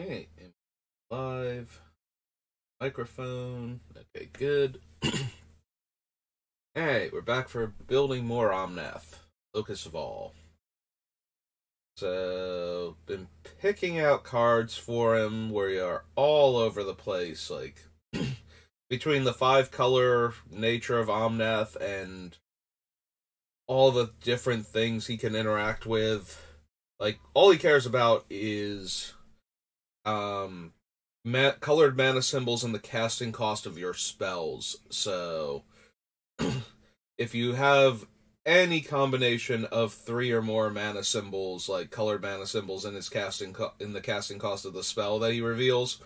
Okay, live microphone. Okay, good. hey, we're back for building more Omnath, Locus of All. So, been picking out cards for him where you are all over the place, like between the five color nature of Omnath and all the different things he can interact with. Like all he cares about is um ma- colored mana symbols and the casting cost of your spells. So if you have any combination of three or more mana symbols, like colored mana symbols in his casting co- in the casting cost of the spell that he reveals,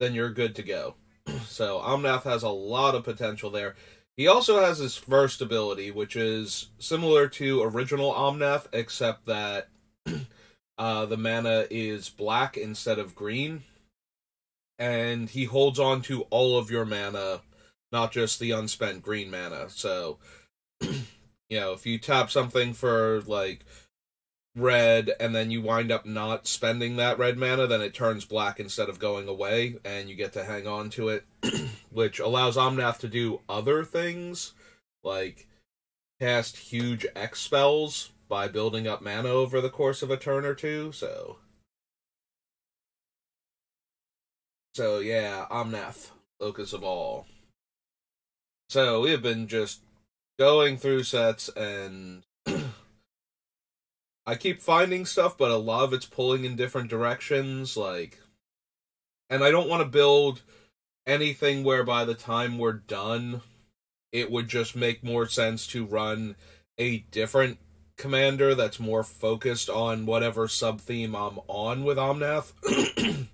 then you're good to go. so Omnath has a lot of potential there. He also has his first ability, which is similar to original Omnath, except that uh, the mana is black instead of green. And he holds on to all of your mana, not just the unspent green mana. So, you know, if you tap something for like red and then you wind up not spending that red mana, then it turns black instead of going away, and you get to hang on to it, which allows Omnath to do other things, like cast huge X spells by building up mana over the course of a turn or two, so. So yeah, Omnath, Locus of All. So we have been just going through sets and I keep finding stuff, but a lot of it's pulling in different directions. Like, and I don't want to build anything where by the time we're done, it would just make more sense to run a different commander that's more focused on whatever sub theme I'm on with Omnath.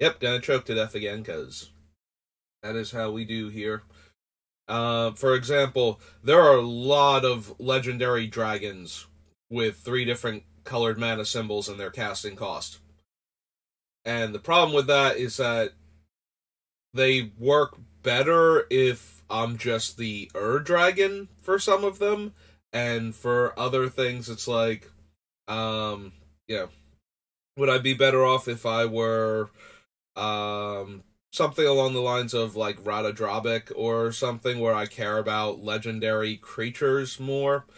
yep, gonna choke to death again because that is how we do here. Uh, for example, there are a lot of legendary dragons with three different colored mana symbols and their casting cost. And the problem with that is that they work better if I'm just the Ur Dragon for some of them, and for other things it's like, um, know, would I be better off if I were, um, something along the lines of like Rada Drabik or something where I care about legendary creatures more?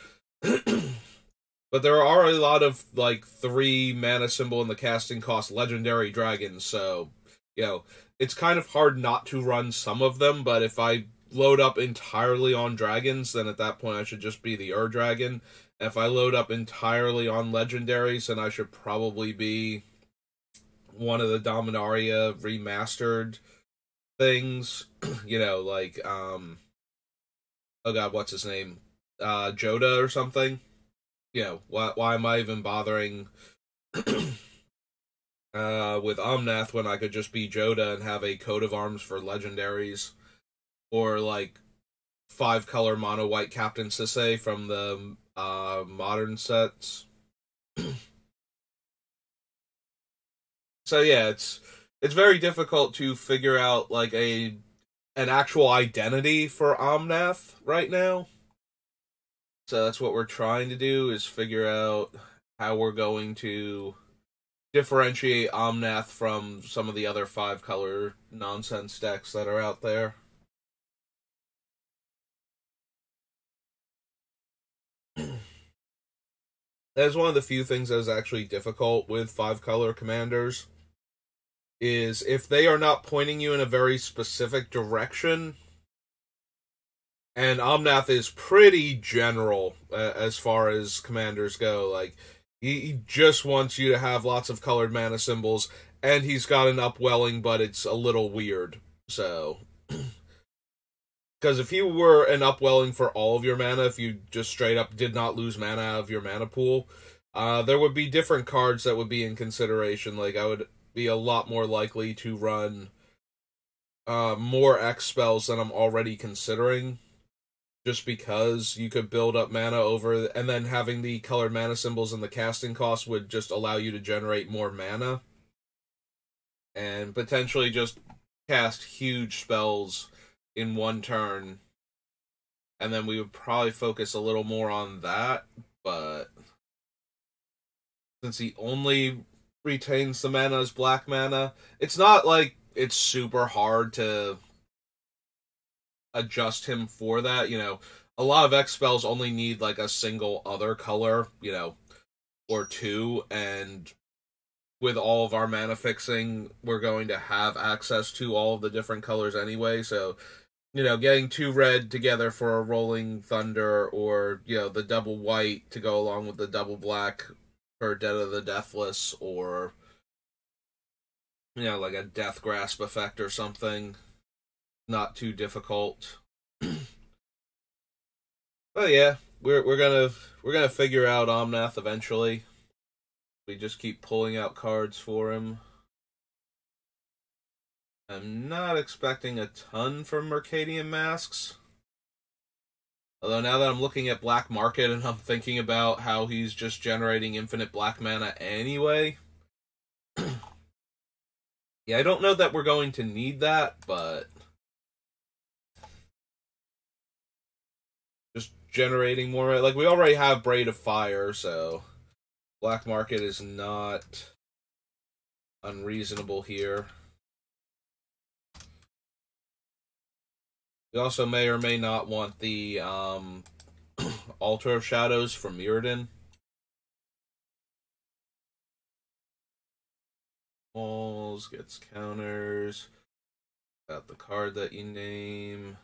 But there are a lot of like three mana symbol in the casting cost legendary dragons, so you know it's kind of hard not to run some of them. But if I load up entirely on dragons, then at that point I should just be the Ur Dragon. If I load up entirely on legendaries, then I should probably be one of the Dominaria remastered things. you know, like um, oh god, what's his name? Uh, Jodah or something you know, why why am I even bothering uh with Omnath when I could just be Jodah and have a coat of arms for legendaries or like five color mono white Captain Sisay from the uh modern sets. so yeah, it's it's very difficult to figure out like a an actual identity for Omnath right now. So that's what we're trying to do is figure out how we're going to differentiate Omnath from some of the other five color nonsense decks that are out there. That's one of the few things that is actually difficult with five color commanders is if they are not pointing you in a very specific direction, and Omnath is pretty general uh, as far as commanders go. Like he, he, just wants you to have lots of colored mana symbols, and he's got an upwelling, but it's a little weird. So, because if you were an upwelling for all of your mana, if you just straight up did not lose mana out of your mana pool, uh, there would be different cards that would be in consideration. Like I would be a lot more likely to run uh, more X spells than I'm already considering just because you could build up mana over and then having the colored mana symbols and the casting cost would just allow you to generate more mana and potentially just cast huge spells in one turn and then we would probably focus a little more on that but since he only retains the mana as black mana. It's not like it's super hard to adjust him for that. You know, a lot of X spells only need like a single other color, you know, or two, and with all of our mana fixing, we're going to have access to all of the different colors anyway. So, you know, getting two red together for a rolling thunder, or you know, the double white to go along with the double black for Debt to the Deathless, or you know, like a Death Grasp effect or something. Not too difficult. but yeah, we're we're gonna we're gonna figure out Omnath eventually. We just keep pulling out cards for him. I'm not expecting a ton from Mercadian Masks. Although now that I'm looking at Black Market and I'm thinking about how he's just generating infinite black mana anyway. yeah, I don't know that we're going to need that, but just generating more like we already have Braid of Fire, so black market is not unreasonable here. We also may or may not want the um, Altar of Shadows from Mirrodin. Walls gets counters. Got the card that you name.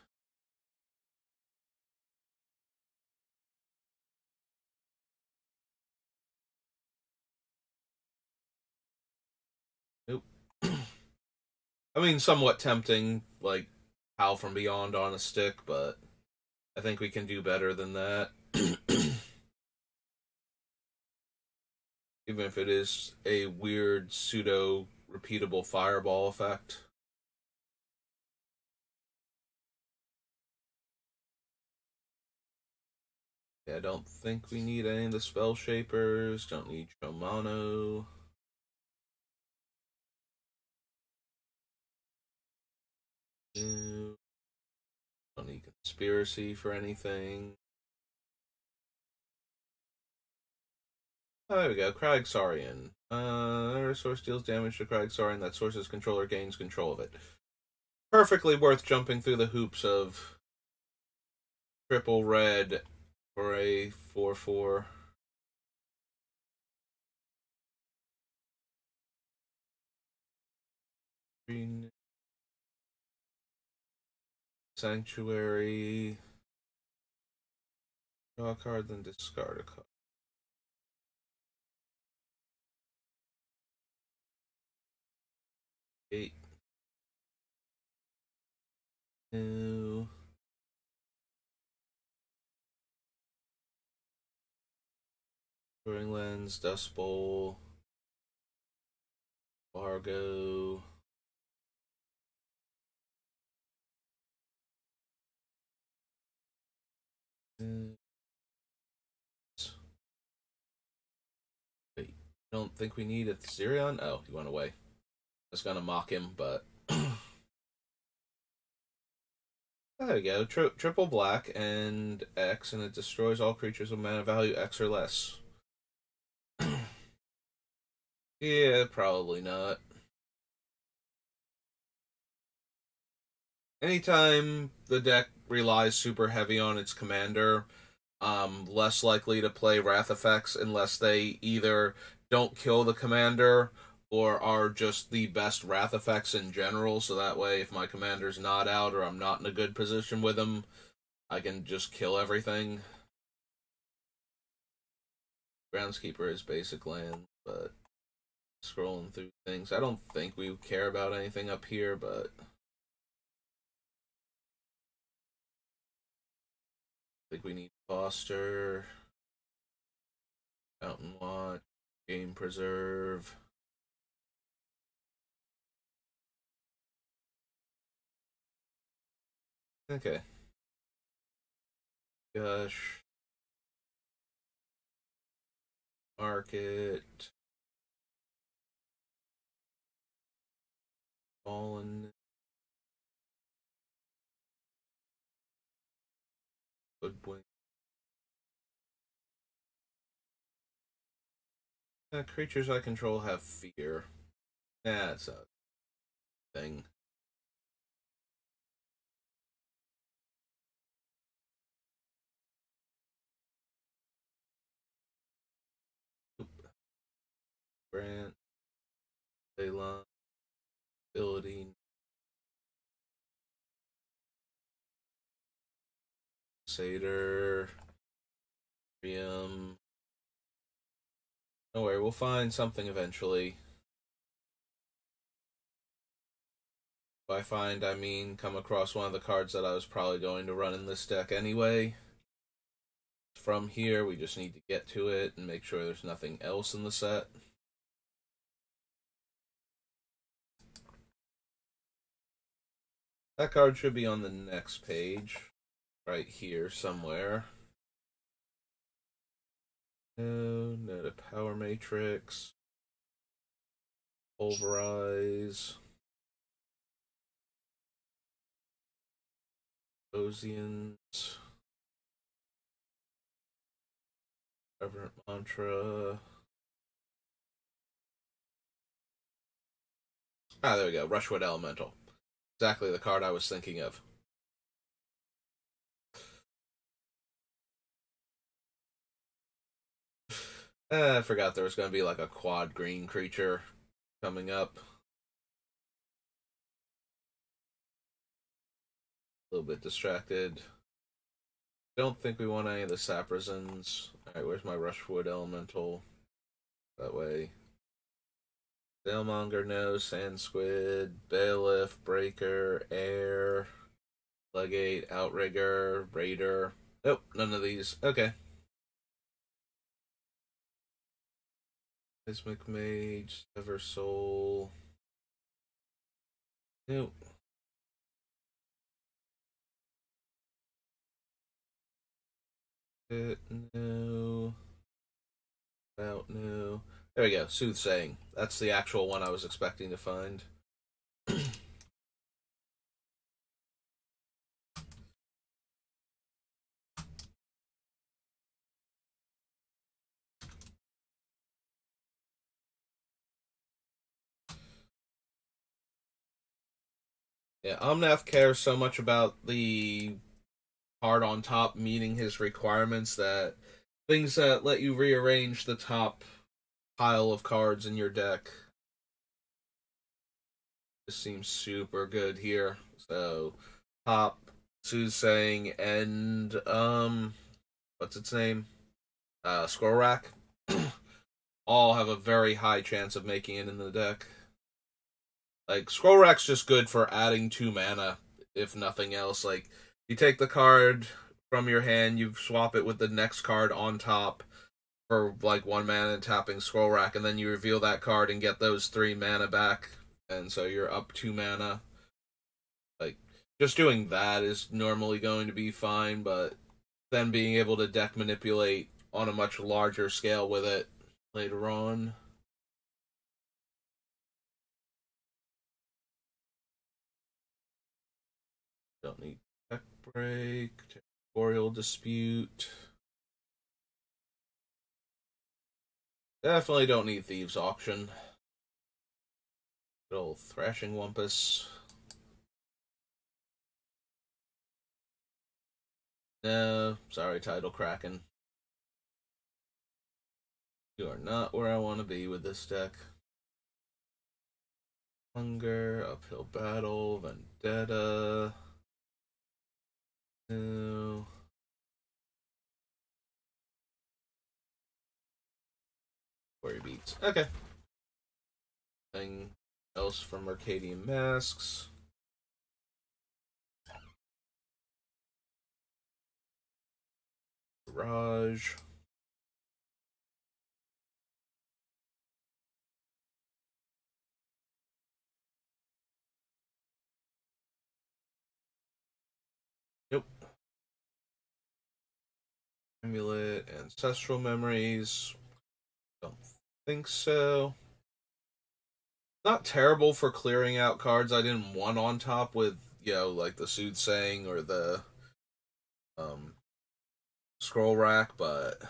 Nope. I mean, somewhat tempting, like Howl from Beyond on a stick, but I think we can do better than that. Even if it is a weird pseudo repeatable fireball effect. Yeah, I don't think we need any of the spell shapers. Don't need Shamano. Need conspiracy for anything. Oh, there we go. Crag Saurian. Uh, source deals damage to Crag Saurian. That source's controller gains control of it. Perfectly worth jumping through the hoops of triple red for a 4 4. Green. Sanctuary. Draw a card, then discard a card. Eight. Two. Touring Lens, Dust Bowl, Fargo. Wait, don't think we need a Zirion? Oh, he went away. I was gonna mock him, but there we go. Tri- triple black and X, and it destroys all creatures with mana value X or less. yeah, probably not. Anytime the deck relies super heavy on its commander, um, less likely to play wrath effects unless they either don't kill the commander or are just the best wrath effects in general. So that way, if my commander's not out or I'm not in a good position with him, I can just kill everything. Groundskeeper is basic land, but scrolling through things, I don't think we care about anything up here, but. Think we need Foster, Fountain Watch, Game Preserve. Okay. Gosh. Market. Fallen. Eh, Uh, creatures I control have fear. That's a thing. Grant, Ceylon, ability, Satyr, Priam. Don't worry, we'll find something eventually. By find, I mean come across one of the cards that I was probably going to run in this deck anyway. From here, we just need to get to it and make sure there's nothing else in the set. That card should be on the next page, right here somewhere. No, no, the power matrix. Pulverize. Ozians. Reverent Mantra. Ah, there we go. Rushwood Elemental. Exactly the card I was thinking of. Uh, I forgot there was going to be like a quad green creature coming up. A little bit distracted. Don't think we want any of the Saprazzans. Alright, where's my Rushwood Elemental? That way. Sailmonger, no. Sand Squid, Bailiff, Breaker, Air, Legate, Outrigger, Raider. Nope, none of these. Okay. Seismic Mage, Ever Soul. Nope. Uh, no. About no. There we go. Soothsaying. That's the actual one I was expecting to find. Yeah, Omnath cares so much about the card on top meeting his requirements that things that let you rearrange the top pile of cards in your deck. This seems super good here. So, top, Soothsaying, and, um, what's its name? Uh, Rack. All have a very high chance of making it in the deck. Like scroll rack's just good for adding two mana, if nothing else. Like you take the card from your hand, you swap it with the next card on top for like one mana tapping scroll rack, and then you reveal that card and get those three mana back, and so you're up two mana. Like just doing that is normally going to be fine, but then being able to deck manipulate on a much larger scale with it later on. Don't need tech break, territorial dispute. Definitely don't need thieves auction. Good old thrashing wumpus. No, sorry, tidal kraken. You are not where I want to be with this deck. Hunger, uphill battle, vendetta. No. Quarry beats. Okay. Thing else from Mercadian Masks. Garage. Amulet, Ancestral Memories. Don't think so. Not terrible for clearing out cards I didn't want on top with, you know, like the Soothsaying or the um, Scroll Rack, but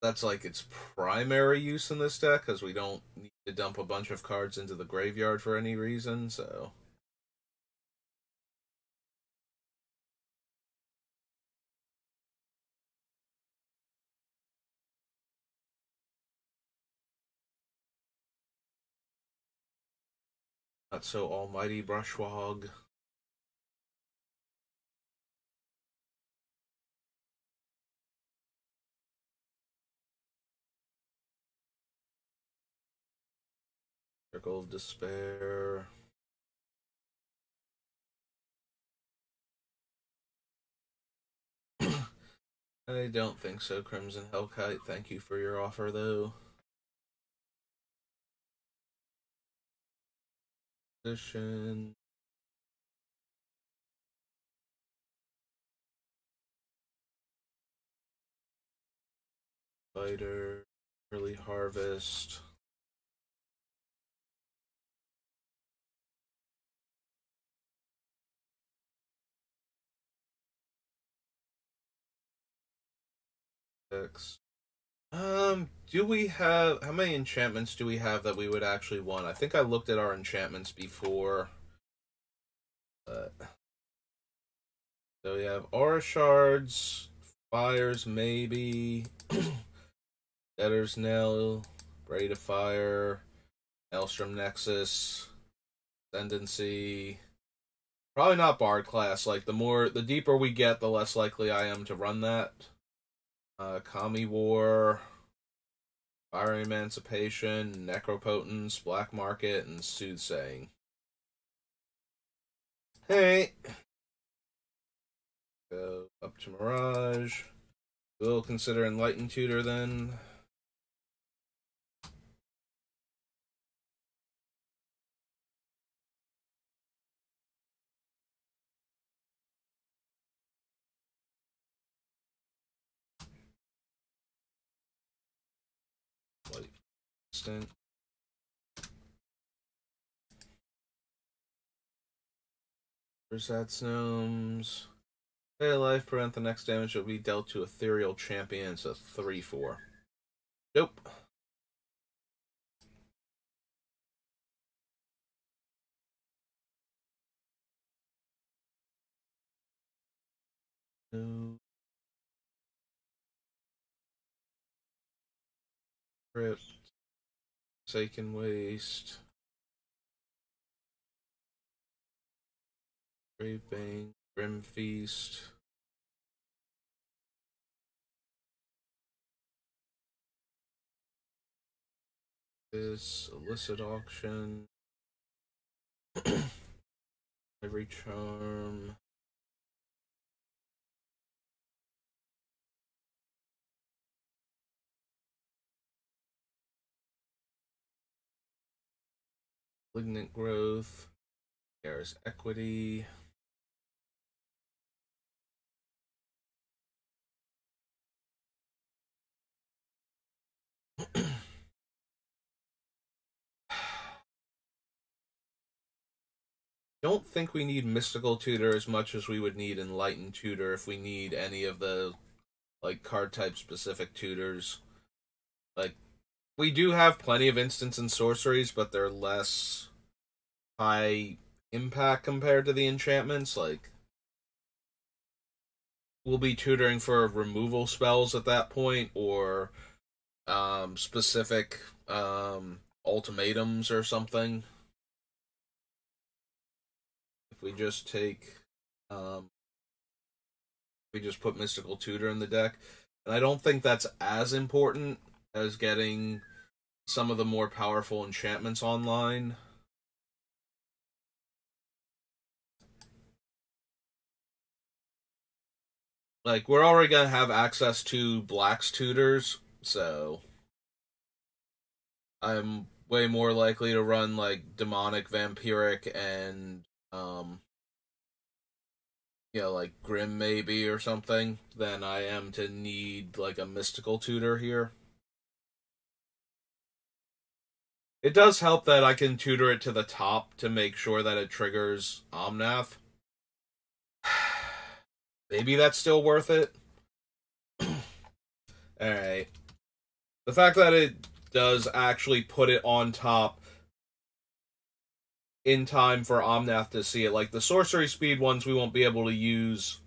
that's like its primary use in this deck because we don't need to dump a bunch of cards into the graveyard for any reason. So not so almighty brushwagg. Circle of Despair. I don't think so, Crimson Hellkite. Thank you for your offer, though. Position. Fighter. Early Harvest. Six. Um, do we have how many enchantments do we have that we would actually want? I think I looked at our enchantments before. But so we have aura shards, fires maybe, Debtor's Knell, Braid of Fire, Maelstrom Nexus, Ascendancy. Probably not Bard class. Like the more the deeper we get, the less likely I am to run that uh, Kami War, Fire Emancipation, Necropotence, Black Market, and Soothsaying. Hey! Go up to Mirage. We'll consider Enlightened Tutor then. Instant. Resets gnomes. Stay alive, prevent the next damage that will be dealt to Ethereal Champion. It's a 3 4. Nope. No. Rip. Forsaken Waste. Grave Bane, Grim Feast. This illicit auction. Every charm. Malignant growth. There's equity. Don't think we need mystical tutor as much as we would need enlightened tutor if we need any of the like card type specific tutors. Like we do have plenty of instants and sorceries, but they're less high impact compared to the enchantments. Like, we'll be tutoring for removal spells at that point, or um, specific um, ultimatums or something. If we just take, um, we just put mystical tutor in the deck, and I don't think that's as important as getting some of the more powerful enchantments online. Like we're already gonna have access to Black's tutors, so I'm way more likely to run like demonic, vampiric, and um, you know, like grim maybe or something than I am to need like a mystical tutor here. It does help that I can tutor it to the top to make sure that it triggers Omnath. Maybe that's still worth it. Alright. the fact that it does actually put it on top in time for Omnath to see it. Like the sorcery speed ones, we won't be able to use.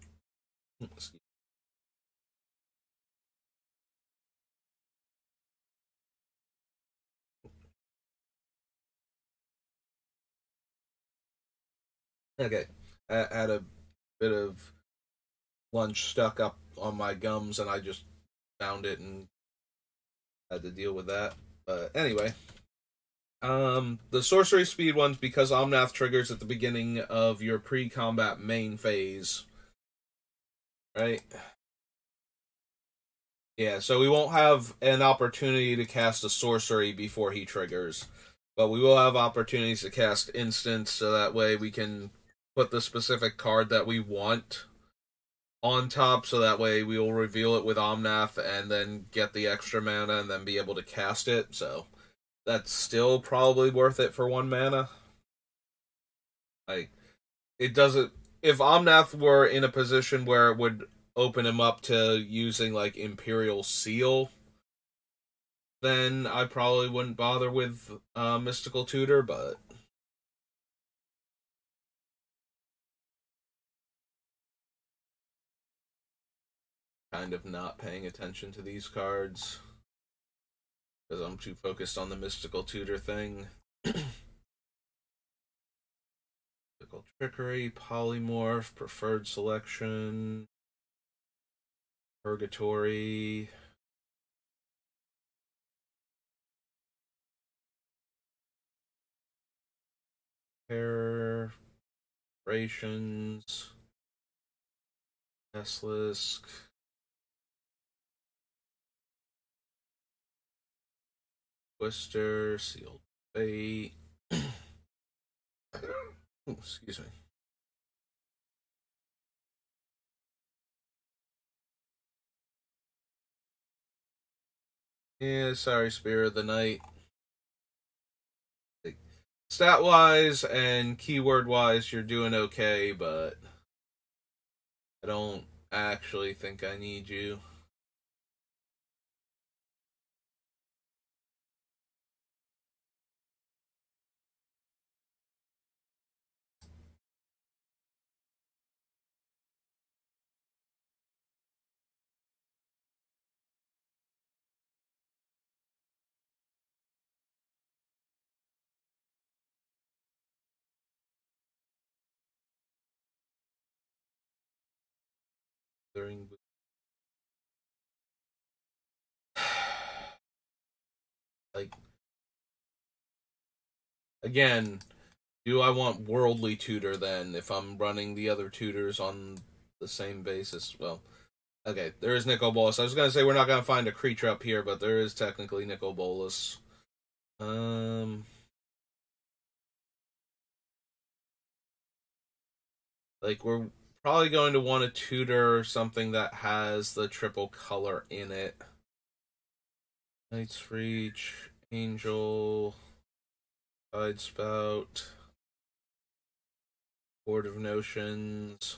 Okay, I had a bit of lunch stuck up on my gums, and I just found it and had to deal with that. But anyway, um, the sorcery speed ones because Omnath triggers at the beginning of your pre-combat main phase, right? Yeah, so we won't have an opportunity to cast a sorcery before he triggers, but we will have opportunities to cast instants, so that way we can put the specific card that we want on top, so that way we will reveal it with Omnath and then get the extra mana and then be able to cast it. So that's still probably worth it for one mana. Like it doesn't. If Omnath were in a position where it would open him up to using like Imperial Seal, then I probably wouldn't bother with uh, Mystical Tutor, but kind of not paying attention to these cards because I'm too focused on the mystical tutor thing. mystical trickery, polymorph, preferred selection, purgatory. Pair, rations, Basilisk. Twister, Sealed Fate. excuse me. Yeah, sorry, Spirit of the Night. Stat wise and keyword wise, you're doing okay, but I don't actually think I need you. Again do i want worldly tutor then if i'm running the other tutors on the same basis? Well okay there is nicol bolas i was gonna say we're not gonna find a creature up here but there is technically nicol bolas um like we're probably going to want to tutor or something that has the triple color in it. Knight's Reach, Angel, Side Spout, Board of Notions.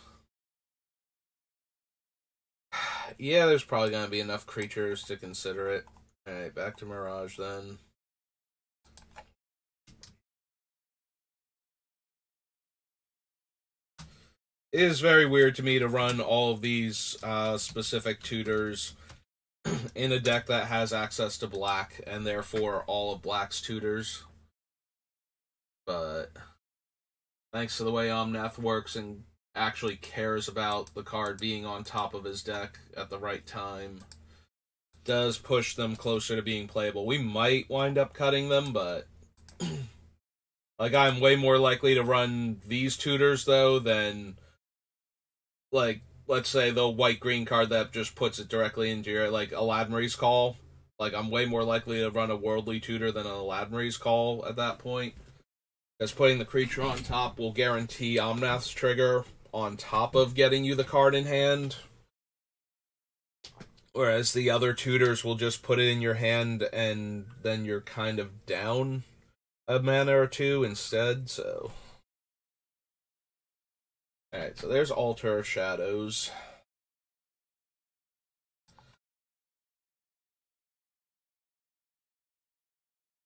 yeah, there's probably going to be enough creatures to consider it. Alright, back to Mirage then. it is very weird to me to run all of these uh, specific tutors in a deck that has access to black and therefore all of black's tutors. But thanks to the way Omnath works and actually cares about the card being on top of his deck at the right time, does push them closer to being playable. We might wind up cutting them, but like I'm way more likely to run these tutors though than like let's say the white green card that just puts it directly into your like Eladamri's call. Like I'm way more likely to run a worldly tutor than an Eladamri's call at that point. Because putting the creature on top will guarantee Omnath's trigger on top of getting you the card in hand. Whereas the other tutors will just put it in your hand and then you're kind of down a mana or two instead, so Alright, so there's Altar Shadows.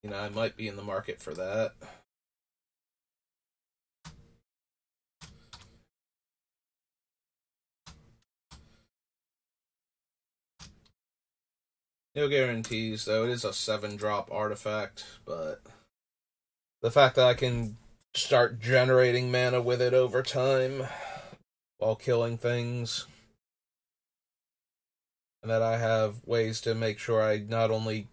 You know, I might be in the market for that. No guarantees, though. It is a seven drop artifact, but the fact that I can start generating mana with it over time while killing things, and that I have ways to make sure I not only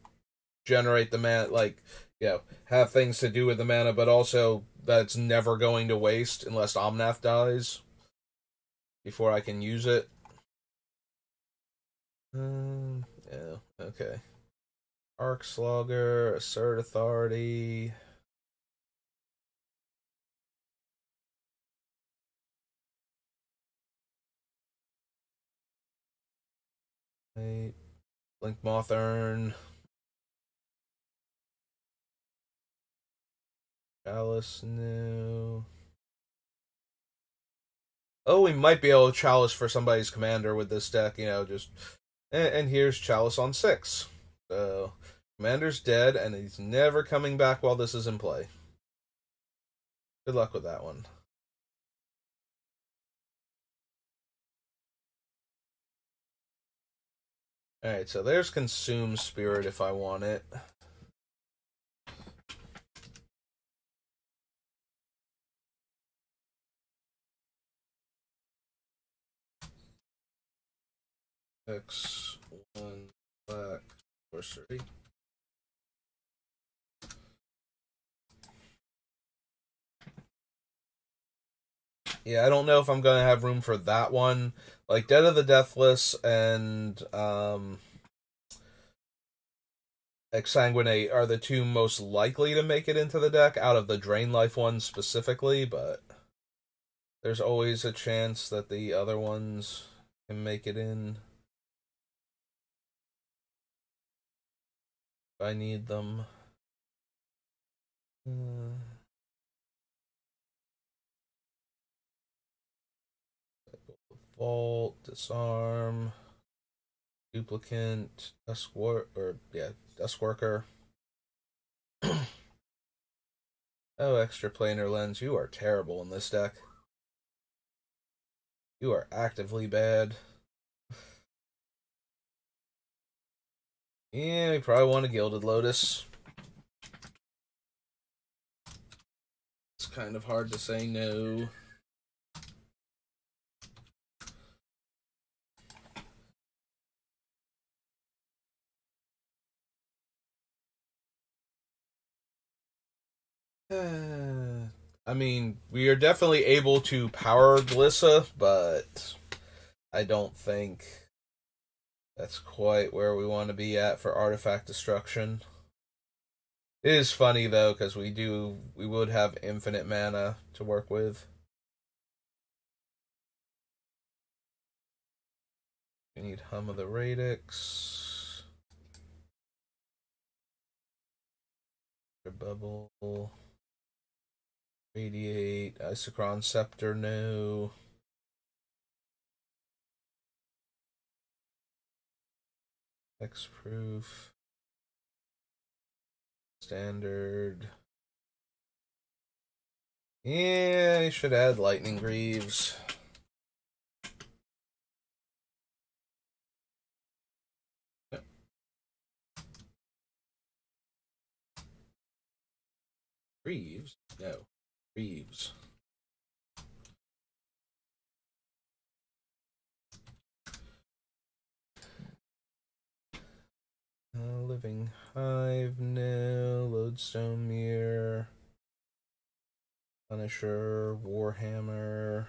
generate the mana, like, you know, have things to do with the mana, but also that it's never going to waste unless Omnath dies before I can use it. Um, yeah, okay. Arc Slogger, Assert Authority. Right. Blink Moth Urn. Chalice new. Oh, we might be able to chalice for somebody's commander with this deck, you know, just and, and here's Chalice on six. So Commander's dead, and he's never coming back while this is in play. Good luck with that one. Alright, so there's Consume Spirit if I want it. X one black sorcery. Yeah, I don't know if I'm gonna have room for that one. Like Debt to the Deathless and um Exsanguinate are the two most likely to make it into the deck out of the Drain Life ones specifically, but there's always a chance that the other ones can make it in. I need them. Uh... Vault, disarm, duplicate, desk work, or yeah, desk worker. oh, extra planar lens, you are terrible in this deck. You are actively bad. Yeah, we probably want a Gilded Lotus. It's kind of hard to say no. Uh, I mean, we are definitely able to power Glissa, but I don't think that's quite where we want to be at for artifact destruction. It is funny though, because we do we would have infinite mana to work with. We need Hum of the Radix. Bubble. Radiate, Isochron Scepter, no. Hexproof. Standard. Yeah, I should add Lightning Greaves. Greaves? No. Reeves. Uh, living Hive, no. Lodestone Mirror. Punisher, Warhammer.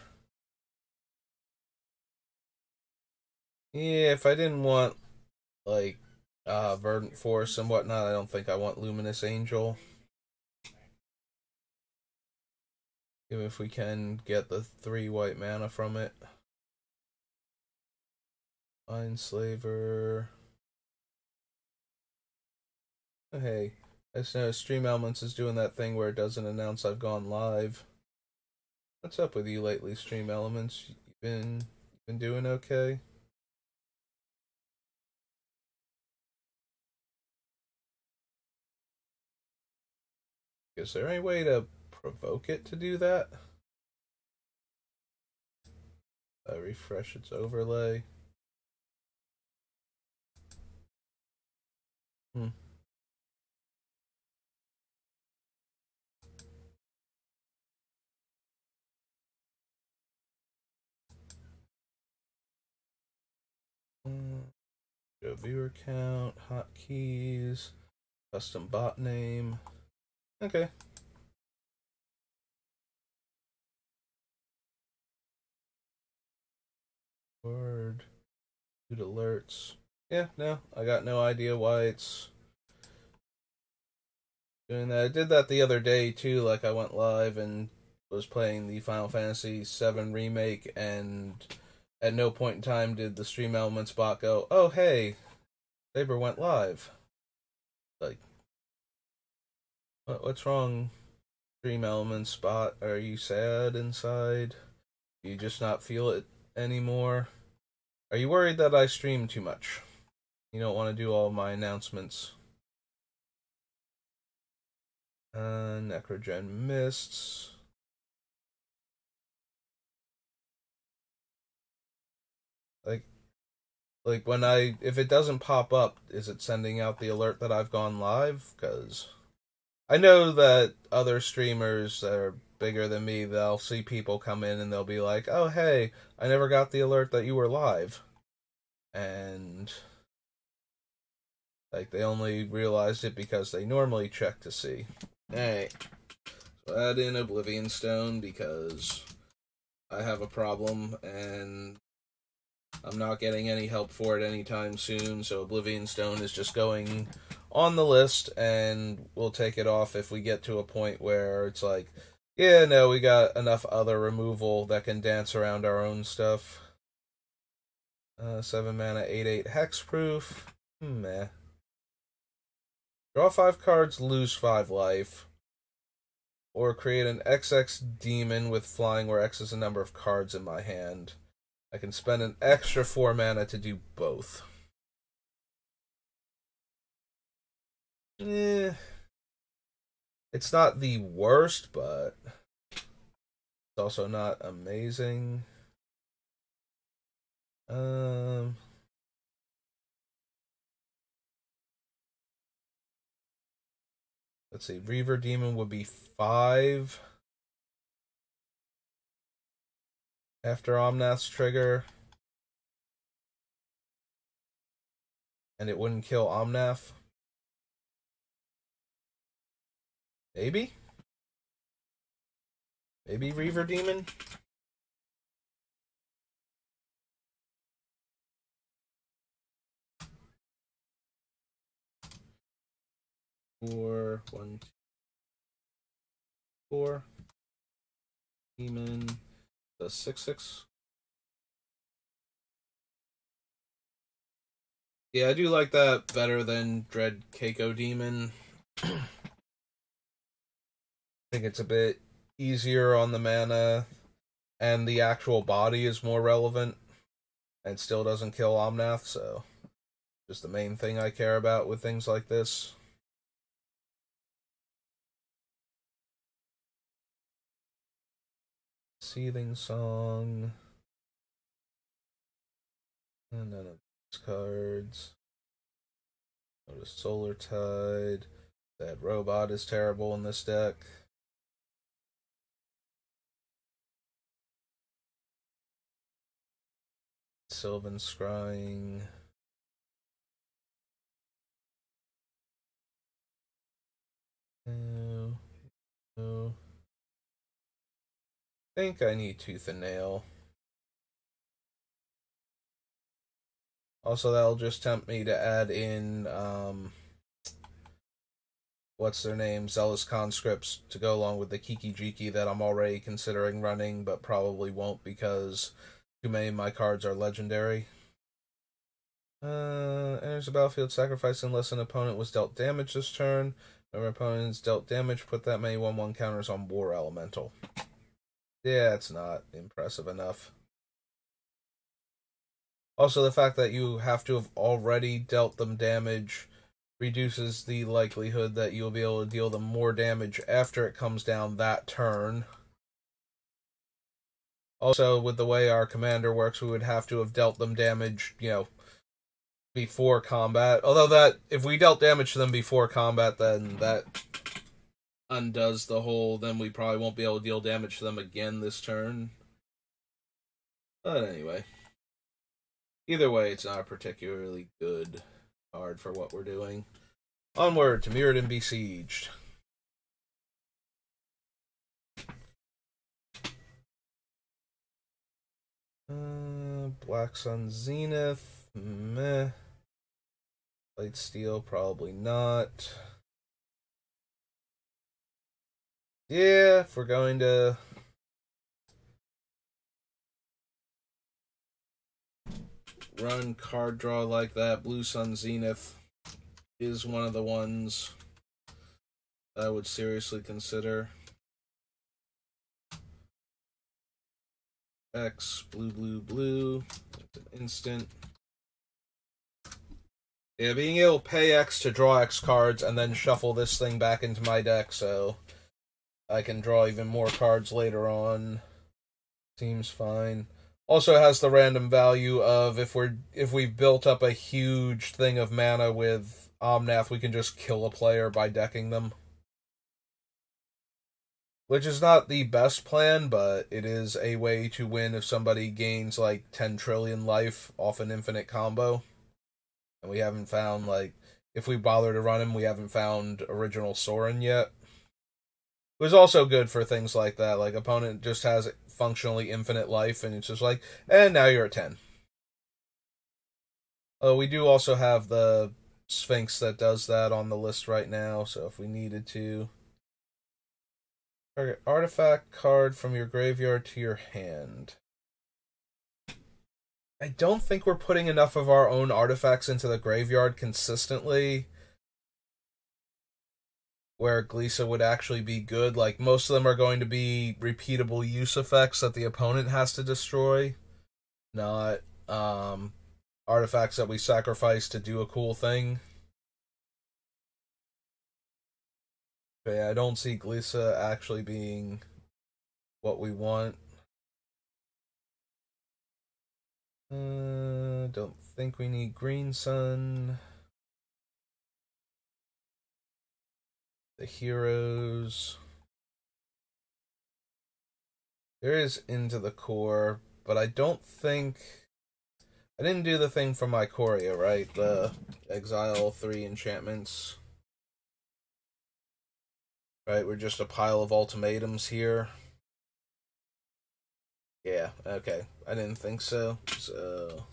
Yeah, if I didn't want, like, uh, Verdant Force and whatnot, I don't think I want Luminous Angel. Even if we can get the three white mana from it. Mindslaver. Oh, hey, I just know Stream Elements is doing that thing where it doesn't announce I've gone live. What's up with you lately, Stream Elements? You been been doing okay? Is there any way to provoke it to do that? Uh, refresh its overlay. Hmm. Show viewer count, hotkeys, custom bot name. Okay. Word. Good alerts. Yeah, no, I got no idea why it's doing that. I did that the other day too, like I went live and was playing the Final Fantasy VII remake and at no point in time did the stream elements bot go, "Oh hey, Saber went live." Like, what, what's wrong, stream elements bot? Are you sad inside? Do you just not feel it anymore? Are you worried that I stream too much? You don't want to do all my announcements. Uh, Necrogen Mists. Like when I if it doesn't pop up, is it sending out the alert that I've gone live? Because I know that other streamers that are bigger than me, they'll see people come in and they'll be like, "Oh, hey, I never got the alert that you were live," and like they only realized it because they normally check to see. Hey, so add in Oblivion Stone because I have a problem and I'm not getting any help for it anytime soon, so Oblivion Stone is just going on the list, and we'll take it off if we get to a point where it's like, yeah, no, we got enough other removal that can dance around our own stuff. Uh, 7 mana, 8 8 hexproof. Hmm, meh. Draw 5 cards, lose 5 life. Or create an XX demon with flying where X is the number of cards in my hand. I can spend an extra four mana to do both. Eh. It's not the worst, but it's also not amazing. Um. Let's see. Reaver Demon would be five. After Omnath's trigger. And it wouldn't kill Omnath. Maybe? Maybe Reaver Demon? Four, one, two, four. Demon six six. Yeah, I do like that better than Dread Keiko Demon. I think it's a bit easier on the mana, and the actual body is more relevant, and still doesn't kill Omnath, so just the main thing I care about with things like this. Seething Song. And none of these cards. Solar Tide. That robot is terrible in this deck. Sylvan Scrying. No. No think I need tooth and nail. Also, that'll just tempt me to add in, um, what's their name, Zealous Conscripts to go along with the Kiki Jiki that I'm already considering running, but probably won't because too many of my cards are legendary. Uh, enters the battlefield, sacrifice unless an opponent was dealt damage this turn. Whenever opponents dealt damage, put that many 1 1 counters on War Elemental. Yeah, it's not impressive enough. Also, the fact that you have to have already dealt them damage reduces the likelihood that you'll be able to deal them more damage after it comes down that turn. Also, with the way our commander works, we would have to have dealt them damage, you know, before combat. Although that, if we dealt damage to them before combat, then that undoes the whole. Then we probably won't be able to deal damage to them again this turn. But anyway, either way, it's not a particularly good card for what we're doing. Onward to Mirrodin Besieged. Uh, Black Sun Zenith, meh. Light Steel, probably not. Yeah, if we're going to run card draw like that, Blue Sun Zenith is one of the ones I would seriously consider. X, blue, blue, blue. instant. Yeah, being able to pay X to draw X cards and then shuffle this thing back into my deck so I can draw even more cards later on seems fine. Also has the random value of if we're if we've built up a huge thing of mana with Omnath, we can just kill a player by decking them. Which is not the best plan, but it is a way to win if somebody gains like 10 trillion life off an infinite combo. And we haven't found, like, if we bother to run him, we haven't found original Sorin yet. Was also good for things like that. Like, opponent just has functionally infinite life, and it's just like, and now you're at 10. Oh, we do also have the Sphinx that does that on the list right now, so if we needed to. Target artifact card from your graveyard to your hand. I don't think we're putting enough of our own artifacts into the graveyard consistently. Where Glissa would actually be good. Like, most of them are going to be repeatable use effects that the opponent has to destroy, not um, artifacts that we sacrifice to do a cool thing. Okay, I don't see Glissa actually being what we want. Uh, don't think we need Green Sun. The heroes. There is into the core, but I don't think I didn't do the thing for my Ikoria, right? The exile three enchantments. Right, we're just a pile of ultimatums here. Yeah, okay. I didn't think so. So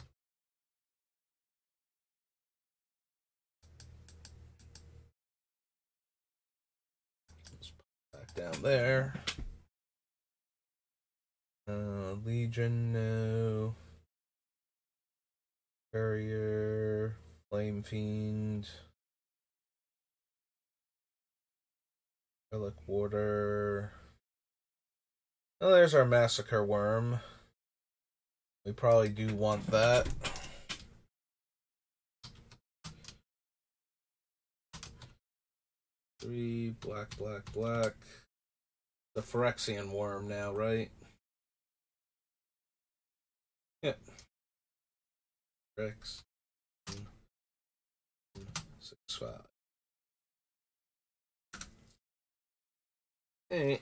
down there. Uh, Legion, no. Courier, Flame Fiend. Relic Warder. Oh, there's our Massacre Worm. We probably do want that. Three, black, black, black. The Phyrexian Worm now, right? Yep. Rex. Six, five. Hey.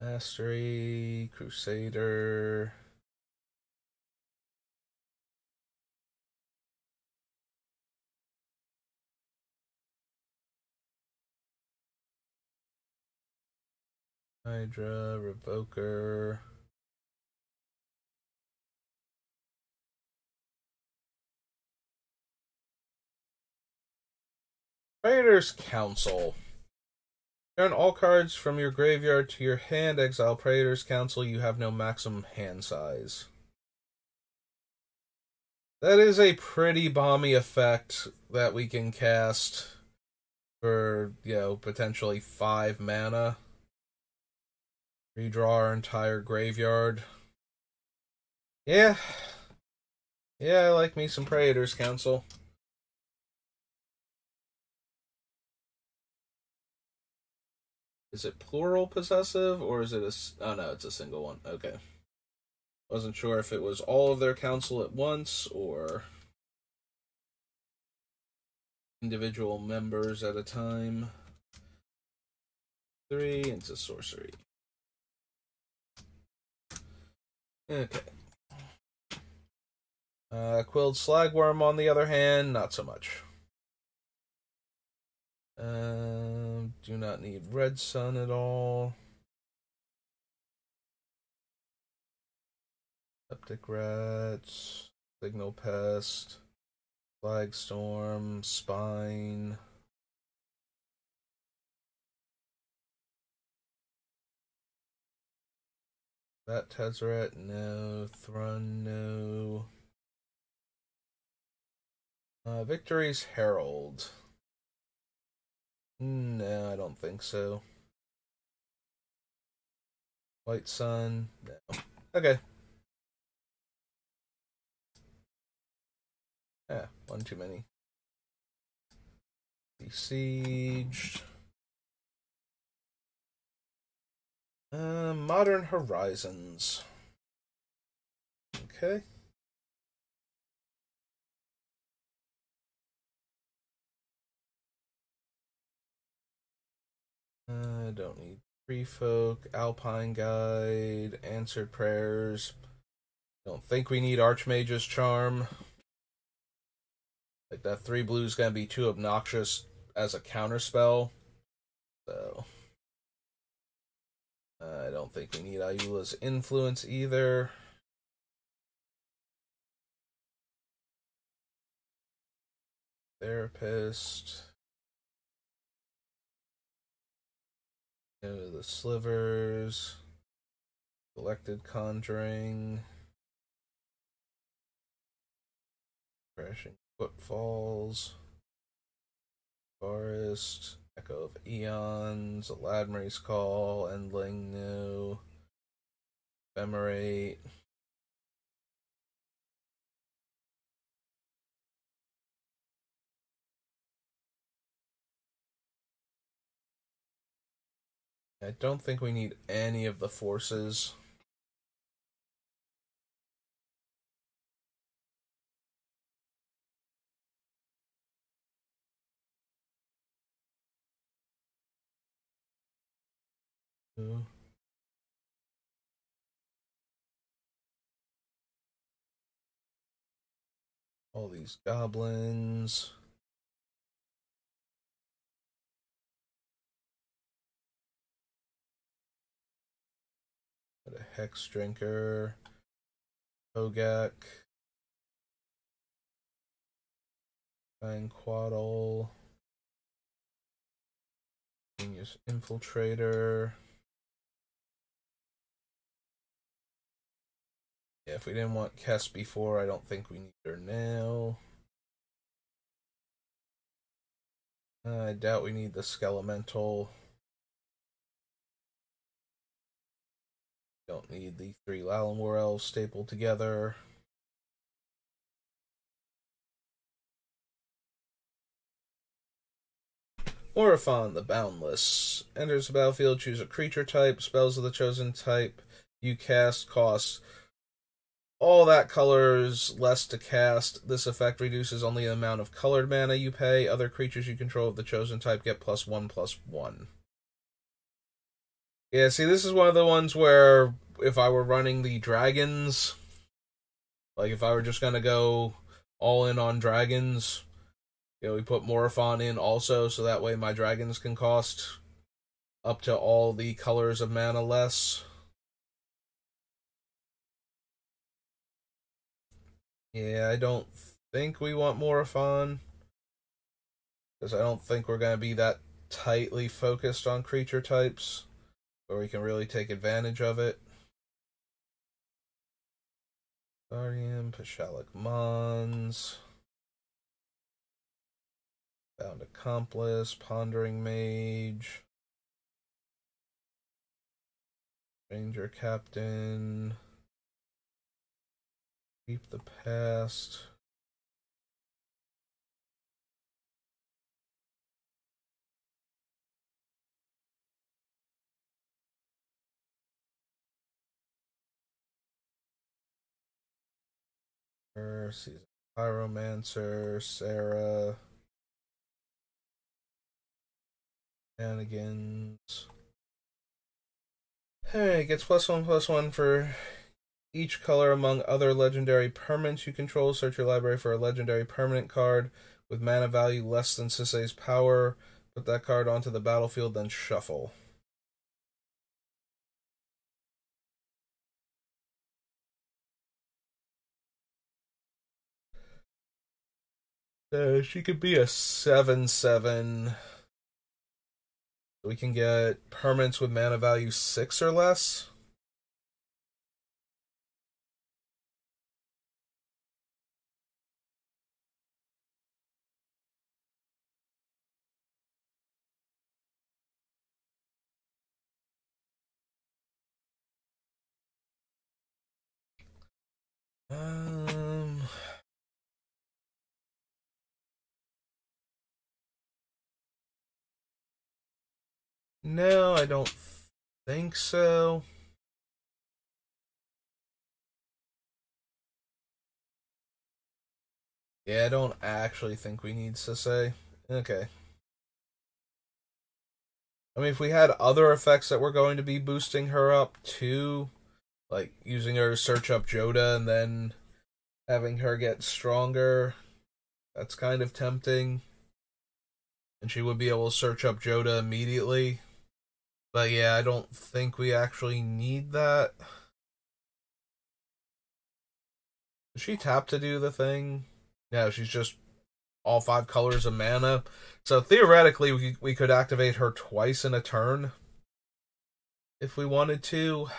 Mastery, Crusader. Hydra, Revoker. Praetor's Council. Turn all cards from your graveyard to your hand. Exile Praetor's Council. You have no maximum hand size. That is a pretty bomby effect that we can cast for, you know, potentially five mana redraw our entire graveyard. Yeah. Yeah, I like me some Praetors Council. Is it plural possessive or is it a. Oh no, it's a single one. Okay. Wasn't sure if it was all of their council at once or individual members at a time. Three into sorcery. Okay. Uh, Quilled Slagworm, on the other hand, not so much. Um, do not need Red Sun at all. Septic Rats, Signal Pest, Slagstorm, Spine. That Tezzeret, no. Thrun, no. Uh, Victory's Herald. No, I don't think so. White Sun, no. Okay. Yeah, one too many. Besieged. Uh, Modern Horizons. Okay. I uh, don't need Free Folk, Alpine Guide, Answered Prayers. Don't think we need Archmage's Charm. Like that three blue is gonna be too obnoxious as a counter spell. So I don't think we need Ayula's influence either. Therapist. The slivers. Selected conjuring. Crashing footfalls. Forest. Echo of Eons. Eladamri's Call. Endling New. Ephemerate. I don't think we need any of the forces. All these goblins. Got a Hex Drinker, Hogaak, Fine Quaddle, Genius Infiltrator. Yeah, if we didn't want Kess before, I don't think we need her now. I doubt we need the Skelemental. Don't need the three Llanowar elves stapled together. Morophon the Boundless. Enters the battlefield, choose a creature type. Spells of the chosen type you cast costs all that colors less to cast. This effect reduces only the amount of colored mana you pay. Other creatures you control of the chosen type get plus one plus one. Yeah, see, this is one of the ones where if I were running the dragons, like if I were just gonna go all in on dragons, you know, we put Morophon in also, so that way my dragons can cost up to all the colors of mana less. Yeah, I don't think we want Morophon. Because I don't think we're going to be that tightly focused on creature types where we can really take advantage of it. Guardian, Pashalik Mons. Bound Accomplice, Pondering Mage. Ranger Captain. Keep the past. Season Pyromancer, Sarah, Hannigan's. Hey, it gets plus one plus one for each color among other legendary permanents you control. Search your library for a legendary permanent card with mana value less than Sisay's power. Put that card onto the battlefield, then shuffle. Uh, she could be a 7 7. We can get permanents with mana value 6 or less. Um, no, I don't think so. Yeah, I don't actually think we need Sisay. Okay. I mean, if we had other effects that were going to be boosting her up too, like using her to search up Jodah and then having her get stronger. That's kind of tempting. And she would be able to search up Jodah immediately. But yeah, I don't think we actually need that. Does she tap to do the thing? No, she's just all five colors of mana. So theoretically, we, we could activate her twice in a turn if we wanted to.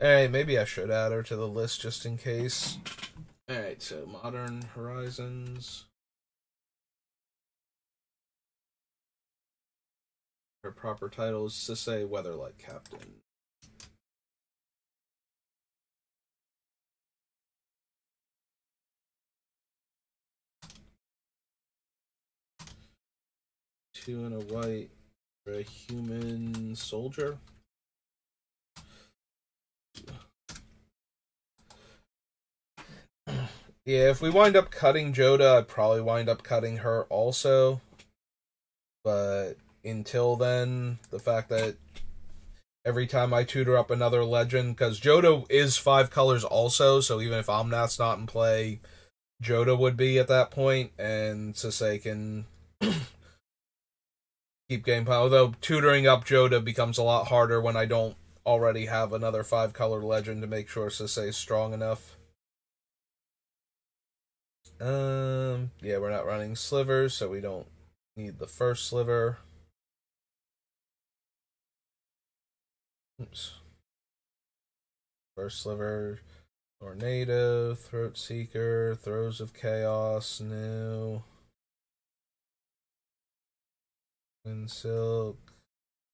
Alright, maybe I should add her to the list just in case. Alright, so Modern Horizons. Her proper title is Sisay Weatherlight Captain. Two and a white for a human soldier. Yeah, if we wind up cutting Jodah, I'd probably wind up cutting her also. But until then, the fact that every time I tutor up another legend, because Jodah is five colors also, so even if Omnath's not in play, Jodah would be at that point, and Sisay can keep game power. Although tutoring up Jodah becomes a lot harder when I don't already have another five color legend to make sure Sisay is strong enough. Um, yeah, we're not running slivers, so we don't need the first sliver. Oops. First sliver, Tornado, Throat Seeker, Throes of Chaos, new. and Silk,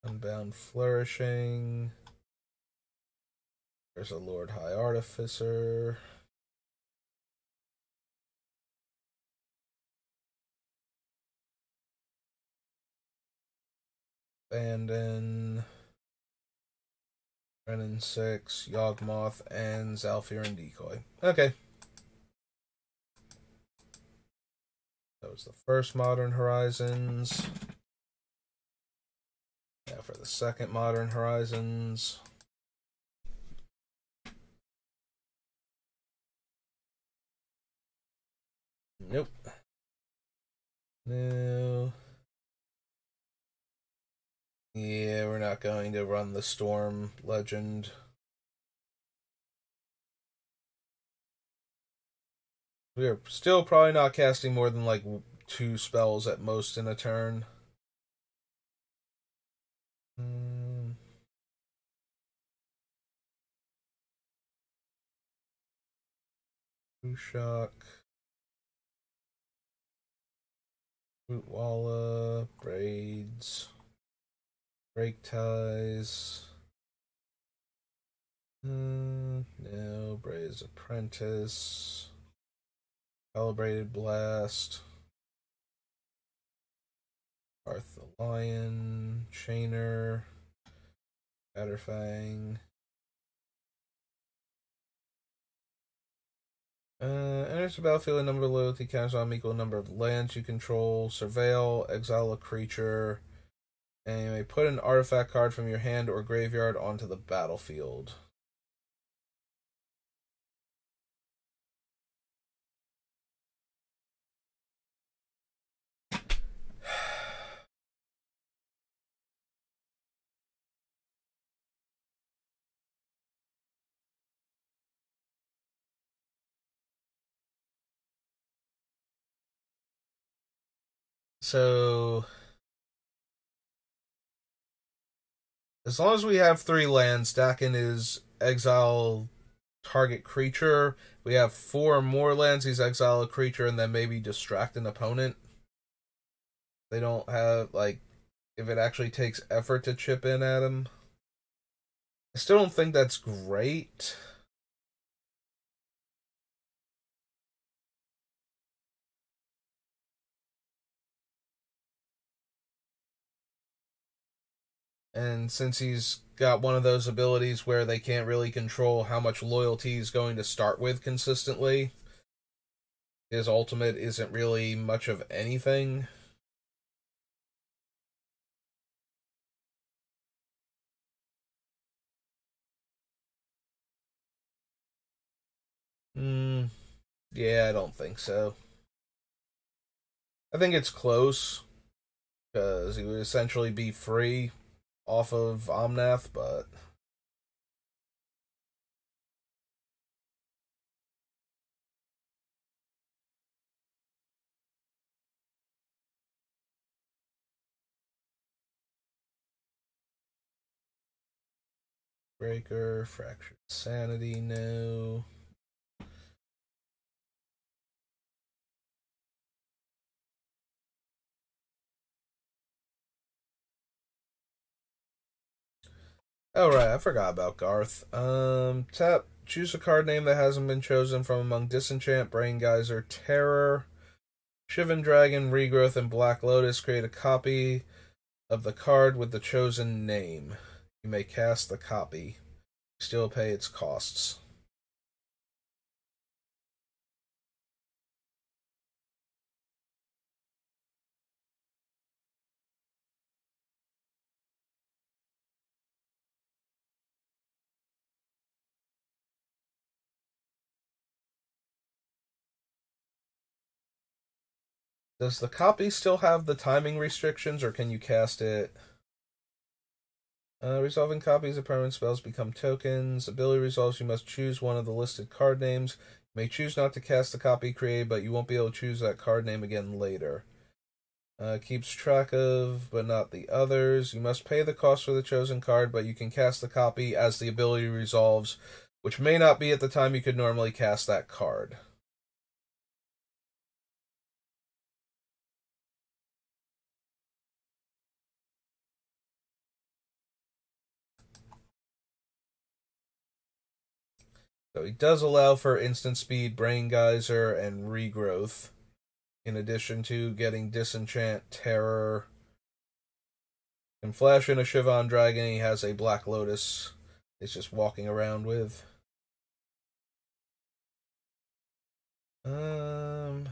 Unbound Flourishing. There's a Lord High Artificer. Abandon. Wrenn and 6, Yawgmoth, and Zhalfirin Decoy. Okay. That was the first Modern Horizons. Now for the second Modern Horizons. Nope. No. Yeah, we're not going to run the Storm Legend. We're still probably not casting more than like two spells at most in a turn. Hmm. Shock. Rootwalla, Braids. Break ties. Uh, no, Bray's Apprentice. Calibrated Blast. Garth the Lion, Chainer, Batterfang. Uh, enters the battlefield a number of loyalty counts on equal number of lands you control. Surveil, exile a creature, and you may put an artifact card from your hand or graveyard onto the battlefield. So as long as we have three lands, Dakkon is exile target creature. We have four more lands, he's exile a creature and then maybe distract an opponent. They don't have like if it actually takes effort to chip in at him. I still don't think that's great. And since he's got one of those abilities where they can't really control how much loyalty he's going to start with consistently, his ultimate isn't really much of anything. Hmm. Yeah, I don't think so. I think it's close because he would essentially be free off of Omnath, but Breaker, Fractured Sanity, no. Oh right, I forgot about Garth. Um, tap. Choose a card name that hasn't been chosen from among Disenchant, Brain Geyser, Terror, Shivan Dragon, Regrowth, and Black Lotus. Create a copy of the card with the chosen name. You may cast the copy. Still pay its costs. Does the copy still have the timing restrictions, or can you cast it? Uh, resolving copies of permanent spells become tokens. Ability resolves, you must choose one of the listed card names. You may choose not to cast the copy created, but you won't be able to choose that card name again later. Uh, keeps track of, but not the others. You must pay the cost for the chosen card, but you can cast the copy as the ability resolves, which may not be at the time you could normally cast that card. So he does allow for instant speed, brain geyser, and regrowth, in addition to getting disenchant, terror. And flash in a Shivan dragon. He has a black lotus. He's just walking around with. Um.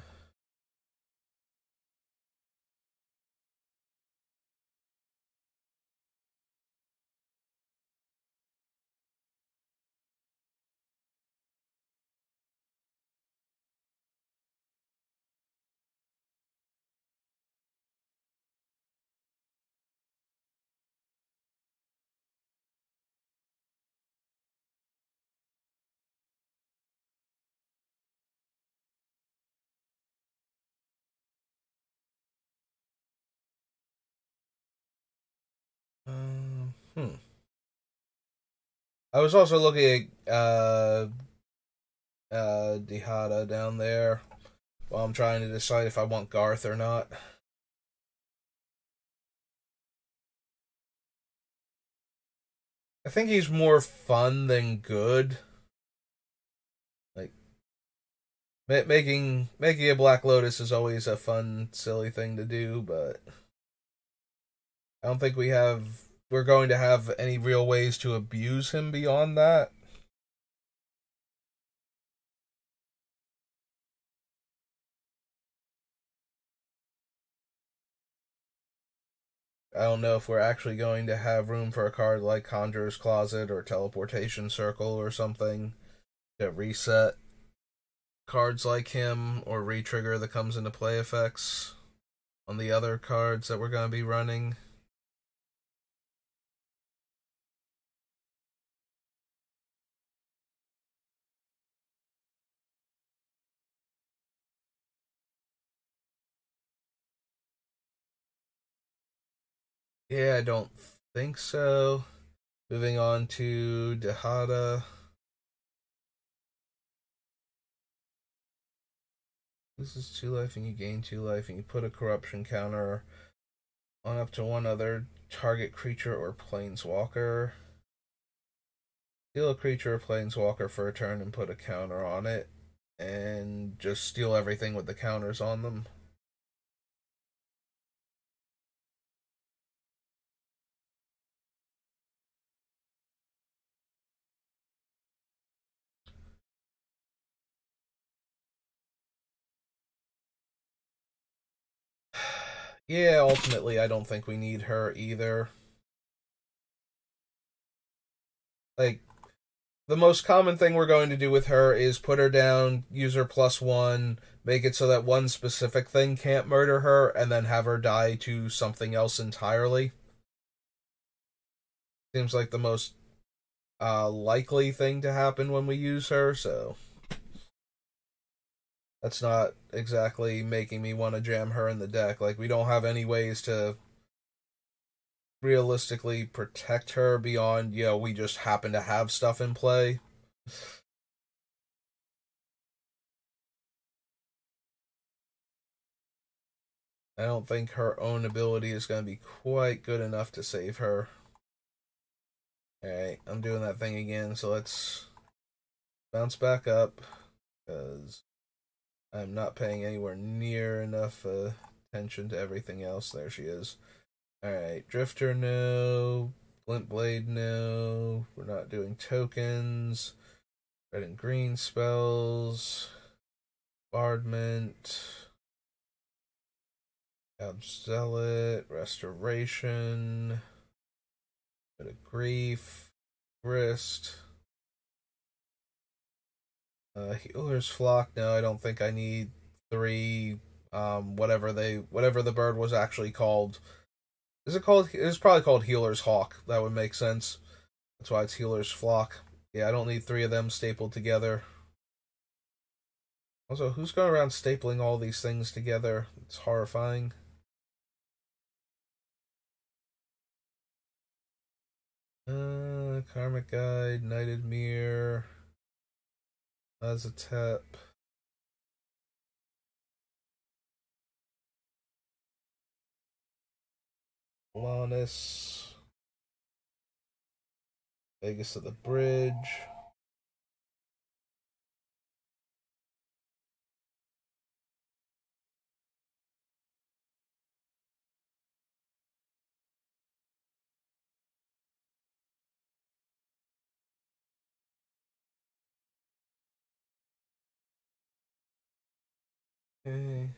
I was also looking at uh, uh, Dihada down there while I'm trying to decide if I want Garth or not. I think he's more fun than good. Like making making a Black Lotus is always a fun, silly thing to do, but I don't think we have we're going to have any real ways to abuse him beyond that. I don't know if we're actually going to have room for a card like Conjurer's Closet or Teleportation Circle or something to reset cards like him or retrigger the comes into play effects on the other cards that we're going to be running. Yeah, I don't think so. Moving on to Dihada. This is two life and you gain two life and you put a corruption counter on up to one other target creature or planeswalker. Steal a creature or planeswalker for a turn and put a counter on it. And just steal everything with the counters on them. Yeah, ultimately, I don't think we need her either. Like, the most common thing we're going to do with her is put her down, use her plus one, make it so that one specific thing can't murder her, and then have her die to something else entirely. Seems like the most uh, likely thing to happen when we use her, so that's not exactly making me want to jam her in the deck. Like we don't have any ways to realistically protect her beyond, you know, we just happen to have stuff in play. I don't think her own ability is going to be quite good enough to save her. Alright, I'm doing that thing again, so let's bounce back up. Because I'm not paying anywhere near enough uh, attention to everything else. There she is. Alright, Drifter, no. Glint Blade, no. We're not doing tokens. Red and green spells. Bombardment. Zealot, Restoration. Bit of Grief. Wrist. Uh, healer's flock. No, I don't think I need three. Um, whatever they, whatever the bird was actually called. Is it called? It's probably called healer's hawk. That would make sense. That's why it's healer's flock. Yeah, I don't need three of them stapled together. Also, who's going around stapling all these things together? It's horrifying. Uh, Karmic Guide, Knighted Mirror. As a tap. Lannis. Vegas of the Bridge. Okay.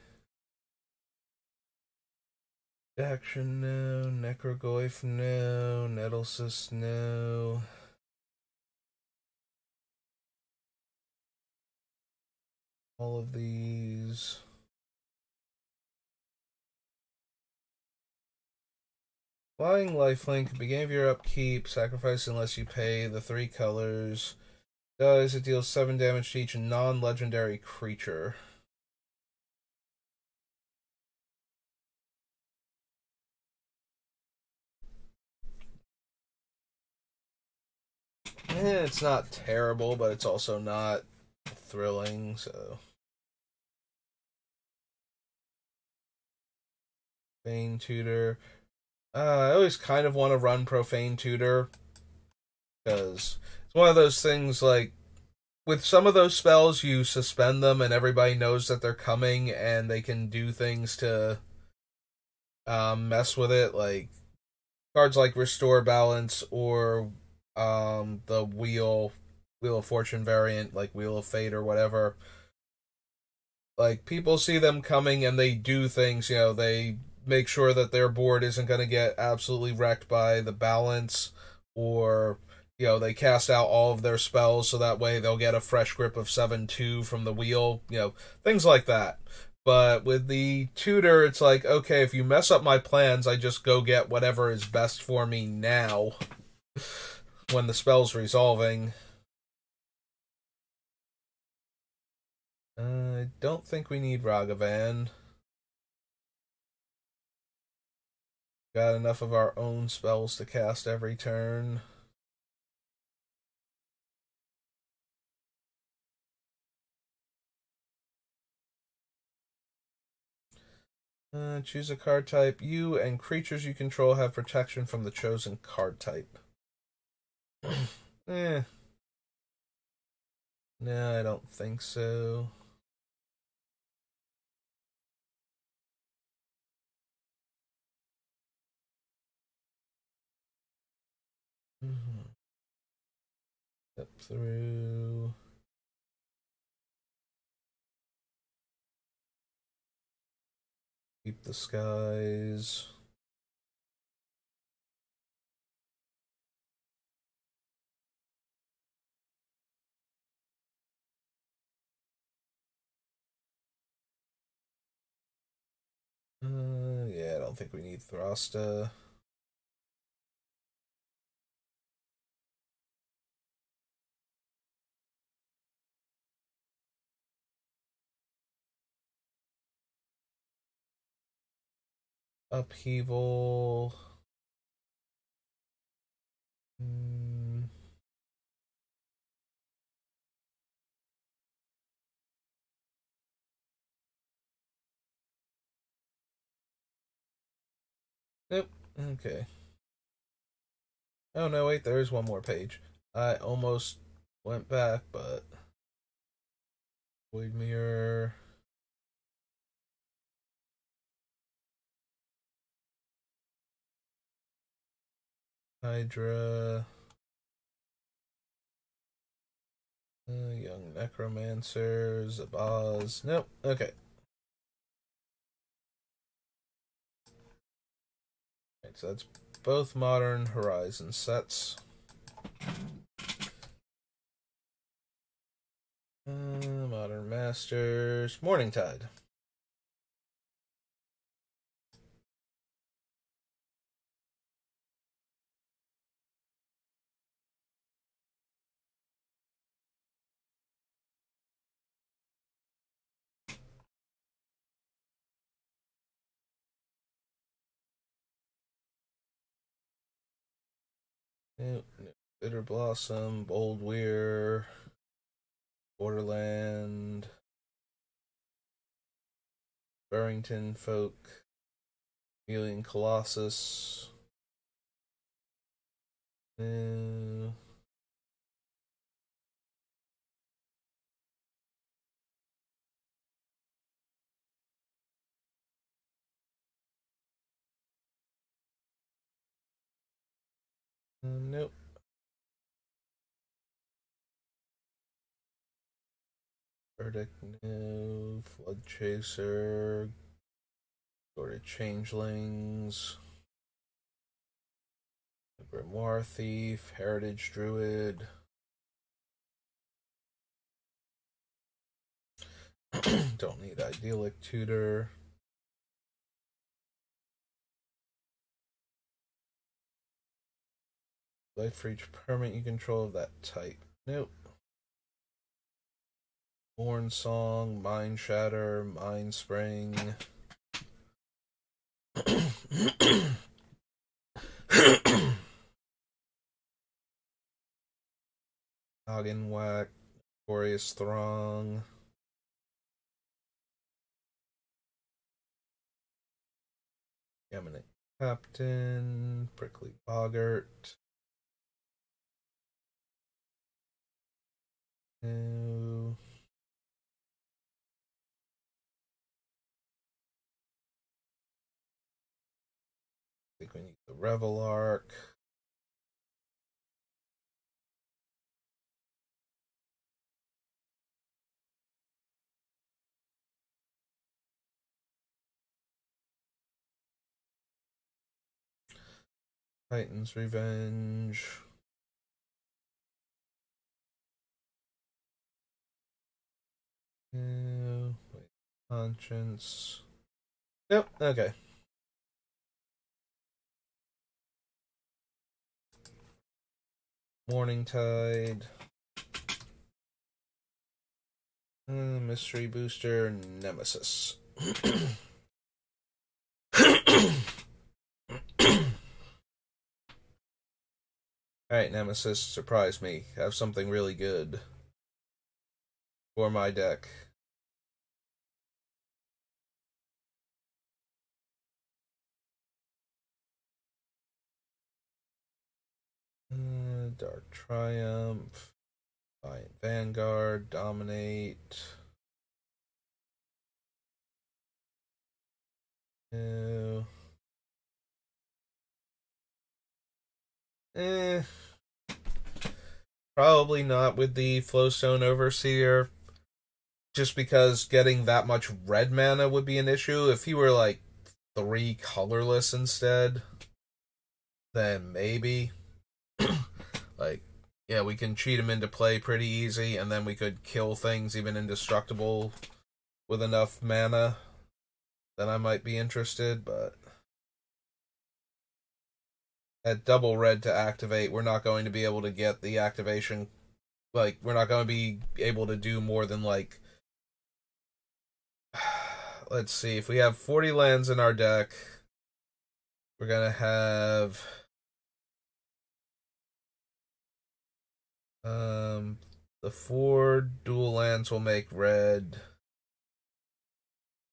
Action no, Necrogoyf no, Nettlecyst no. All of these. Flying lifelink, beginning of your upkeep, sacrifice unless you pay the three colors. Does it deals seven damage to each non legendary creature. It's not terrible, but it's also not thrilling, so. Profane Tutor. Uh, I always kind of want to run Profane Tutor. Because it's one of those things like. With some of those spells, you suspend them and everybody knows that they're coming and they can do things to um, mess with it. Like, cards like Restore Balance or um, the Wheel Wheel of Fortune variant, like Wheel of Fate or whatever. Like people see them coming and they do things. You know, they make sure that their board isn't going to get absolutely wrecked by the balance or you know they cast out all of their spells so that way they'll get a fresh grip of 7-2 from the wheel you know things like that but with the tutor it's like okay if you mess up my plans i just go get whatever is best for me now when the spell's resolving uh, i don't think we need ragavan got enough of our own spells to cast every turn Uh, choose a card type. You and creatures you control have protection from the chosen card type. eh. No, I don't think so. Mm-hmm. Step through. Keep the skies. Uh, yeah, I don't think we need Thrasta. upheaval. Mm. Okay. Oh no, wait, there is one more page. I almost went back, but Void Mirror. Hydra. Uh, young Necromancers, Abaz. Nope. Okay. So that's both Modern Horizon sets. Uh, Modern Masters, Morningtide. Bitter Blossom, Boldwyr, Borderland, Burrenton Folk, Alien Colossus. Uh, nope. Verdict, no. Flood Chaser. Go to Changelings. Grimoire Thief. Heritage Druid. Don't need Idyllic Tutor. Life for each permit you control of that type. Nope. Born Song, Mind Shatter, Mind Spring. Noggin Whack, Glorious Throng. Eminent Captain, Prickly Boggart. No. think we need the Reveillark. Titan's Revenge. Yeah, wait, conscience. Yep, okay. Morning Tide. Uh, mystery Booster Nemesis. Alright, Nemesis, surprise me. Have something really good for my deck. Uh, Dark Triumph, Defiant Vanguard, Dominate. No. Eh. Probably not with the Flowstone Overseer. Just because getting that much red mana would be an issue. If he were like three colorless instead, then maybe. like, yeah, we can cheat him into play pretty easy, and then we could kill things even indestructible with enough mana. Then I might be interested, but at double red to activate, we're not going to be able to get the activation. Like, we're not going to be able to do more than, like. Let's see. If we have 40 lands in our deck, we're going to have. Um, the four dual lands will make red.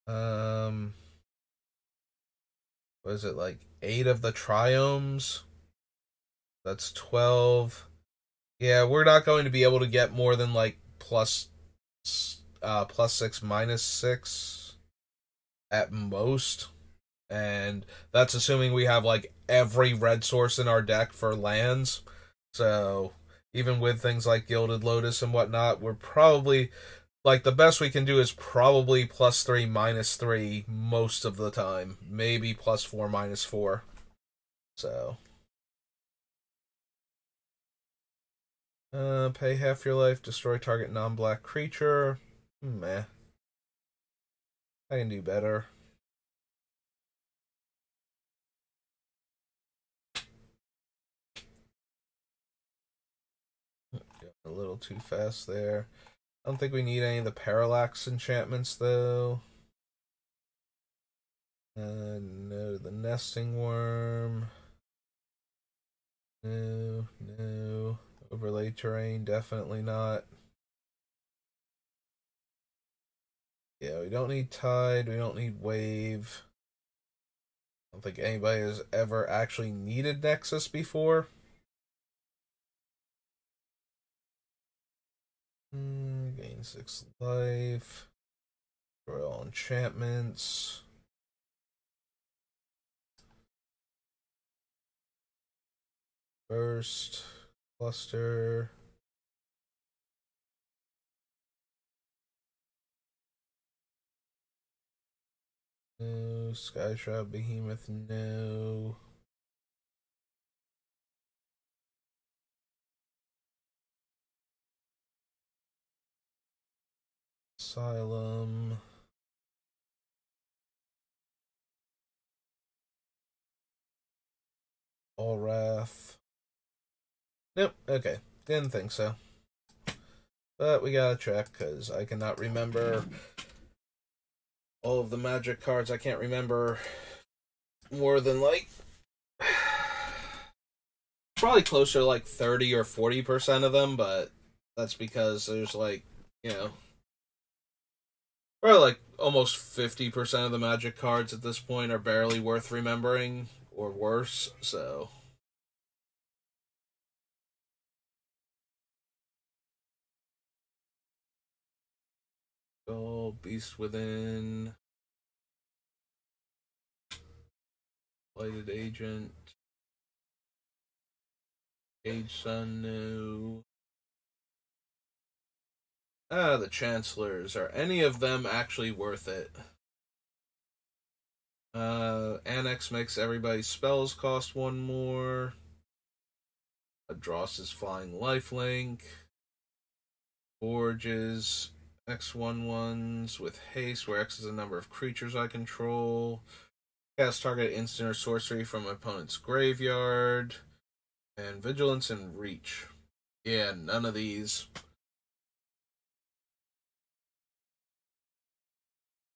Um, what is it like eight of the triomes? That's twelve. Yeah, we're not going to be able to get more than like plus, uh, plus six, minus six, at most, and that's assuming we have like every red source in our deck for lands. So even with things like Gilded Lotus and whatnot, we're probably like the best we can do is probably plus three, minus three most of the time. Maybe plus four, minus four. So. Uh, pay half your life, destroy target non black creature. Meh. I can do better. A little too fast there. I don't think we need any of the parallax enchantments though. Uh, no, the nesting worm. No, no. Overlay terrain, definitely not. Yeah, we don't need tide, we don't need wave. I don't think anybody has ever actually needed Nexus before. Mm, gain six life. Royal enchantments. Burst. Cluster. No. Skyshroud Behemoth, no. Asylum. All Wrath. Nope, okay. Didn't think so. But we gotta check, because I cannot remember all of the magic cards. I can't remember more than like. Probably closer to like 30 or 40% of them, but that's because there's like, you know, Probably like almost 50% of the magic cards at this point are barely worth remembering or worse, so. Gold, Beast Within. Blighted Agent. Age Sun, no. Ah, the Chancellors. Are any of them actually worth it? Uh, Annex makes everybody's spells cost one more. Adross is Flying Lifelink. Forges. X1 ones with haste, where X is the number of creatures I control. Cast target instant or sorcery from opponent's graveyard. And vigilance and reach. Yeah, none of these.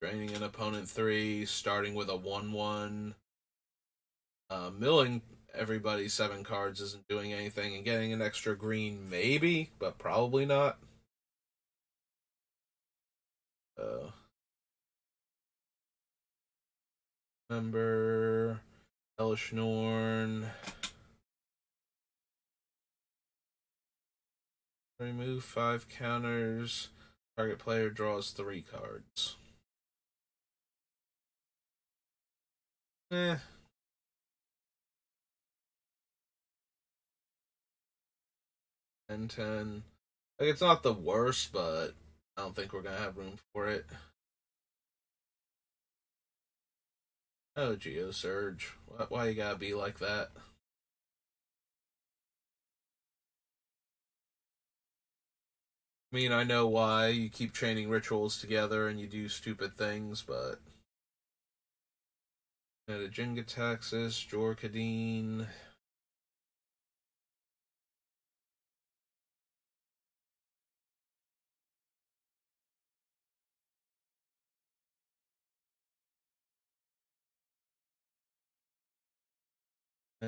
Draining an opponent three, starting with a one one. Uh, milling everybody seven cards isn't doing anything, and getting an extra green maybe, but probably not. Uh, number Elesh Remove five counters. Target player draws three cards. Eh. And 10. Like, it's not the worst, but I don't think we're going to have room for it. Oh, Geosurge. Why, why you gotta be like that? I mean, I know why you keep chaining rituals together and you do stupid things, but. a Jin-Gitaxias, Jor Kadeen.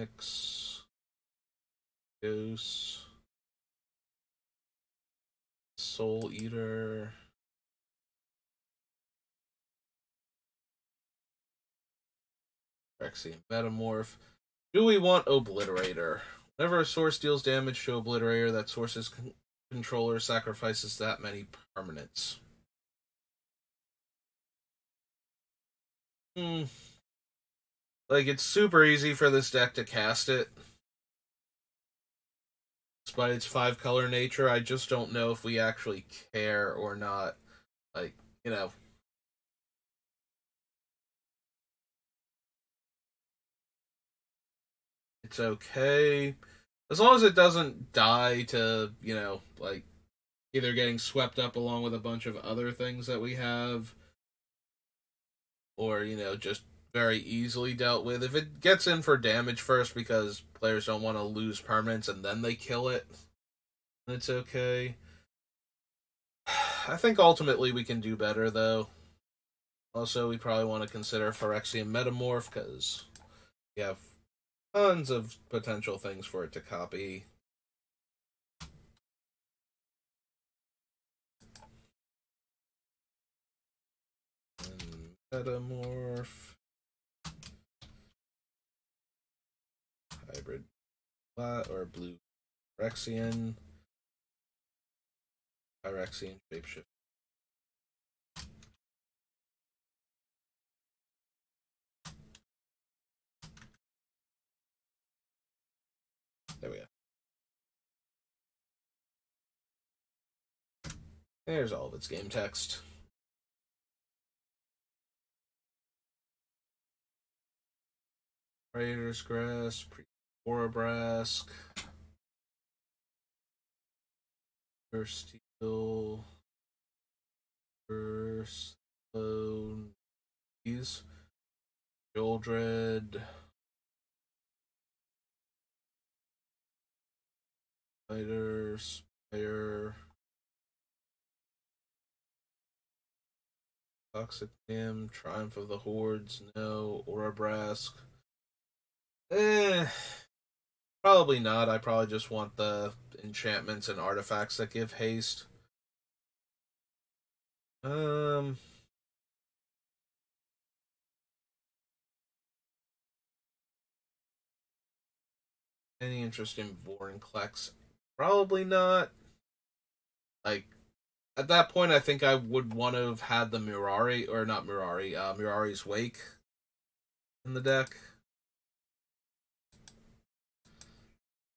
X. Ghost. Soul Eater. Phyrexian Metamorph. Do we want Obliterator? Whenever a source deals damage to Obliterator, that source's con- controller sacrifices that many permanents. Hmm. Like, it's super easy for this deck to cast it. Despite its five color nature, I just don't know if we actually care or not. Like, you know. It's okay. As long as it doesn't die to, you know, like, either getting swept up along with a bunch of other things that we have, or, you know, just very easily dealt with. If it gets in for damage first because players don't want to lose permanents and then they kill it, it's okay. I think ultimately we can do better though. Also, we probably want to consider Phyrexian Metamorph because we have tons of potential things for it to copy. Metamorph. Hybrid black or blue Rexian. Phyrexian shapeshift. There we go. There's all of its game text. Raiders Grass, Urabrask, Steel, First Stone, these, Joldred, Spider, Spire, Toxic Dam, Triumph of the Hordes, no, Urabrask. Eh, Probably not. I probably just want the enchantments and artifacts that give haste. Um. Any interest in Vorinclex? Probably not. Like, at that point, I think I would want to have had the Mirari, or not Mirari, uh, Mirari's Wake in the deck.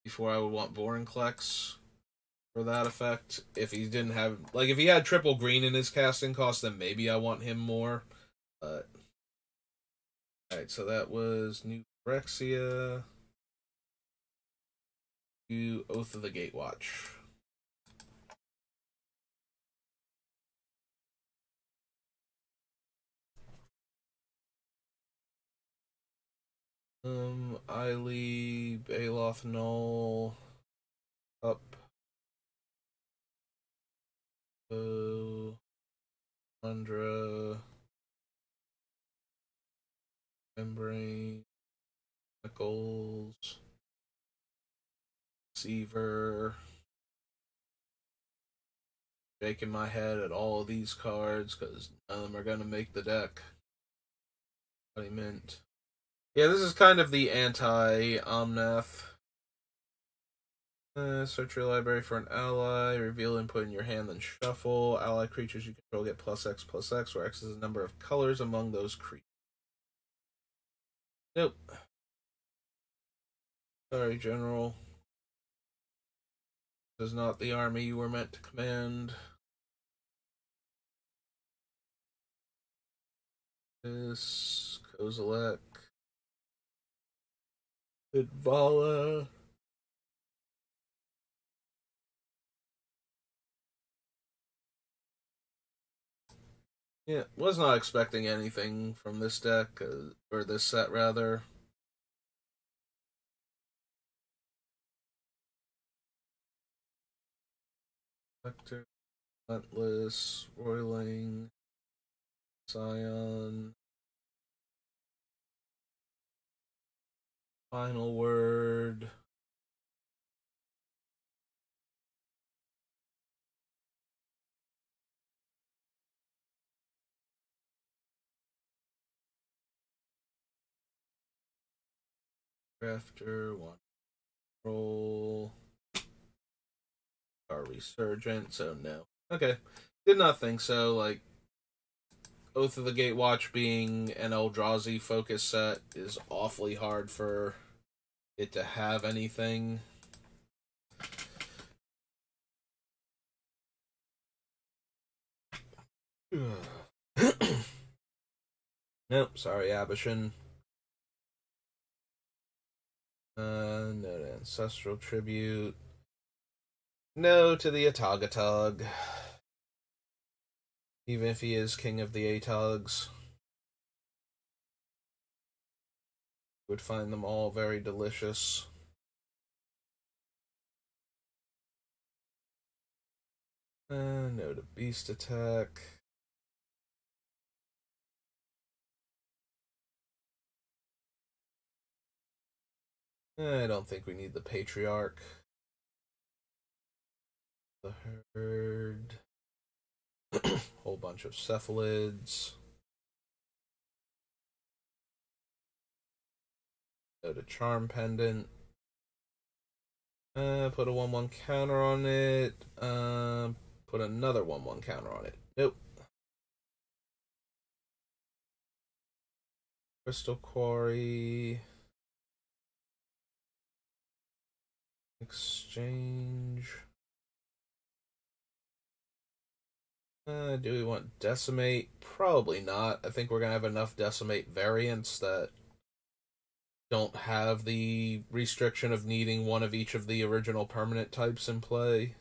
Before I would want Vorinclex for that effect. If he didn't have like if he had triple green in his casting cost, then maybe I want him more. But Alright, so that was New Phyrexia. You Oath of the Gatewatch. Um, Eiley, Baloth, Null, up. Uh, Andra, Membrane, Nichols, Seaver. Shaking my head at all these cards because none of them are going to make the deck. He meant. Yeah, this is kind of the anti Omnath. Uh, search your library for an ally, reveal input in your hand, then shuffle. Ally creatures you control get plus X plus X, where X is the number of colors among those creatures. Nope. Sorry, General. This is not the army you were meant to command. This Kozilek. Vidvala. Yeah, was not expecting anything from this deck, uh, or this set rather. Vector, Relentless, Roiling, Scion, Final Word. After one roll. Our resurgent, so no. Okay. Did not think so. Like Oath of the Gatewatch being an Eldrazi focus set is awfully hard for it to have anything. nope, sorry, Aboshan. Uh, no to Ancestral Tribute. No to the Atogatog. Even if he is king of the Atogs. Would find them all very delicious. Uh, no to Beast Attack. I don't think we need the patriarch. The herd. Whole bunch of cephalids. Go to charm pendant. Uh, put a 1 1 counter on it. Uh, put another 1 1 counter on it. Nope. Crystal Quarry. Exchange. Uh, do we want decimate? Probably not. I think we're gonna have enough decimate variants that don't have the restriction of needing one of each of the original permanent types in play.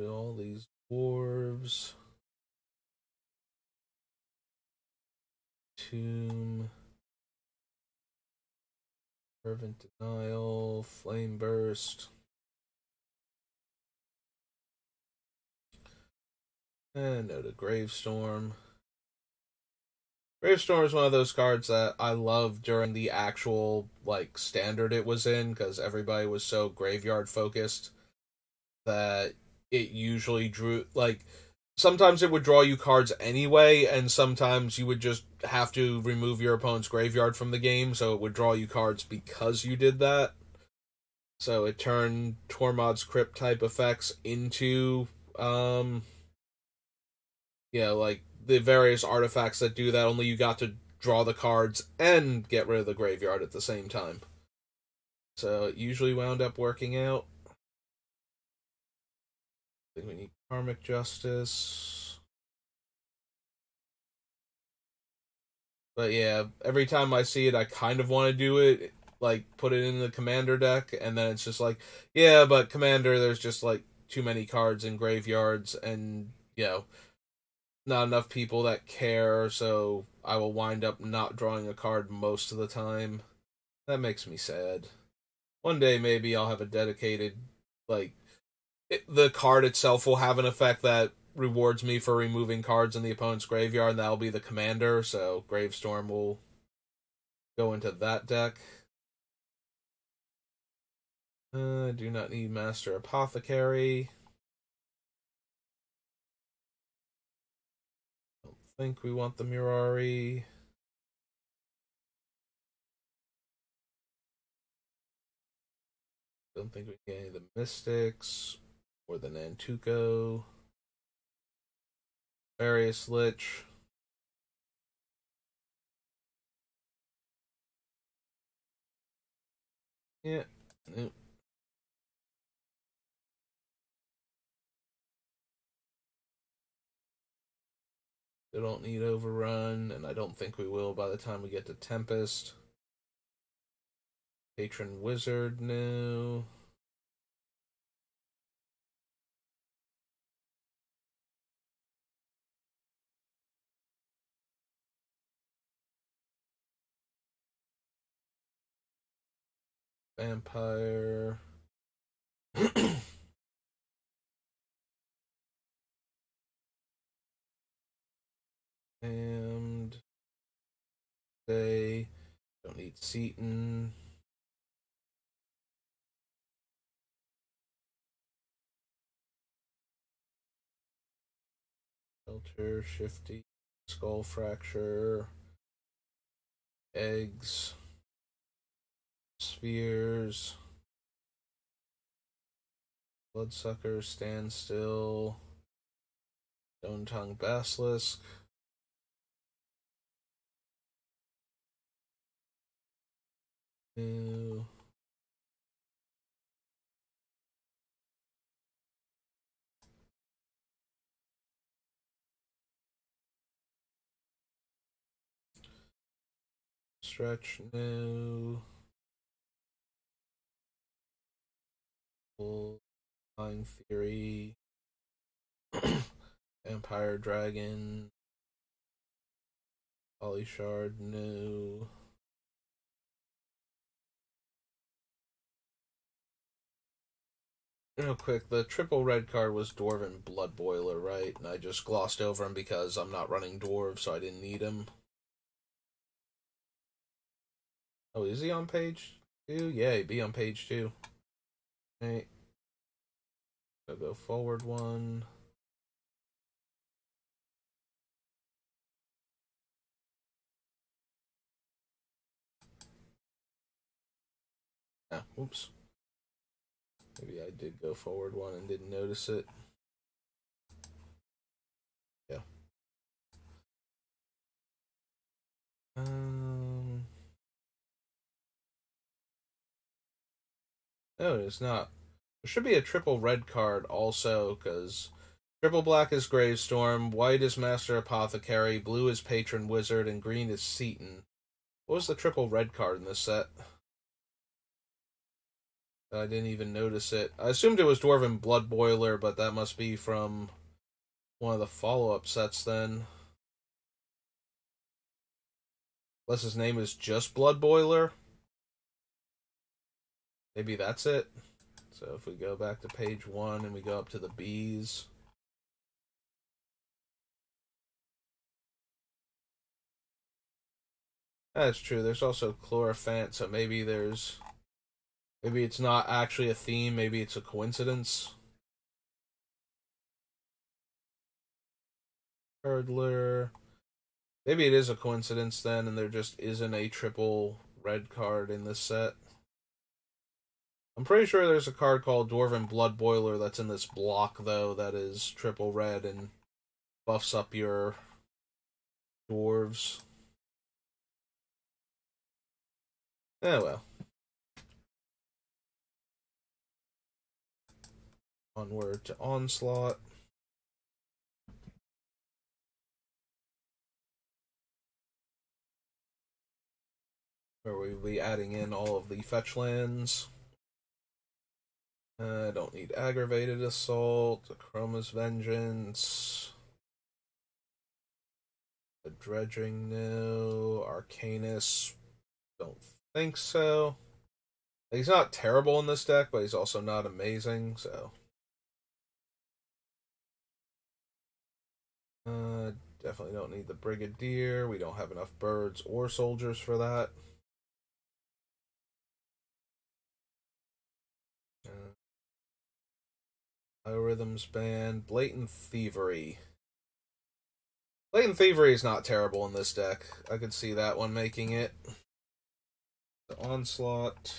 all these dwarves. Tomb. Fervent Denial. Flame Burst. And no to Gravestorm. Gravestorm is one of those cards that I love during the actual like standard it was in because everybody was so graveyard focused that it usually drew like sometimes it would draw you cards anyway and sometimes you would just have to remove your opponent's graveyard from the game so it would draw you cards because you did that So it turned Tormod's crypt type effects into um yeah, like the various artifacts that do that, only you got to draw the cards and get rid of the graveyard at the same time. So it usually wound up working out. I think we need Karmic Justice. But yeah, every time I see it, I kind of want to do it, like put it in the commander deck, and then it's just like, yeah, but commander, there's just like too many cards in graveyards, and you know, not enough people that care, so I will wind up not drawing a card most of the time. That makes me sad. One day maybe I'll have a dedicated like the card itself will have an effect that rewards me for removing cards in the opponent's graveyard, and that'll be the commander, so Gravestorm will go into that deck. Uh, I do not need Master Apothecary. Don't think we want the Mirari. Don't think we get any of the Mystics or the Nantuko. Various Lich. Yeah. Nope. They don't need Overrun, and I don't think we will by the time we get to Tempest. Patron Wizard, no. Vampire. and they don't need Seton. Filter, shifty, skull fracture, eggs spheres, bloodsucker, standstill, stone tongue basilisk. Stretch, no. Flying Theory, Empire Dragon, Polyshard, no. Real quick, the triple red card was Dwarven Blood Boiler, right? And I just glossed over him because I'm not running Dwarves, so I didn't need him. Oh, is he on page two? Yeah, he'd be on page two. Right. I'll go forward one. Ah, oops. Maybe I did go forward one and didn't notice it. Yeah. Um. No, it's not. There should be a triple red card also, because triple black is Gravestorm, white is Master Apothecary, blue is Patron Wizard, and green is Seton. What was the triple red card in this set? I didn't even notice it. I assumed it was Dwarven Blood Boiler, but that must be from one of the follow up sets then. Unless his name is just Blood Boiler. Maybe that's it. So if we go back to page one and we go up to the bees. That's true. There's also Chlorophant, so maybe there's. Maybe it's not actually a theme, maybe it's a coincidence. Hurdler. Maybe it is a coincidence then, and there just isn't a triple red card in this set. I'm pretty sure there's a card called Dwarven Blood Boiler that's in this block though that is triple red and buffs up your dwarves. Oh well. Onward to Onslaught. Where we'll be adding in all of the fetch lands. I uh, don't need Aggravated Assault, Akroma's Vengeance, the Dredging, no. Arcanis, don't think so. He's not terrible in this deck, but he's also not amazing, so. Uh, definitely don't need the Brigadier. We don't have enough birds or soldiers for that. Algorithms band. Blatant Thievery. Blatant Thievery is not terrible in this deck. I could see that one making it. The Onslaught.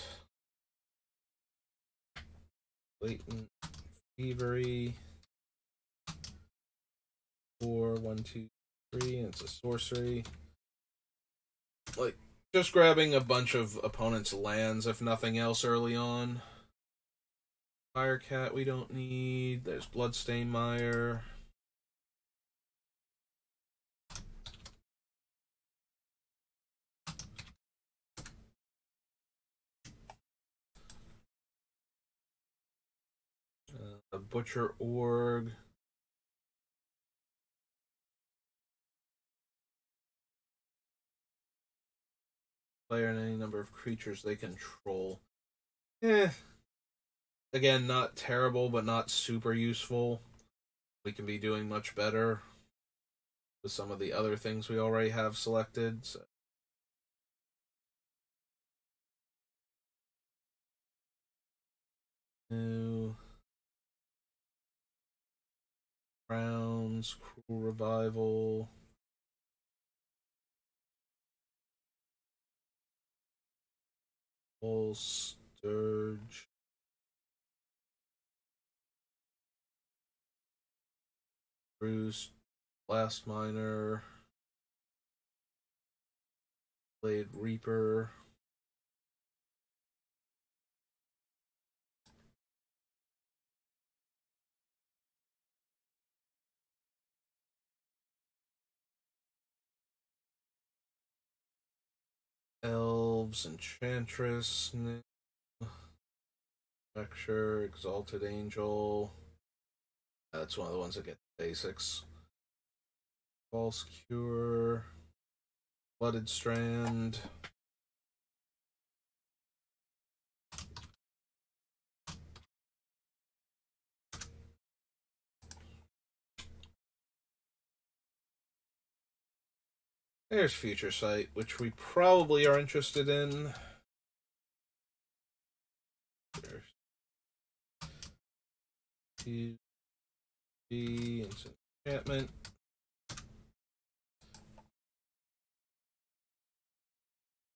Blatant Thievery. Four, one, two, three, and it's a sorcery. Like, just grabbing a bunch of opponents' lands, if nothing else, early on. Firecat we don't need. There's Bloodstain Mire. Uh, Butcher Orgg. Player and any number of creatures they control. Eh, again, not terrible, but not super useful. We can be doing much better with some of the other things we already have selected. So. New rounds, cruel revival. Full Sturge. Bruce, Blast Miner, Blade Reaper. Elves, Enchantress, Lecture, Exalted Angel. That's one of the ones that get basics. False Cure, Flooded Strand. There's Future Sight, which we probably are interested in. There's enchantment.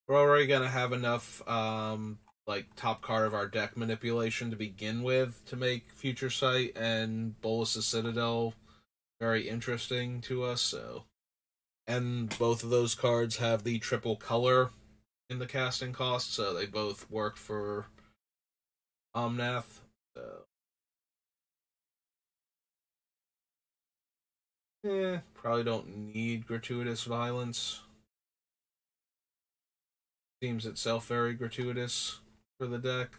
We're already gonna have enough um like top card of our deck manipulation to begin with to make Future Sight and Bolas' Citadel very interesting to us, so and both of those cards have the triple color in the casting cost, so they both work for Omnath. So Eh, probably don't need gratuitous violence. Seems itself very gratuitous for the deck.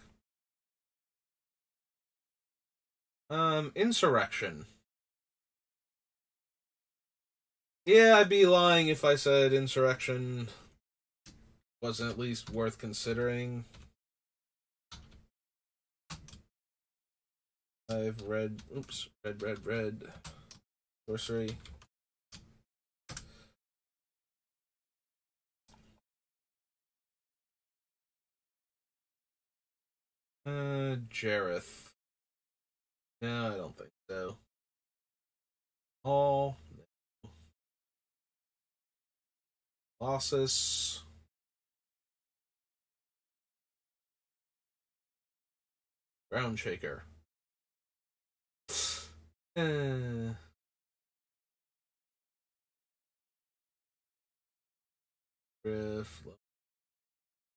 Um, insurrection. Yeah, I'd be lying if I said insurrection wasn't at least worth considering. I've read, oops, red, red, red. Sorcery. Uh, Jareth. No, I don't think so. All. No. Colossus. Ground Shaker. Eh. Griff,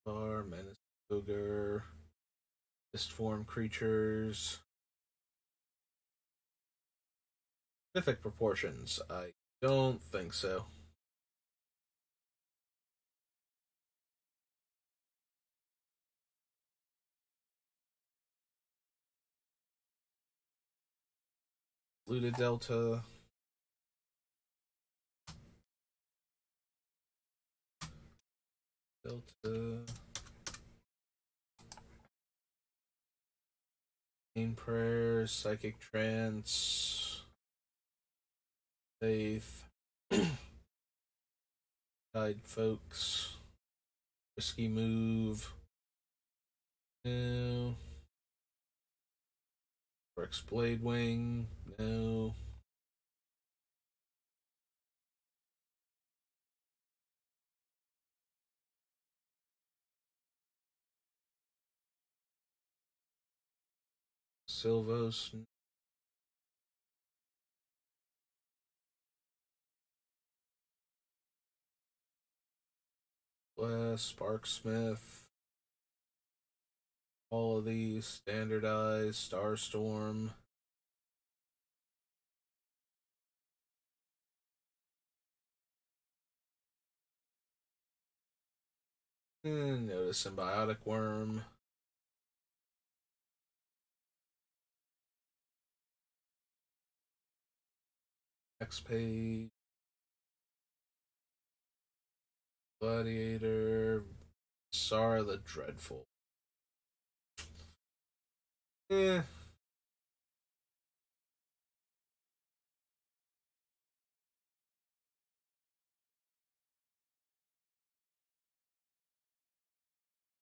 Star, Menace Ogre, Mist form creatures. Specific proportions. I don't think so. Luda Delta. Delta. Main uh, prayers, psychic trance, faith, guide folks, risky move, no, Rex Blade Wing, no. Silvos. Sparksmith. All of these standardized, Starstorm. And notice symbiotic worm. Next page. Gladiator. Sara the Dreadful. Eh.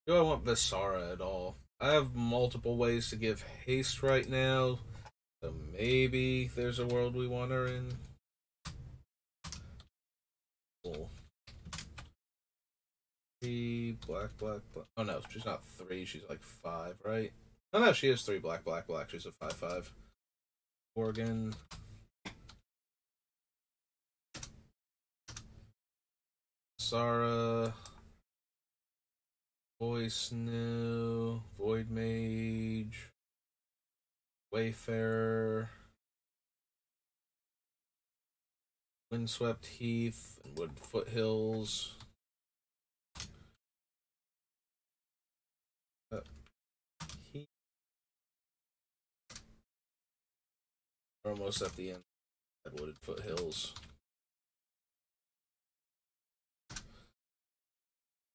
Do I want Visara at all? I have multiple ways to give haste right now. So maybe there's a world we want her in. Cool. Three black, black, black. Oh no, she's not three. She's like five, right? Oh no, she is three black, black, black. She's a five, five. Morgan. Sara. Voice new. Void Mage. Wayfarer. Windswept Heath and Wood Foothills. Uh, Heath. Almost at the end. Wooded Foothills.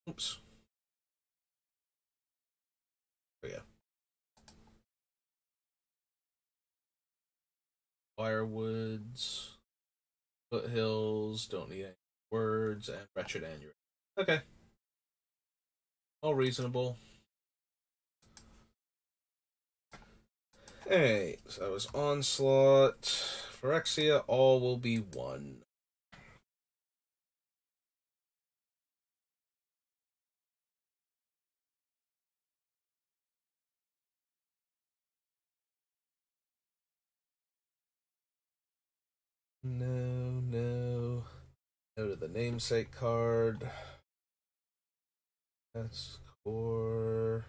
Oops. There we go. Firewoods, Foothills, don't need any words, and Wretched Anurid. Okay. All reasonable. Hey, so that was Onslaught. Phyrexia, all will be one. No, no. Go to the namesake card. That's core.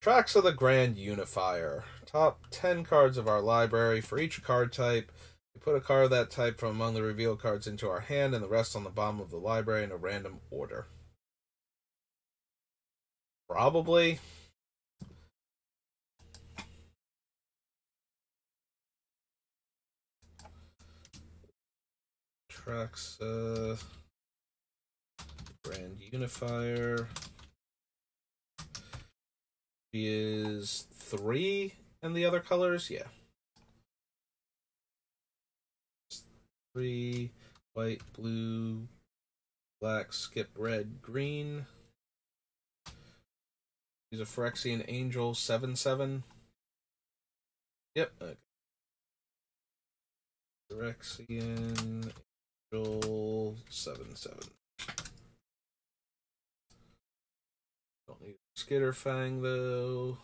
Atraxa the Grand Unifier. Top 10 cards of our library. For each card type, we put a card of that type from among the revealed cards into our hand and the rest on the bottom of the library in a random order. Probably. Atraxa, uh, Grand Unifier. She is three and the other colors, yeah. Three, white, blue, black, skip, red, green. She's a Phyrexian Angel 7 7. Yep. Okay. Phyrexian 7 7. Don't need Skitterfang though.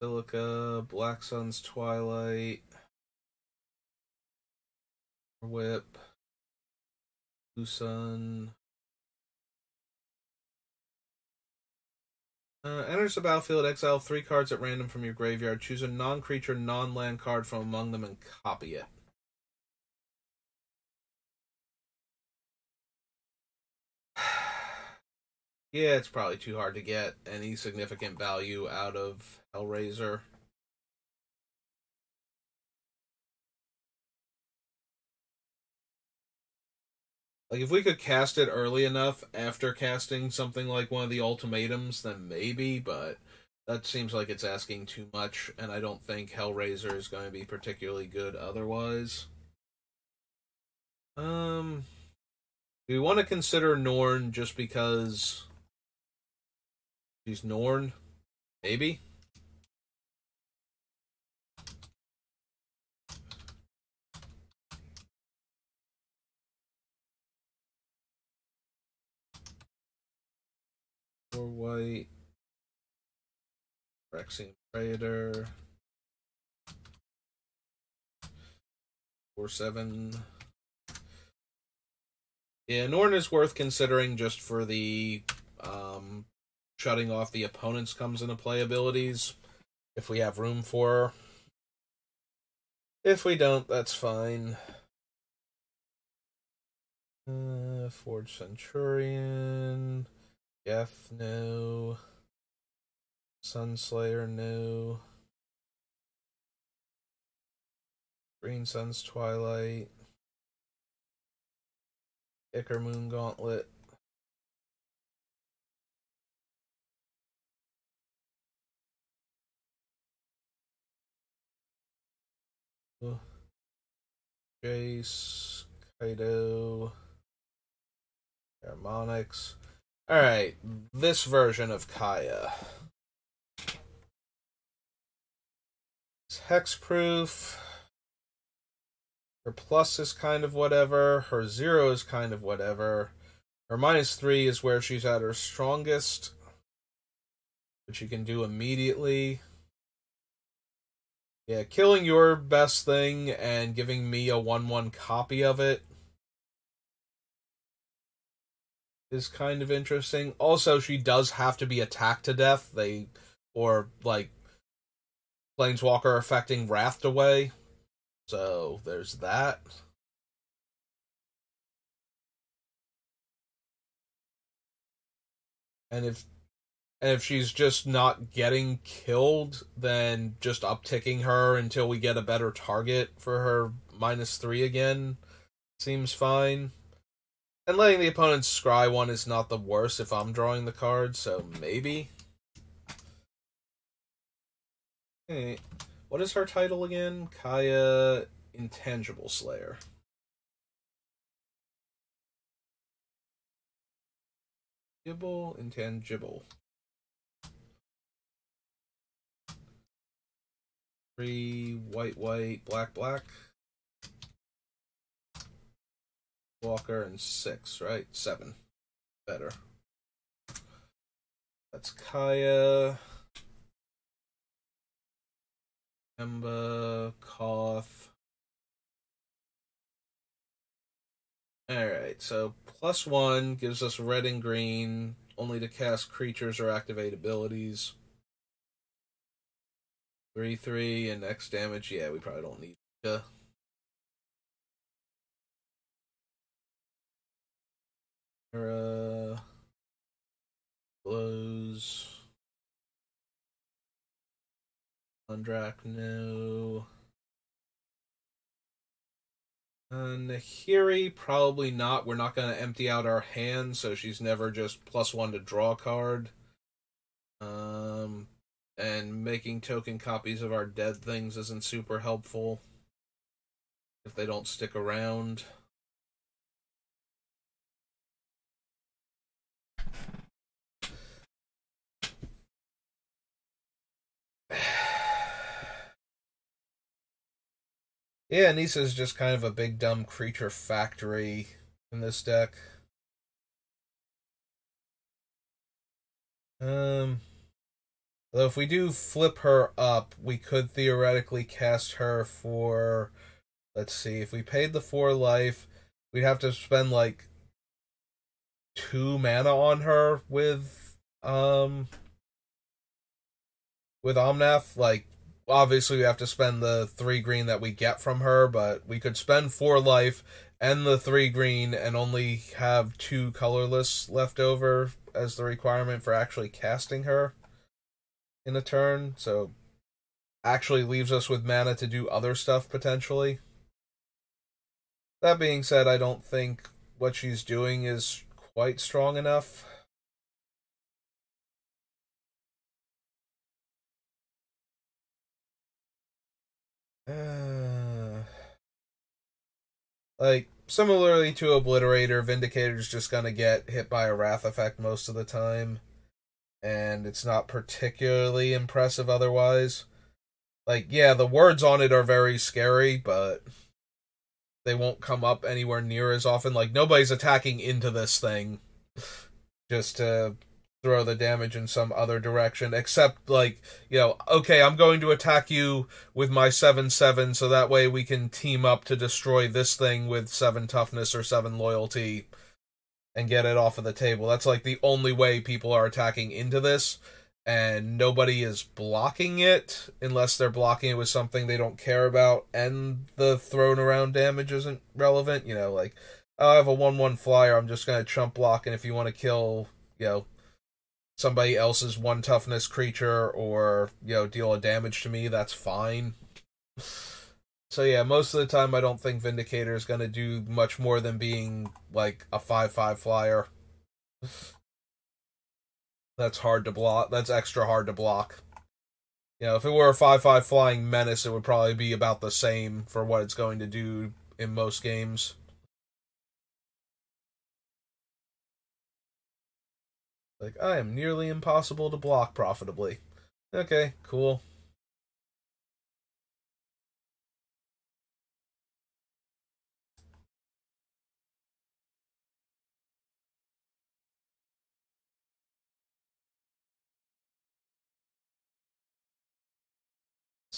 Silica, Black Sun's Twilight, Whip, Blue Sun. Uh, enters the battlefield, exile three cards at random from your graveyard. Choose a non creature, non land card from among them and copy it. Yeah, it's probably too hard to get any significant value out of Hellraiser. Like if we could cast it early enough after casting something like one of the ultimatums, then maybe, but that seems like it's asking too much, and I don't think Hellraiser is going to be particularly good otherwise. Um do we want to consider Norn just because she's Norn? Maybe. Four white. Phyrexian Predator. Four seven. Yeah, Norn is worth considering just for the um, shutting off the opponent's comes into play abilities if we have room for. If we don't, that's fine. Uh, Forge Centurion. Geth, no. Sunslayer, no. Green Sun's Twilight. Ichor Moon Gauntlet. Jace, Kaido, Harmonix. Alright, this version of Kaya. It's hexproof. Her plus is kind of whatever. Her zero is kind of whatever. Her minus three is where she's at her strongest, which you can do immediately. Yeah, killing your best thing and giving me a 1 1 copy of it is kind of interesting. Also, she does have to be attacked to death. They, or like, Planeswalker affecting Wrathed away. So there's that. And if and if she's just not getting killed, then just upticking her until we get a better target for her minus three again seems fine. And letting the opponent scry one is not the worst if I'm drawing the card, so maybe. Okay. What is her title again? Kaya Intangible Slayer. Intangible, intangible. Three, white, white, black, black. Walker, and six, right? Seven. Better. That's Kaya. Emba, Koth. Alright, so plus one gives us red and green, only to cast creatures or activate abilities. Three, three, and X damage. Yeah, we probably don't need. Uh, blows. Undrak, no. Uh, Nahiri, probably not. We're not going to empty out our hand, so she's never just plus one to draw a card. Um, and making token copies of our dead things isn't super helpful if they don't stick around. Yeah, Nissa's just kind of a big dumb creature factory in this deck. Um Though if we do flip her up, we could theoretically cast her for let's see, if we paid the four life, we'd have to spend like two mana on her with um with Omnath. Like obviously we have to spend the three green that we get from her, but we could spend four life and the three green and only have two colorless left over as the requirement for actually casting her in a turn. So actually leaves us with mana to do other stuff potentially. That being said, I don't think what she's doing is quite strong enough. Uh, like similarly to Obliterator, Vindicator's just gonna get hit by a Wrath effect most of the time, and it's not particularly impressive otherwise. Like, yeah, the words on it are very scary, but they won't come up anywhere near as often. Like, nobody's attacking into this thing just to throw the damage in some other direction except like you know okay i'm going to attack you with my 7-7 so that way we can team up to destroy this thing with 7 toughness or 7 loyalty and get it off of the table. That's like the only way people are attacking into this and nobody is blocking it unless they're blocking it with something they don't care about and the thrown around damage isn't relevant you know like oh, i have a 1-1 flyer i'm just going to chump block and if you want to kill you know somebody else's one toughness creature or you know deal a damage to me that's fine so yeah most of the time i don't think vindicator is going to do much more than being like a 5-5 flyer that's hard to block that's extra hard to block you know if it were a 5-5 flying menace it would probably be about the same for what it's going to do in most games Like, I am nearly impossible to block profitably. Okay, cool.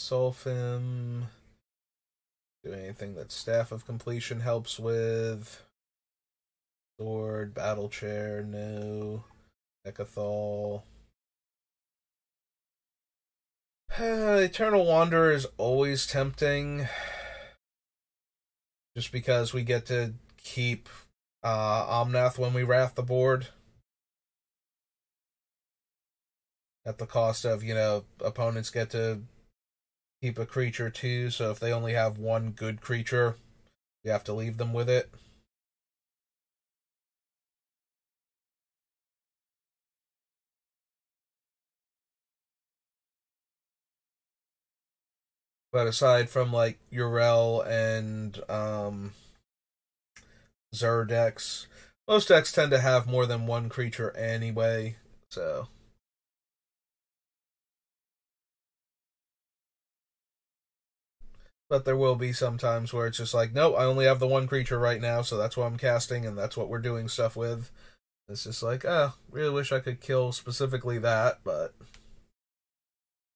Sulfim. Do anything that Staff of Completion helps with. Sword, Battle Chair, no. Ekathol. Eternal Wanderer is always tempting. Just because we get to keep uh, Omnath when we wrath the board. At the cost of, you know, opponents get to keep a creature too, so if they only have one good creature, you have to leave them with it. But aside from like Uril and um Zur decks, most decks tend to have more than one creature anyway, so But there will be some times where it's just like, no, I only have the one creature right now, so that's what I'm casting, and that's what we're doing stuff with. It's just like, oh, really wish I could kill specifically that, but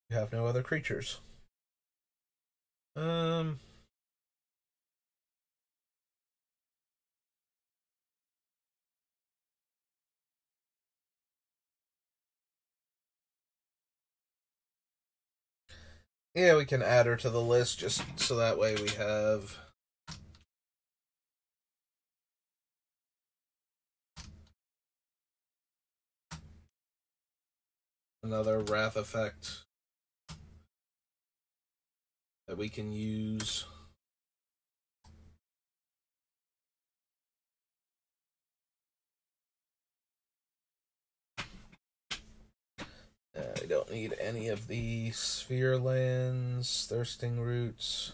you have no other creatures. Um. Yeah, we can add her to the list just so that way we have another wrath effect that we can use. I don't need any of the sphere lands, thirsting roots,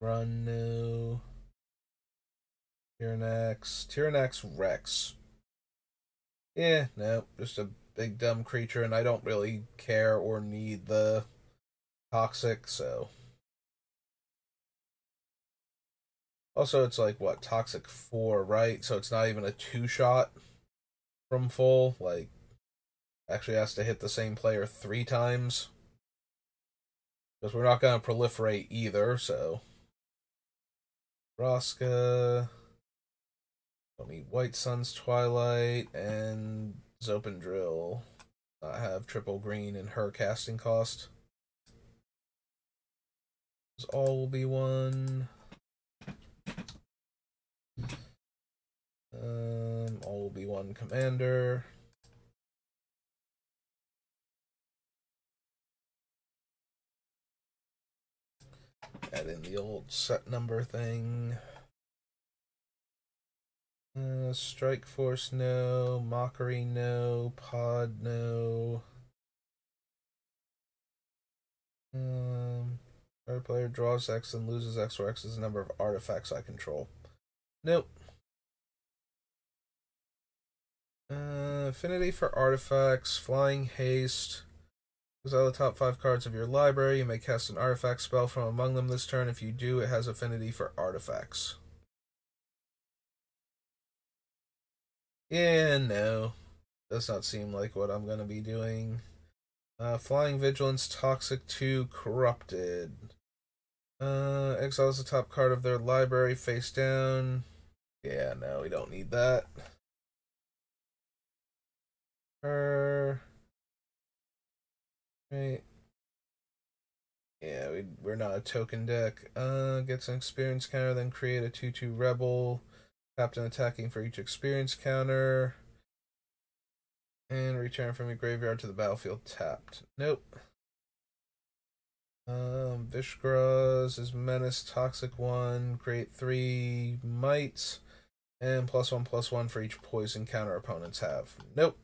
run no, Tyrranax, Tyrranax Rex. Yeah, no, just a big dumb creature, and I don't really care or need the toxic, so. Also, it's like what toxic four, right? So it's not even a two shot from full. Like, actually has to hit the same player three times. Because we're not going to proliferate either, so. Vraska. Don't need White Sun's Twilight and Zopandrel. I have triple green in her casting cost. All will be one. Um, all will be one commander. Add in the old set number thing. Uh, Strike Force, no. Mockery, no. Pod, no. Um, our player draws X and loses X, where X is the number of artifacts I control. Nope. Uh, affinity for artifacts, flying haste. Exile the top five cards of your library. You may cast an artifact spell from among them this turn. If you do, it has affinity for artifacts. Yeah, no. Does not seem like what I'm going to be doing. Uh, Flying Vigilance, Toxic 2, Corrupted. Uh, exiles the top card of their library face down. Yeah, no, we don't need that. Her. Right. Yeah, we, we're not a token deck. Uh, gets an experience counter, then create a 2 2 Rebel. Captain attacking for each experience counter. And return from your graveyard to the battlefield tapped. Nope. Um, Vishgraz is Menace, Toxic 1, create 3 Mites, and plus 1 plus 1 for each poison counter opponents have. Nope.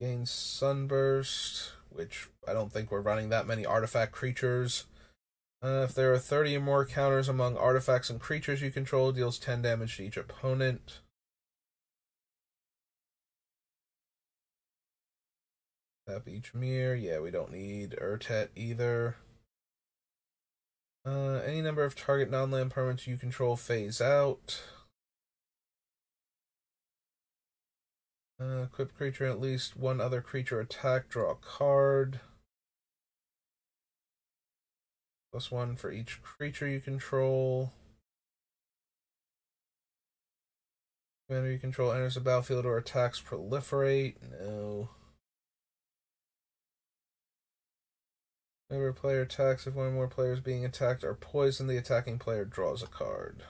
Gain Sunburst, which I don't think we're running that many artifact creatures. Uh, if there are 30 or more counters among artifacts and creatures you control, deals 10 damage to each opponent. Tap each mirror. Yeah, we don't need Urtet either. Uh, any number of target non-land permanents you control phase out. Uh, equip creature at least one other creature attack, draw a card. Plus one for each creature you control. Commander you control enters the battlefield or attacks proliferate. No. Whenever a player attacks, if one or more players being attacked are poisoned, the attacking player draws a card.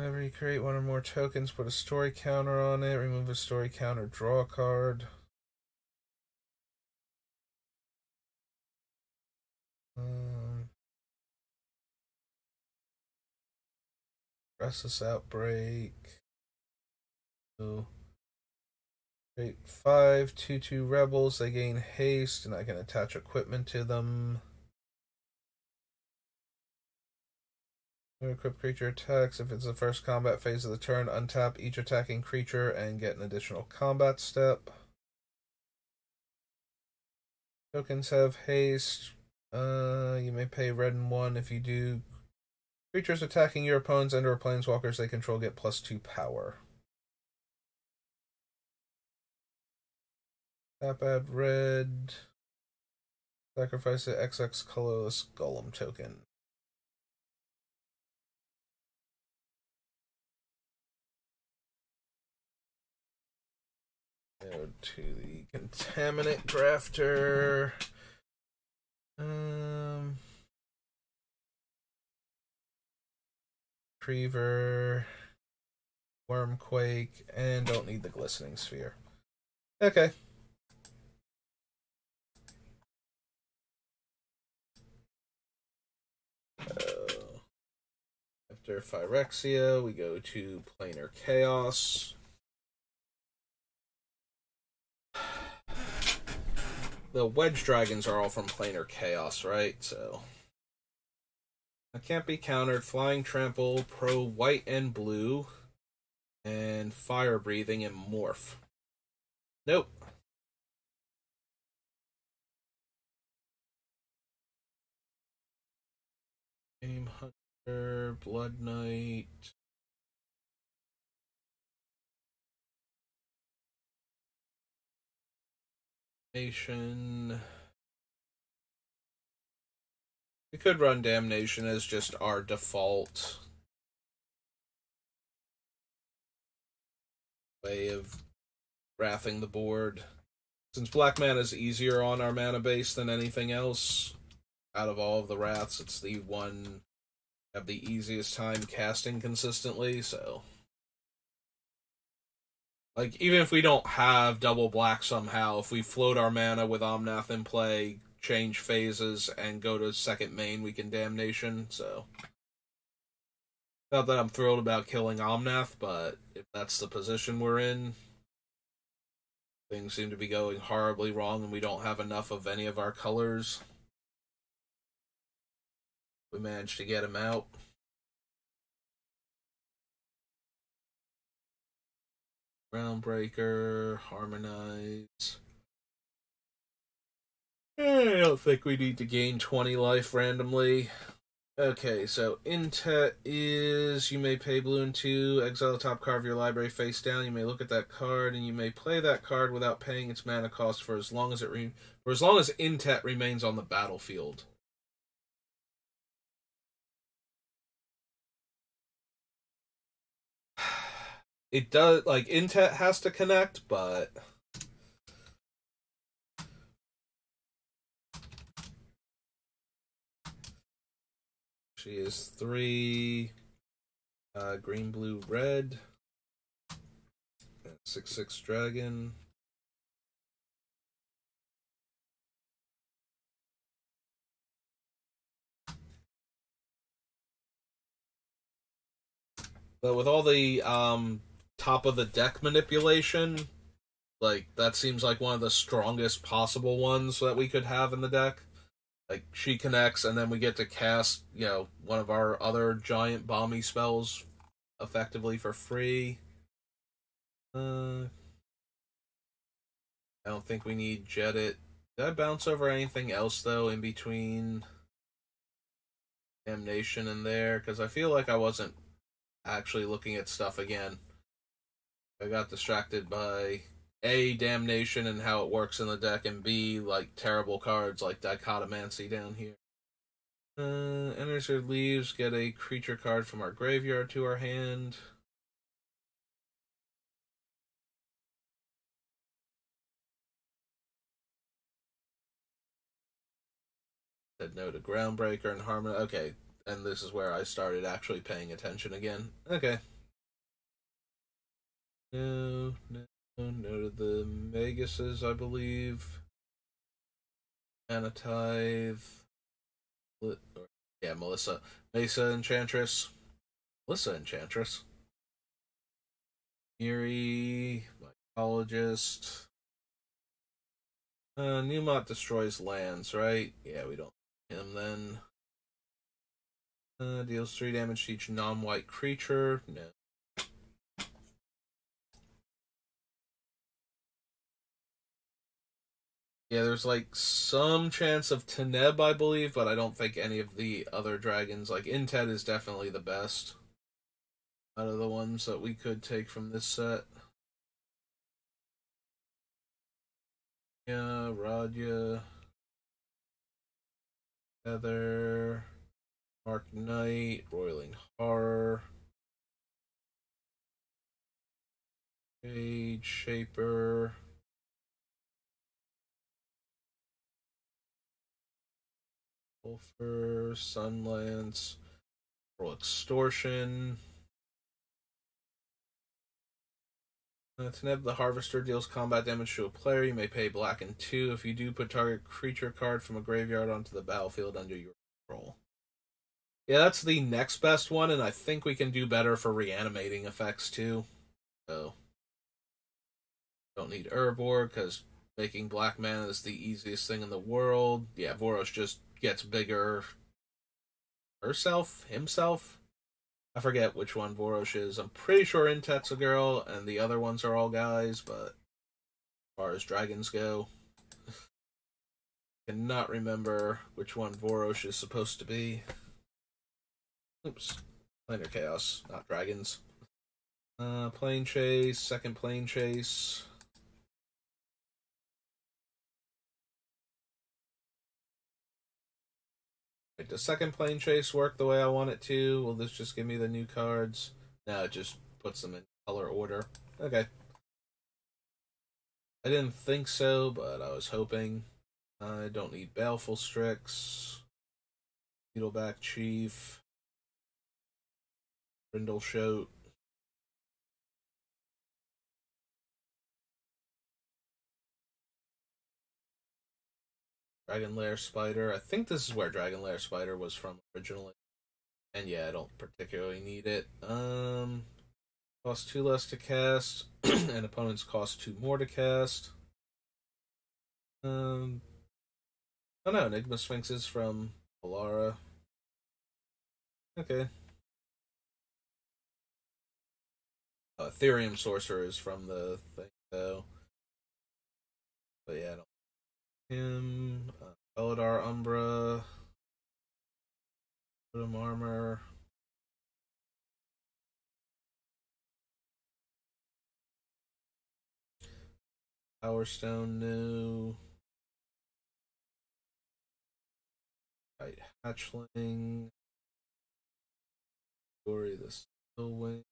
Whenever you create one or more tokens, put a story counter on it, remove a story counter, draw a card. Um, Restless Outbreak. So, create five, two, two rebels. They gain haste, and I can attach equipment to them. Equip creature attacks. If it's the first combat phase of the turn, untap each attacking creature and get an additional combat step. Tokens have haste. Uh, you may pay red and one if you do. Creatures attacking your opponents and or planeswalkers they control get plus two power. Tap add red. Sacrifice the XX colorless golem token. Go to the contaminant grafter. Um, Creever, Wormquake, and don't need the Glistening Sphere. Okay. Uh, after Phyrexia, we go to Planar Chaos. The wedge dragons are all from planar chaos, right? So I can't be countered. Flying trample, pro white and blue, and fire breathing and morph. Nope. Game Hunter, Blood Knight. Nation. We could run Damnation as just our default way of wrathing the board. Since Black Mana is easier on our mana base than anything else, out of all of the wraths, it's the one have the easiest time casting consistently, so like even if we don't have double black somehow, if we float our mana with Omnath in play, change phases, and go to second main, we can damnation, so not that I'm thrilled about killing Omnath, but if that's the position we're in, things seem to be going horribly wrong and we don't have enough of any of our colors. We managed to get him out. Groundbreaker, Harmonize. Eh, I don't think we need to gain 20 life randomly. Okay, so Intet is you may pay blue and two, exile the top card of your library face down. You may look at that card, and you may play that card without paying its mana cost for as long as it re- for as long as Intet remains on the battlefield. It does like Intet has to connect, but She is three uh, green, blue, red. Six six dragon. But with all the um, top of the deck manipulation, like that seems like one of the strongest possible ones that we could have in the deck. Like she connects and then we get to cast you know one of our other giant bomby spells effectively for free. Uh i don't think we need jet it. Did i bounce over anything else though in between damnation and there? Because i feel like i wasn't actually looking at stuff again i got distracted by a damnation and how it works in the deck, and B like terrible cards like Dichotomancy down here. Uh, enters or leaves, get a creature card from our graveyard to our hand. Said no to Groundbreaker and Harmon. Okay, and this is where I started actually paying attention again. Okay. No, no. Noted the Maguses, I believe. Anatithe. Yeah, Melissa. Mesa Enchantress. Melissa Enchantress. Eerie. Mycologist. Uh, Newmont destroys lands, right? Yeah, we don't him then. Uh, deals 3 damage to each non white creature. No. Yeah, there's like some chance of Teneb, I believe, but I don't think any of the other dragons, like Intet, is definitely the best out of the ones that we could take from this set. Yeah, Radya, Heather, Mark Knight, Roiling Horror, Jade Shaper. Sulfur, Sunlance, Roll Extortion. Uh, Teneb the Harvester deals combat damage to a player. You may pay black and two. If you do, put target creature card from a graveyard onto the battlefield under your control. Yeah, that's the next best one, and I think we can do better for reanimating effects too. So, don't need Urborg because making black mana is the easiest thing in the world. Yeah, Vorosh just gets bigger herself, himself. I forget which one Vorosh is. I'm pretty sure Intet's a girl, and the other ones are all guys, but as far as dragons go, cannot remember which one Vorosh is supposed to be. Oops. Planar Chaos, not dragons. Uh, plane chase, second plane chase. Wait, does second plane chase work the way I want it to? Will this just give me the new cards? No, it just puts them in color order. Okay. I didn't think so, but I was hoping. I don't need Baleful Strix. Needleback Chief. Brindle Shoat. Dragon Lair Spider. I think this is where Dragon Lair Spider was from originally. And yeah, I don't particularly need it. Um, cost two less to cast, and opponents cost two more to cast. Um, oh no, Enigma Sphinxes from Alara. Okay. Uh, Ethereum Sorcerers from the thing, though. But yeah, I don't him, uh, Eladar Umbra, Totem Armor. Power Stone new. Right, Hatchling. Glory the Stillwing.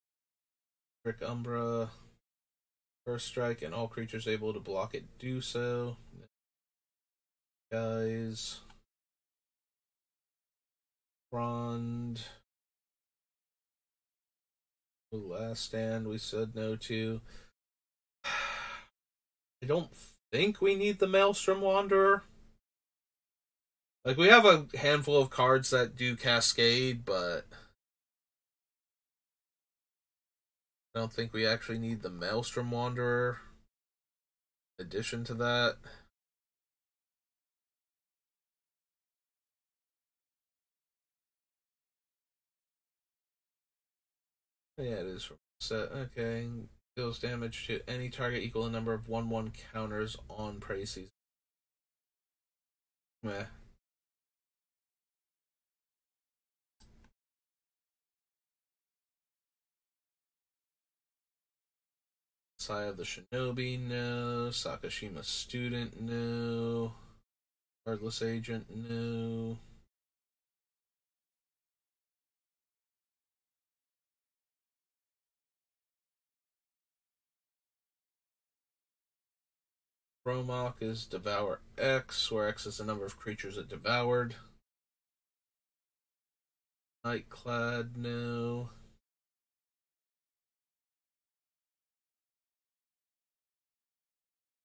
Trick Umbra. First strike, and all creatures able to block it do so guys. Frond. The last stand we said no to. I don't think we need the Maelstrom Wanderer. Like, we have a handful of cards that do Cascade, but. I don't think we actually need the Maelstrom Wanderer. In addition to that. Yeah, it is from set. Okay. Deals damage to any target equal to number of 1 1 counters on Prey Season. Meh. Sai of the Shinobi, no. Sakashima Student, no. Heartless Agent, no. Thromok is Devour X, where X is the number of creatures it devoured. Nightclad, no.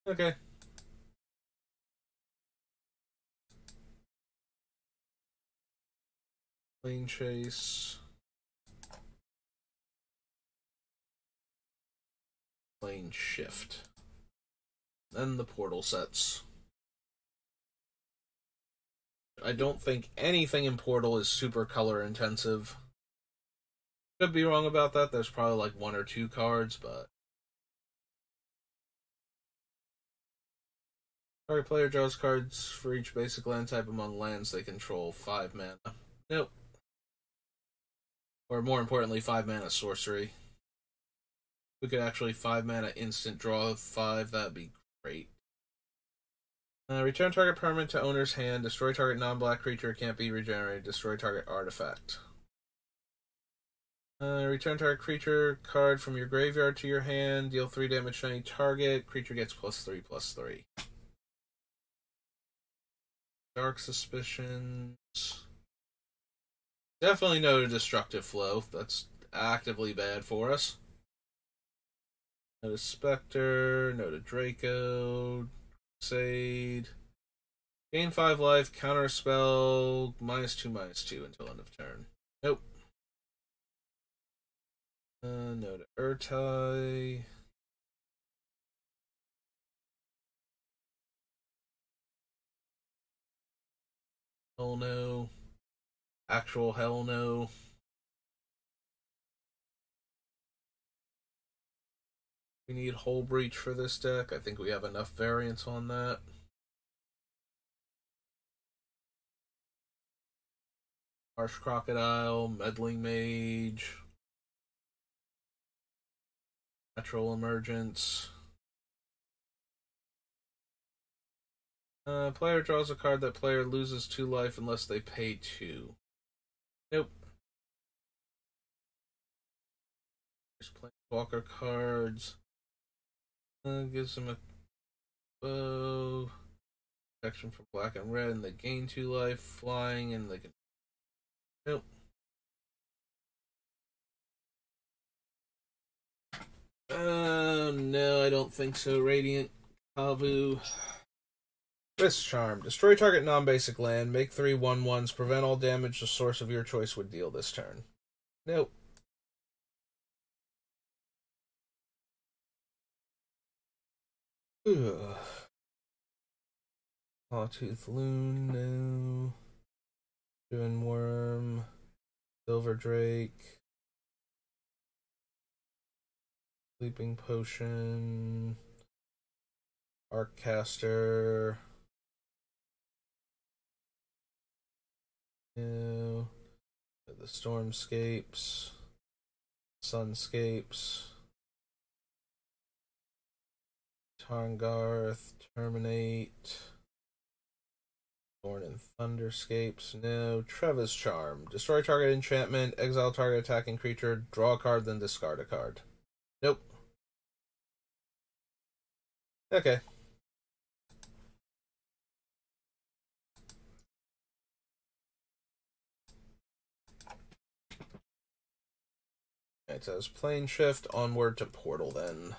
Okay. Plane chase. Plane shift. Then the portal sets. I don't think anything in Portal is super color intensive. Could be wrong about that. There's probably like one or two cards, but. Target player draws cards for each basic land type among lands they control. Five mana. Nope. Or more importantly, five mana sorcery. We could actually five mana instant draw five, that'd be Great. Uh, return target permanent to owner's hand. Destroy target non-black creature can't be regenerated. Destroy target artifact. Uh, return target creature card from your graveyard to your hand. Deal three damage to any target. Creature gets plus three, plus three. Dark suspicions. Definitely no destructive flow. That's actively bad for us. No to Spectre, no to Draco, Crusade. Gain 5 life, counter spell, minus 2, minus 2 until end of turn. Nope. Uh, no to Ertai. Hell no. Actual hell no. We need Hull Breach for this deck. I think we have enough variants on that. Harsh Crocodile, Meddling Mage, Natural Emergence. Uh, player draws a card that player loses two life unless they pay two. Nope. Playing Walker cards. Gives them a bow. Protection for black and red, and they gain two life. Flying, and they can. Nope. Uh, no, I don't think so. Radiant Kavu. Rith's Charm. Destroy target non basic land, make three one ones, prevent all damage the source of your choice would deal this turn. Nope. Ugh. Sawtooth Loon, no. Shivan Wurm, Silver Drake, Sleeping Potion, Arccaster. No. The Stormscapes, Sunscapes, Tahngarth, Terminate, Thorn and Thunderscapes, no. Treva's Charm, destroy target enchantment, exile target attacking creature, draw a card, then discard a card. Nope. Okay. It says plane shift onward to portal then.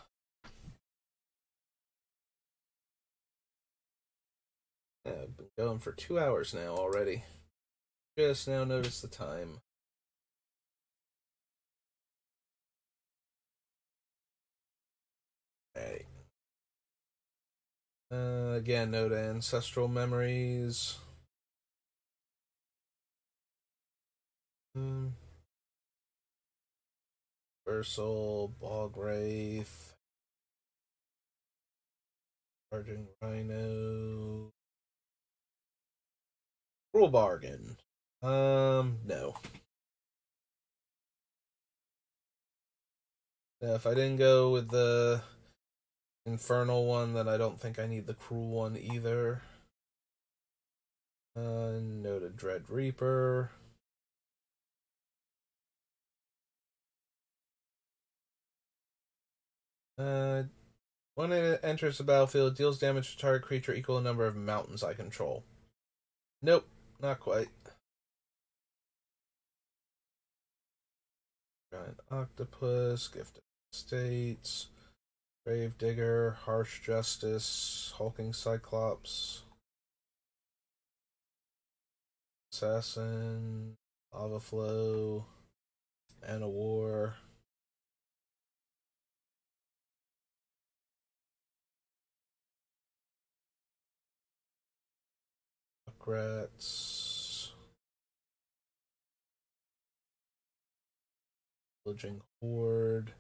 I've been going for two hours now already. Just now notice the time. Right. Uh, again, note ancestral memories. Hmm. Versal, Bog Wraith, Charging Rhino, Cruel Bargain. Um, no. Yeah, if I didn't go with the Infernal one, then I don't think I need the Cruel one either. Uh, noted Dread Reaper. Uh, when it enters the battlefield, deals damage to target creature equal to the number of mountains I control. Nope, not quite. Giant octopus, gift of estates, grave digger, harsh justice, hulking cyclops, assassin, lava flow, and a war. Rats. Pillaging Horde.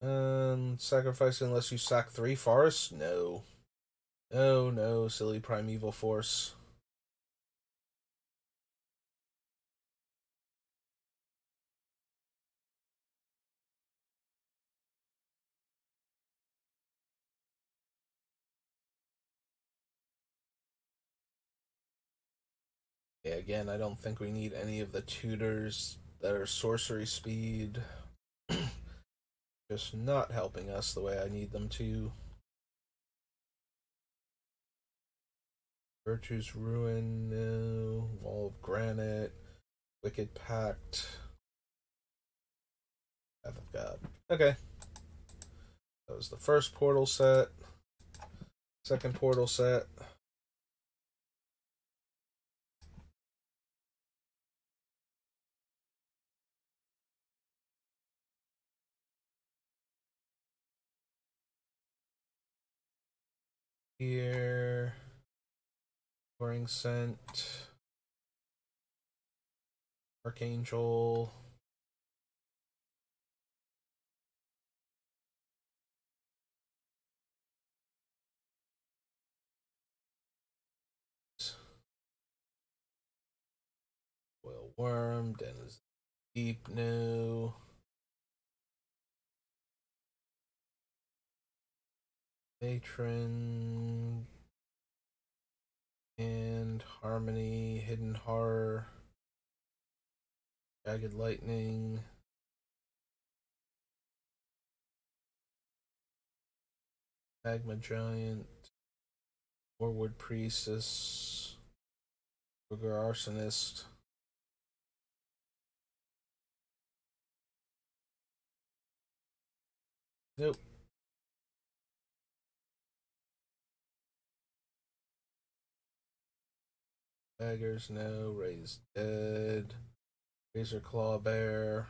And um, sacrifice unless you sack three forests? No. No, no, silly primeval force. Again, I don't think we need any of the tutors that are sorcery speed. Just not helping us the way I need them to. Virtue's Ruin, no. Wall of Granite, Wicked Pact, Wrath of God. Okay. That was the first portal set. Second portal set. Here. Boring Scent. Archangel. Well, Worm, Dennis Deep, no. Matron and Harmony, Hidden Horror, Jagged Lightning. Magma Giant, Forward Priestess, Booger Arsonist. Nope. Daggers, no. Raised Dead. Razor Claw Bear.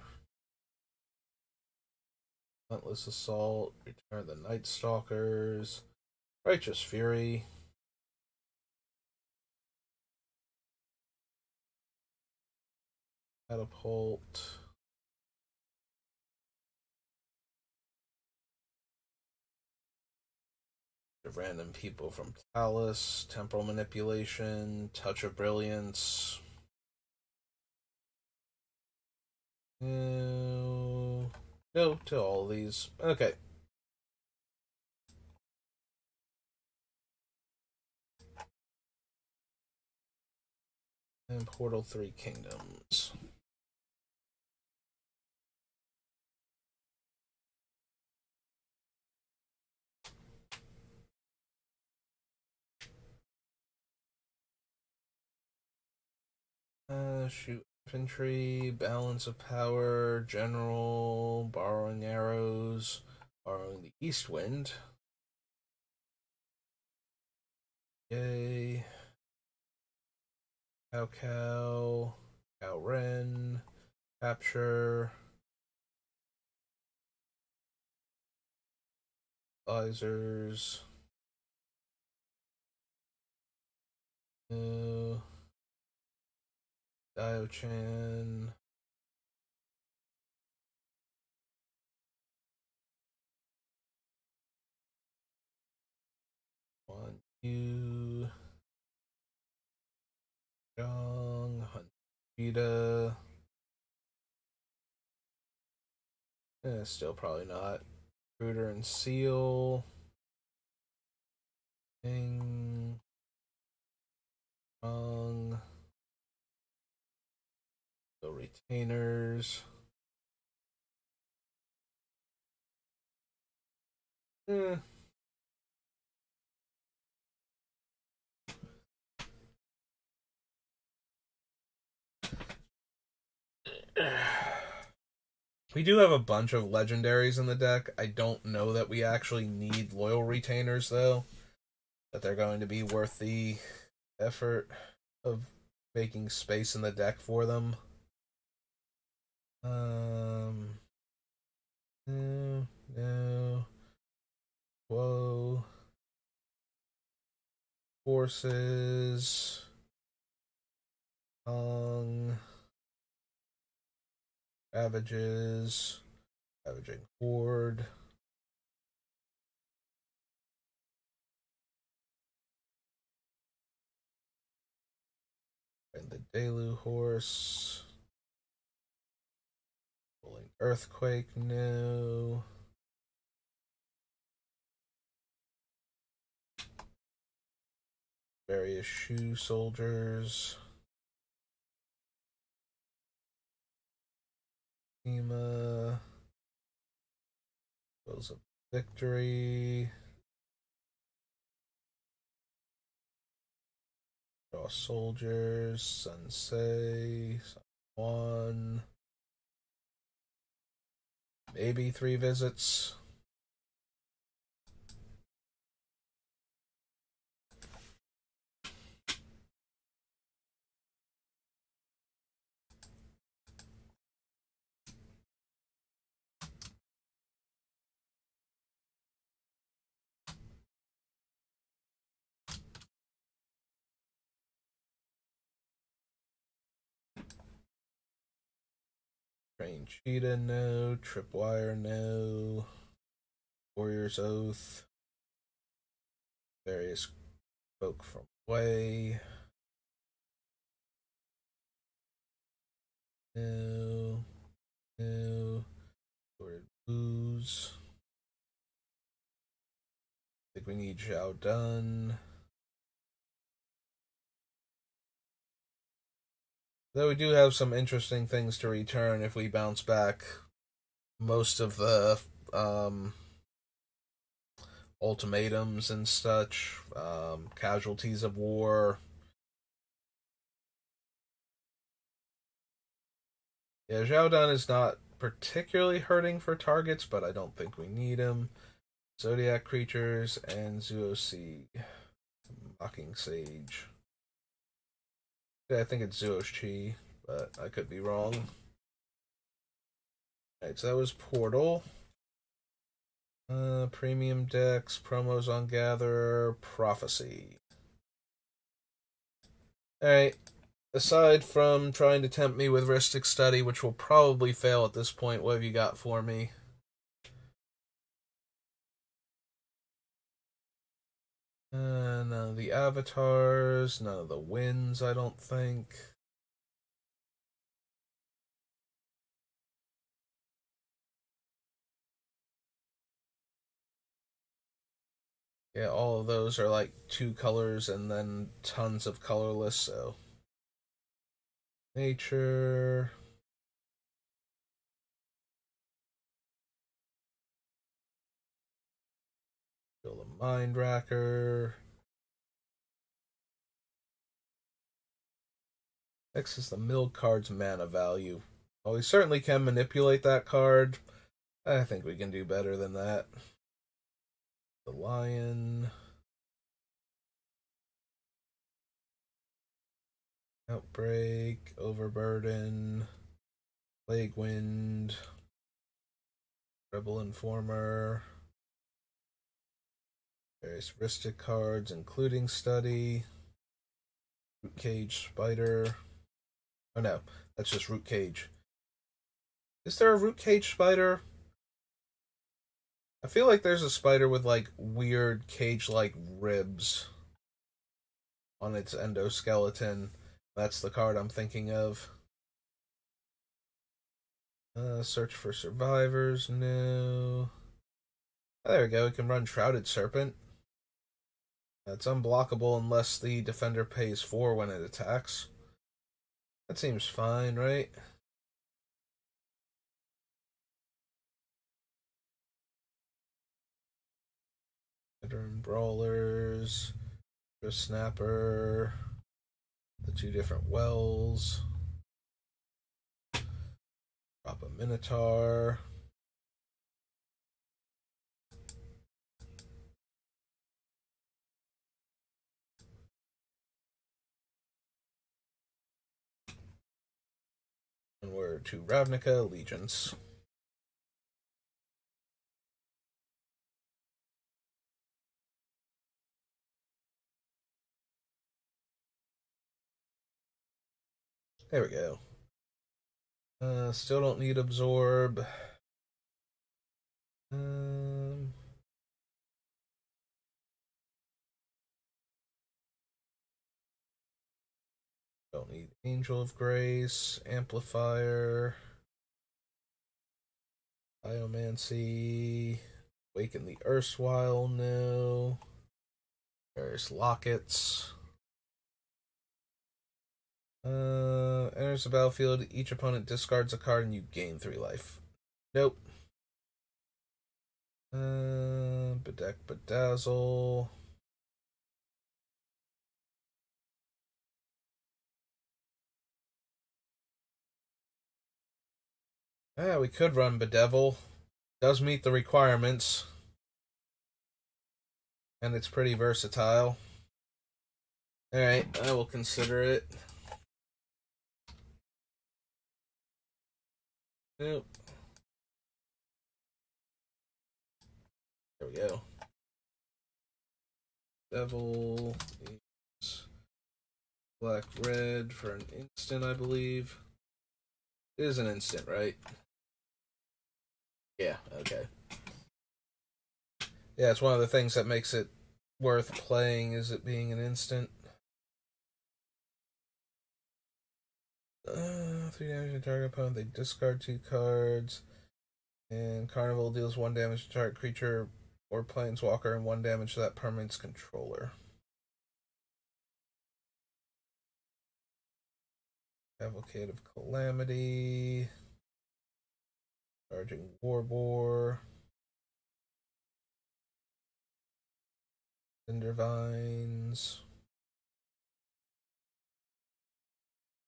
Relentless Assault. Return the Night Stalkers. Righteous Fury. Catapult. Random people from Talus, Temporal Manipulation, Touch of Brilliance. No, no to all these. Okay. And Portal 3 Kingdoms. Shoot infantry, balance of power, general, borrowing arrows, borrowing the east wind. Yay. Cao Cao, Cao Ren, capture. Visors. Uh, Diaochan. One, you. Jong, Hunchita. Eh, still probably not. Rooter and Seal. King. Jong. Retainers. Eh. We do have a bunch of legendaries in the deck. I don't know that we actually need loyal retainers though. That they're going to be worth the effort of making space in the deck for them. Um. No. No. Whoa. Forces. Hung. Ravages. Ravaging Horde. And the Dilu Horse. Earthquake, no. Various shoe soldiers. Ema. Those of victory. Draw soldiers, Sensei, one. Maybe three visits. Cheetah, no. Tripwire, no. Warrior's Oath. Various folk from Way. No. No. Sorted booze. I think we need Zhao Dun. Though we do have some interesting things to return if we bounce back most of the um, ultimatums and such, um, casualties of war. Yeah, Zhao Dun is not particularly hurting for targets, but I don't think we need him. Zodiac creatures and Zuo Mocking Sage. I think it's Zuo's Chi, but I could be wrong. Alright, so that was Portal. Uh, premium decks, promos on Gather, Prophecy. Alright, aside from trying to tempt me with Rhystic Study, which will probably fail at this point, what have you got for me? Uh, none of the avatars, none of the winds, I don't think. Yeah, all of those are like two colors and then tons of colorless, so. Nature. Build a mind racker. Next is the mill card's mana value. Well, we certainly can manipulate that card. I think we can do better than that. The lion. Outbreak, Overburden, Plague Wind, Rebel Informer, various Rhystic cards, including Study, Root Cage Spider. Oh no, that's just Root Cage. Is there a Root Cage Spider? I feel like there's a spider with like weird cage like ribs on its endoskeleton. That's the card I'm thinking of. Uh, search for survivors. No. Oh, there we go. We can run Shrouded Serpent. It's unblockable unless the defender pays four when it attacks. That seems fine, right? Veteran Brawlers, Snapper the two different wells. Drop a Minotaur. We're to Ravnica Allegiance. There we go. Uh, still don't need absorb. Um, Angel of Grace, Amplifier, Biomancy, Waken the Erstwhile, no. Various lockets. Uh, enters the battlefield. Each opponent discards a card, and you gain three life. Nope. Uh, bedeck, bedazzle. Yeah, we could run Bedevil. Does meet the requirements. And it's pretty versatile. Alright, I will consider it. Nope. There we go. Devil is black red for an instant, I believe. It is an instant, right? Yeah, okay. Yeah, it's one of the things that makes it worth playing is it being an instant. Uh, three damage to target opponent. They discard two cards. And Carnival deals one damage to target creature or planeswalker and one damage to that permanent's controller. Cavalcade of Calamity. Charging Warbore. Cinder Vines.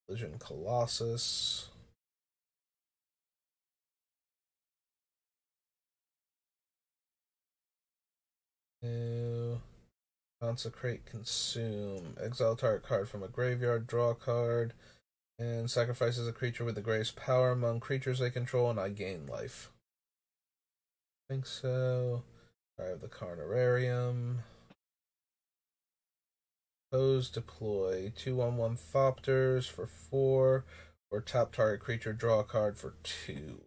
Collision Colossus. New. Consecrate Consume. Exile target card from a graveyard, draw card, and sacrifices a creature with the greatest power among creatures they control, and I gain life. I think so. I have the Carnarium. Pose deploy. Two on one Thopters for four, or top target creature draw a card for two.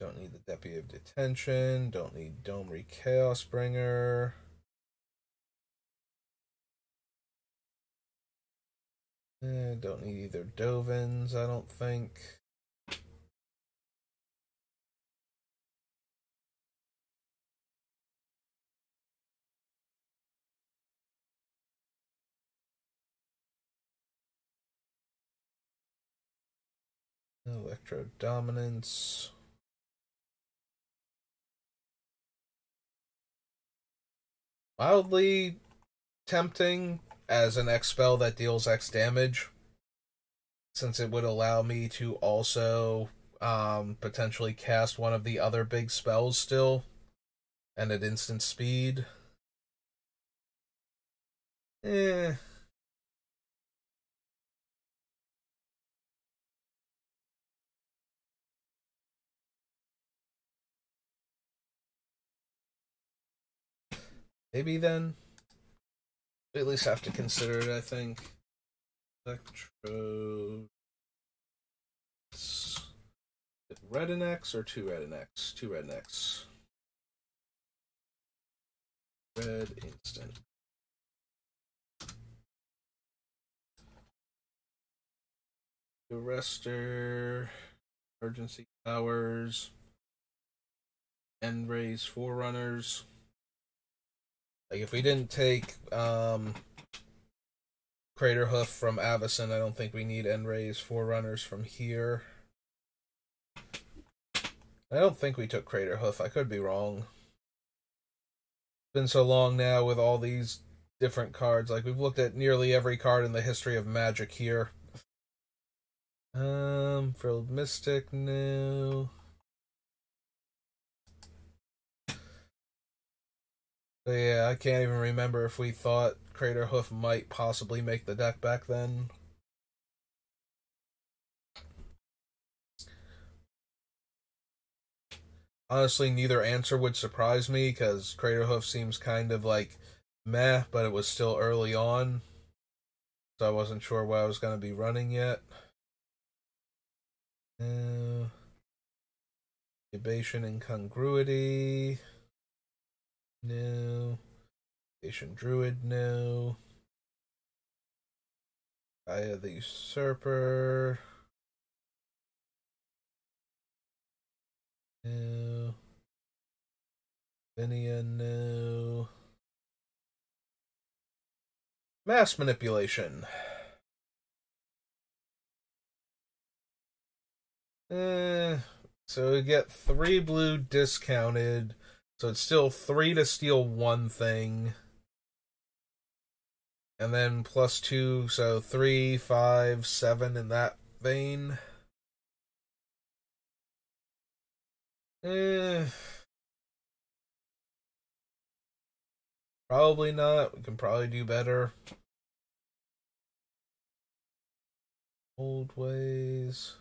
Don't need the Deputy of Detention. Don't need Domri Chaosbringer. Eh, don't need either Dovins, I don't think. Electro Dominance. mildly tempting as an X spell that deals X damage, since it would allow me to also um, potentially cast one of the other big spells still, and at instant speed. Eh. Maybe then. We at least have to consider it, I think. Electro. Red and X or two red and X? Two red and X. Red instant. Arrestor, emergency powers, End-Raze, forerunners. Like if we didn't take um Craterhoof from Avacyn, I don't think we need End-Raze Forerunners from here. I don't think we took Craterhoof. I could be wrong. It's been so long now with all these different cards. Like we've looked at nearly every card in the history of Magic here. Um, Frilled Mystic, no. Yeah, I can't even remember if we thought Craterhoof might possibly make the deck back then. Honestly, neither answer would surprise me because Craterhoof seems kind of like meh, but it was still early on. So I wasn't sure what I was going to be running yet. Uh, Incubation Incongruity. No. Station Druid, no. I Gaia the Usurper. No. Vinia, no. Mass manipulation. Eh, so we get three blue discounted so it's still three to steal one thing. And then plus two, so three, five, seven in that vein. Eh. Probably not. We can probably do better. Old ways.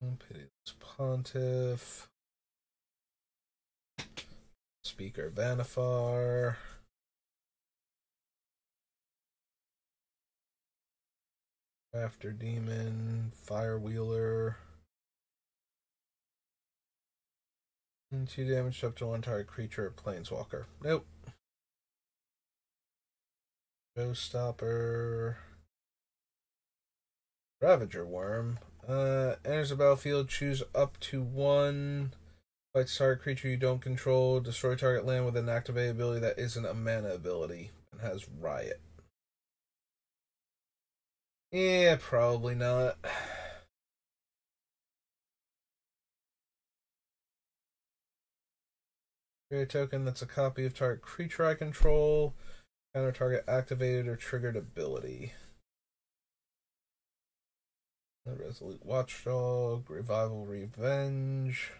Pitiless Pontiff. Speaker Vannifar. After Demon, Firewheeler. And two damage up to one target creature or planeswalker. Nope. Showstopper. Ravager Worm. Uh, enters the battlefield, choose up to one. Fights target creature you don't control. Destroy target land with an activated ability that isn't a mana ability and has Riot. Yeah, probably not. Create a token that's a copy of target creature I control. Counter target activated or triggered ability. Resolute Watchdog, Revival Revenge.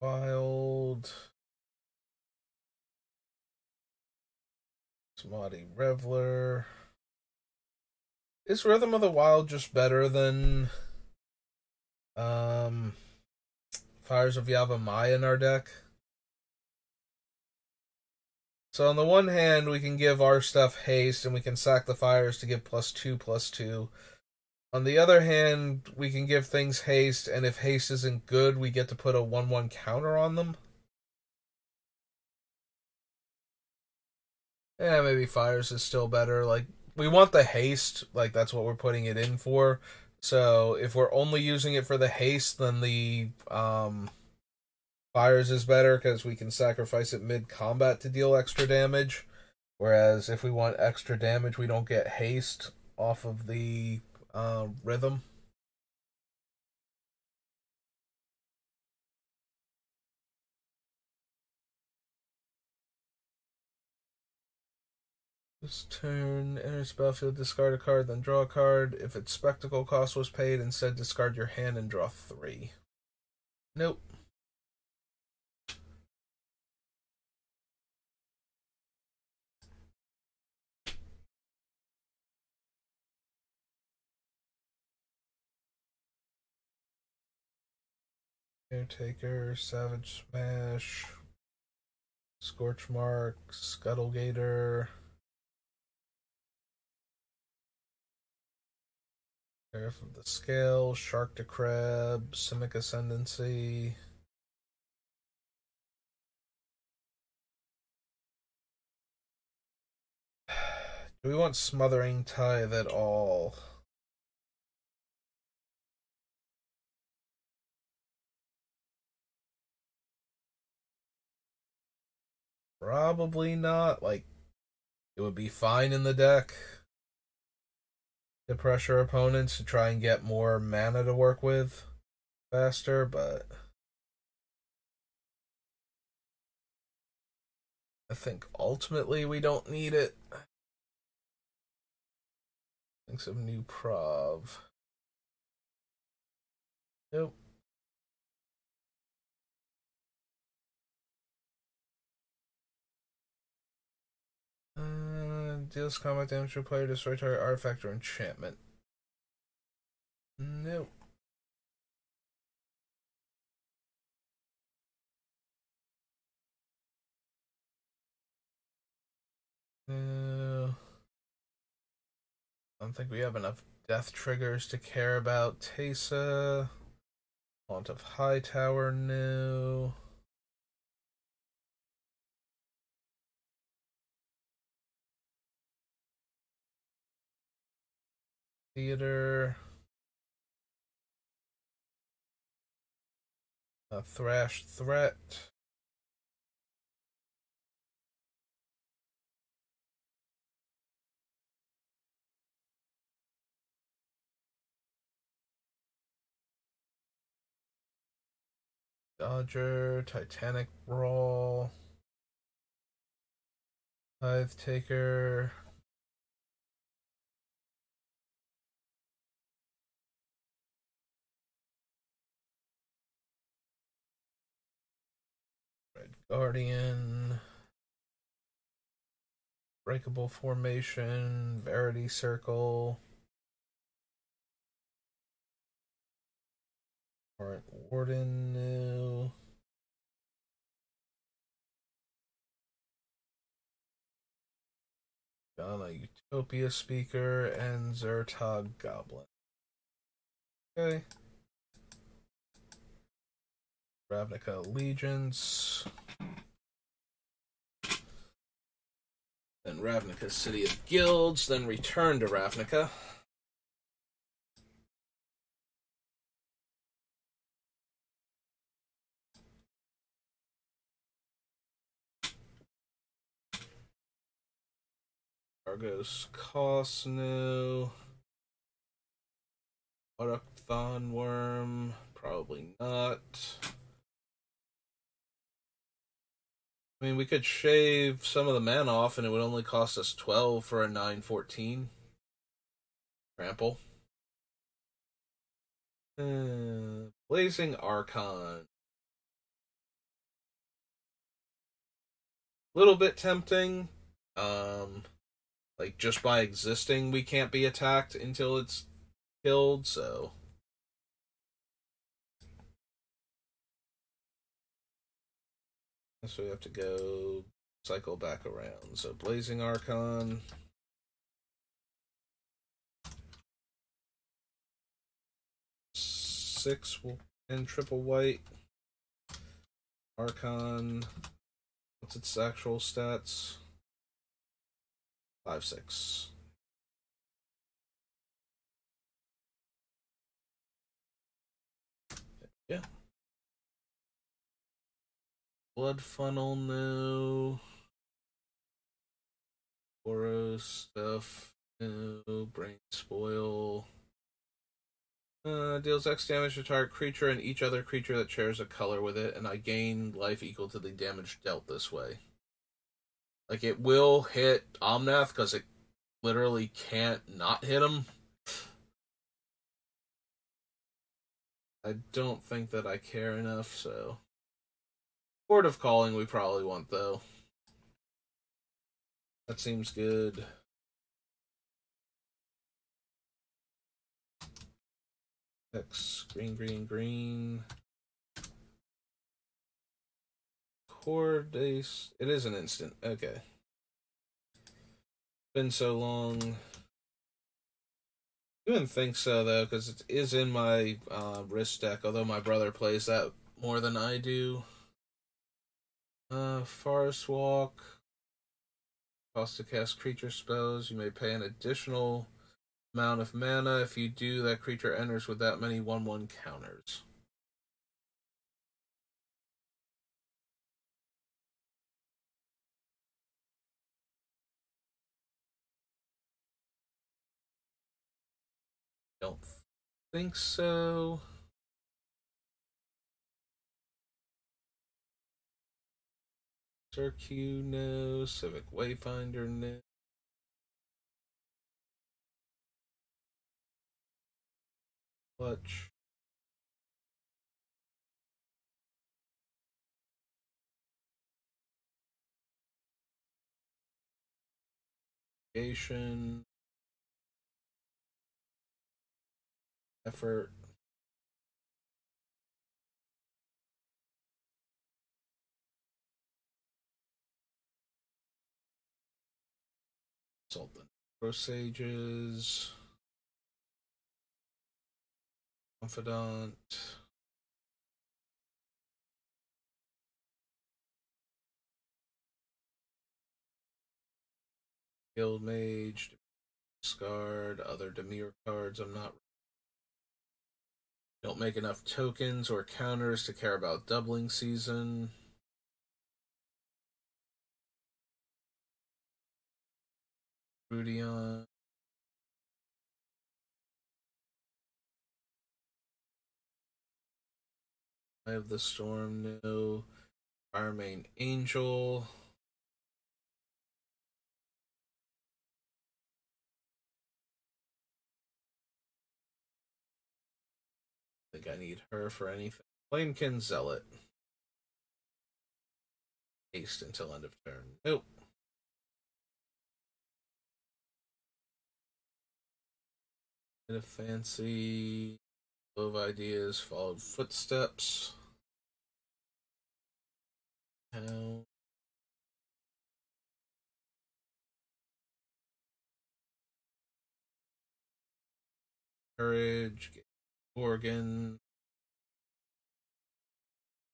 Wild. Samadhi Reveler. Is Rhythm of the Wild just better than um Fires of Yavimaya in our deck? So on the one hand, we can give our stuff haste and we can sack the fires to give plus two, plus two. On the other hand, we can give things haste, and if haste isn't good, we get to put a 1 1 counter on them. Yeah, maybe fires is still better. Like, we want the haste, like, that's what we're putting it in for. So if we're only using it for the haste, then the um, Fires is better because we can sacrifice it mid combat to deal extra damage. Whereas if we want extra damage, we don't get haste off of the uh, rhythm. This turn, enter battlefield, discard a card, then draw a card. If its spectacle cost was paid, instead discard your hand and draw three. Nope. Caretaker, Savage Smash, Scorch Mark, Scuttle Gator, Sheriff of the Scale, Shark to Crab, Simic Ascendancy. Do we want Smothering Tithe at all? Probably not. Like, it would be fine in the deck to pressure opponents to try and get more mana to work with faster, but I think ultimately we don't need it. Think some new prov. Nope. Uh, deals combat damage to a player, destroy target artifact or enchantment. Nope. No. I don't think we have enough death triggers to care about Teysa. Haunt of Hightower, no. Theater. A thrash threat. Dodger, Titanic Brawl, Tithe Taker. Guardian, Breakable Formation, Verity Circle, Current Warden new. Ghana Utopia Speaker and Zhur-Taa Goblin. Okay. Ravnica Allegiance. Then Ravnica City of Guilds, then return to Ravnica. Argos Cosno. Autochthon Wurm. Probably not. I mean, we could shave some of the mana off and it would only cost us 12 for a 914. Trample. Uh, Blazing Archon. Little bit tempting. Um, like just by existing, we can't be attacked until it's killed. So So we have to go cycle back around. So Blazing Archon. Six and triple white. Archon. What's its actual stats? Five six. Blood funnel, no. Boros stuff, no. Brain spoil. Uh, deals X damage to target creature and each other creature that shares a color with it, and I gain life equal to the damage dealt this way. Like, it will hit Omnath because it literally can't not hit him. I don't think that I care enough, so. Chord of Calling we probably want, though. That seems good. X, green, green, green. Cordace. It is an instant. Okay. Been so long. Even think so, though, because it is in my uh, wrist deck, although my brother plays that more than I do. Uh, Forest Walk. Cost to cast creature spells. You may pay an additional amount of mana. If you do, that creature enters with that many 1 1 counters. Don't think so. Circu, no. Civic Wayfinder, no. Clutch. Effort. Prosages. Confidant. Guild Mage. Discard. Other Dimir cards. I'm not. Don't make enough tokens or counters to care about doubling season. Rudion. I have the Storm, no. Firemane Angel. I think I need her for anything. Flamekin Zealot. Haste until end of turn. Nope. and a fancy of ideas followed footsteps. How courage, organ,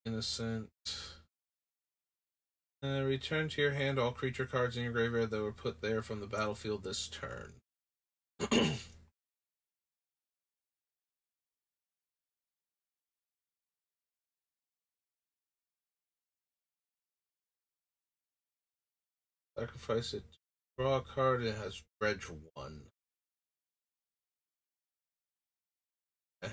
innocent. Uh, return to your hand all creature cards in your graveyard that were put there from the battlefield this turn. Sacrifice it. Draw a card. It has dredge one. Eh.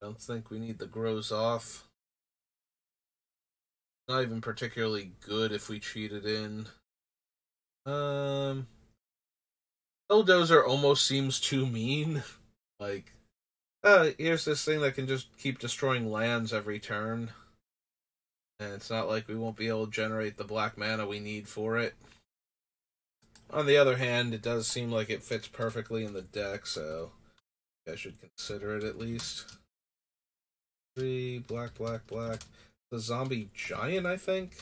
Don't think we need the grows off. Not even particularly good if we cheat it in. Um, Helldozer almost seems too mean. Like, uh, here's this thing that can just keep destroying lands every turn. And it's not like we won't be able to generate the black mana we need for it. On the other hand, it does seem like it fits perfectly in the deck, so I should consider it at least. Three, black, black, black. The zombie giant, I think.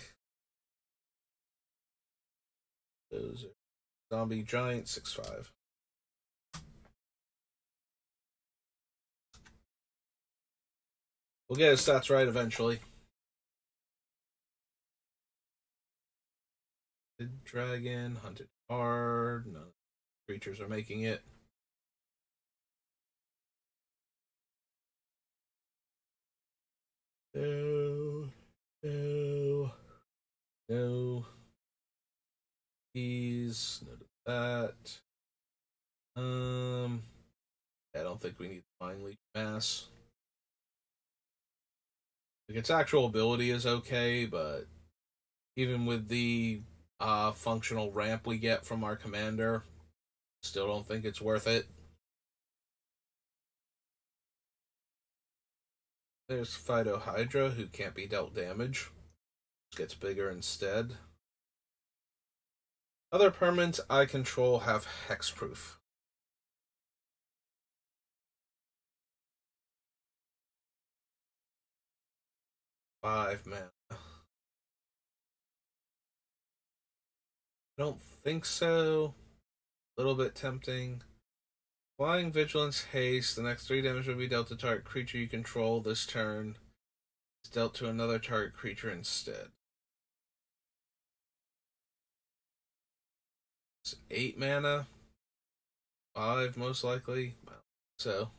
Those zombie giant, six five. We'll get his stats right eventually. Dragon, hunted hard. None of the creatures are making it. No, no, no. These, no that. Um, I don't think we need Mindleech Mass. Like its actual ability is okay, but even with the uh, functional ramp we get from our commander, still don't think it's worth it. There's Phytohydra, who can't be dealt damage. Gets bigger instead. Other permanents I control have hexproof. Five mana. I don't think so. A little bit tempting. Flying Vigilance Haste. The next three damage will be dealt to target creature you control this turn. It's dealt to another target creature instead. It's eight mana. Five, most likely. So.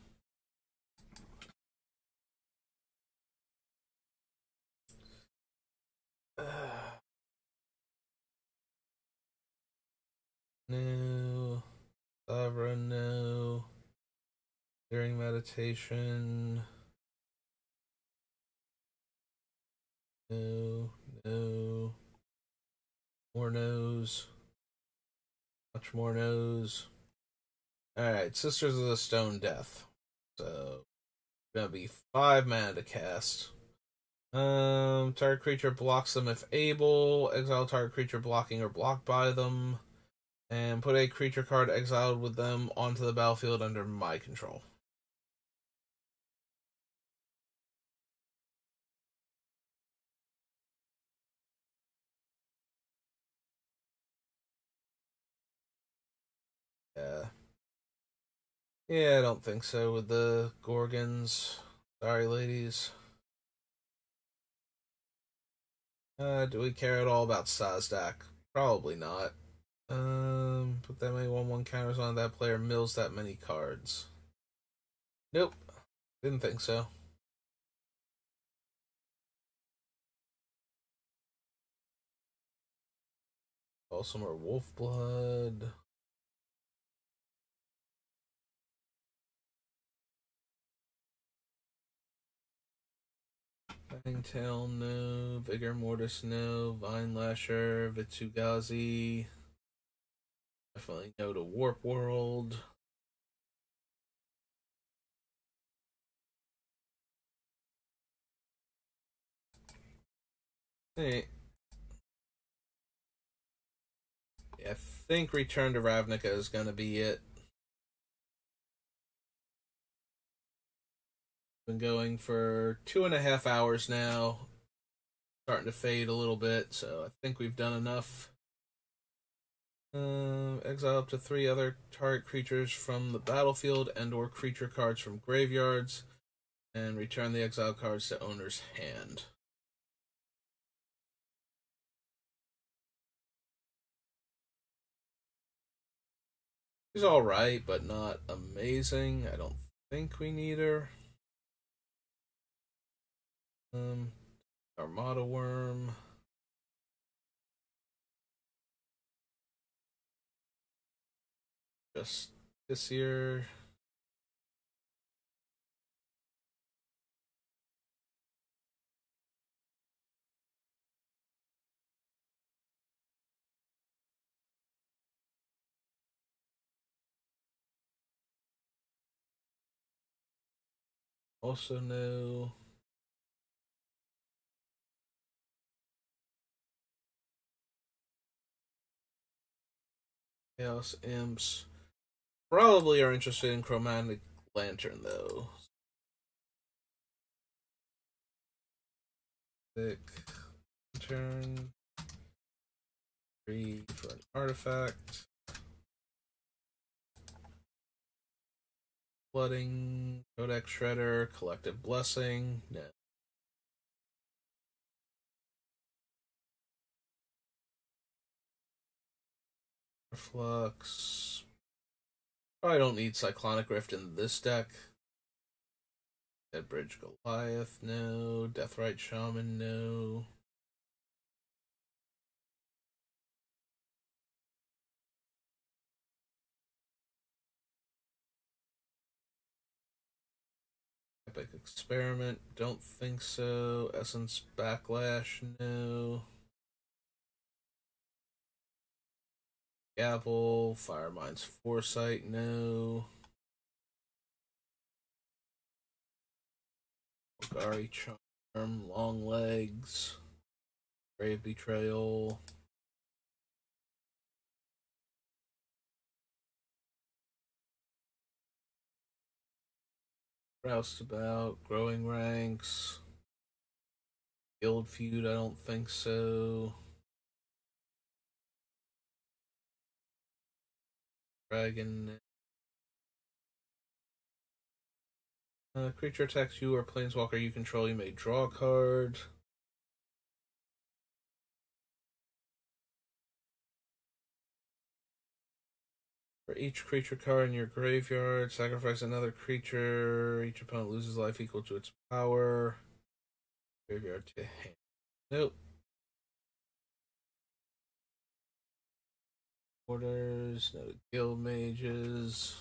No. Sovereign, no. During meditation. No, no. More nose. Much more nose. Alright, Sisters of the Stone Death. So, gonna be five mana to cast. Um, target creature blocks them if able. Exile target creature blocking or blocked by them. And put a creature card exiled with them onto the battlefield under my control. Yeah. Yeah, I don't think so with the Gorgons. Sorry, ladies. Uh, do we care at all about Szadek? Probably not. Um, put that many 1 1 counters on that player mills that many cards. Nope. Didn't think so. Wolf blood. Fangtail, no. Vigor Mortis, no. Vine Lasher, Vitu-Ghazi. Definitely no to Warp World. Hey. I think Return to Ravnica is going to be it. Been going for two and a half hours now. Starting to fade a little bit, so I think we've done enough. Uh, exile up to three other target creatures from the battlefield and or creature cards from graveyards, and return the exile cards to owner's hand. She's alright, but not amazing. I don't think we need her. Um, Armada Wurm. Just this year. Also no. Chaos Imps. Probably are interested in Chromatic Lantern though. Thick Lantern. Three for an artifact. Flooding, Codex Shredder, Collective Blessing. No. Flux. Probably don't need Cyclonic Rift in this deck. Deadbridge Goliath, no. Deathrite Shaman, no. Epic Experiment, don't think so. Essence Backlash, no. Gavel, Firemind's Foresight, no. Golgari Charm, Longlegs, Grave Betrayal. Roused about, Growing Ranks, Guild Feud, I don't think so. Dragon. Uh, creature attacks you or planeswalker you control, you may draw a card. For each creature card in your graveyard, sacrifice another creature. Each opponent loses life equal to its power. Graveyard to hand. Nope. Orders, no guild mages.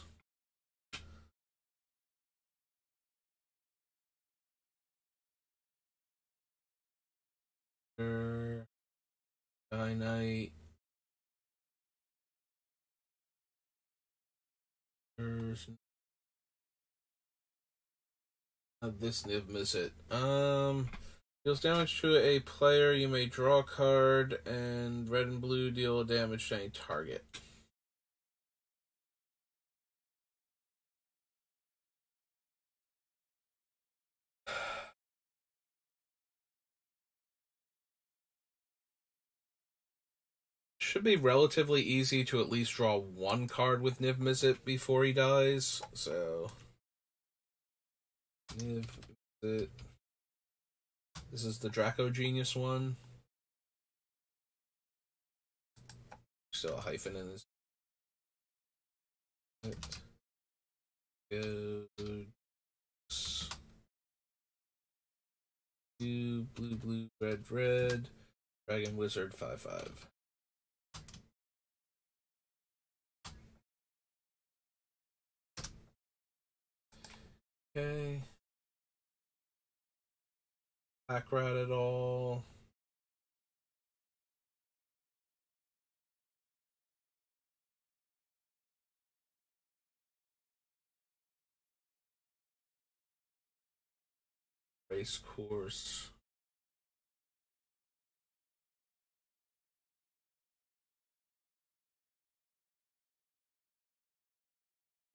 Die Knight. There's not this Niv Mizzet. Um deals damage to a player, you may draw a card, and red and blue deal damage to any target. Should be relatively easy to at least draw one card with Niv Mizzet before he dies, so. Niv Mizzet. This is the Draco Genius one. Still a hyphen in his. Goes. Blue, blue, blue, red, red. Dragon Wizard 5 5. Okay. Pack rat at all. Race course.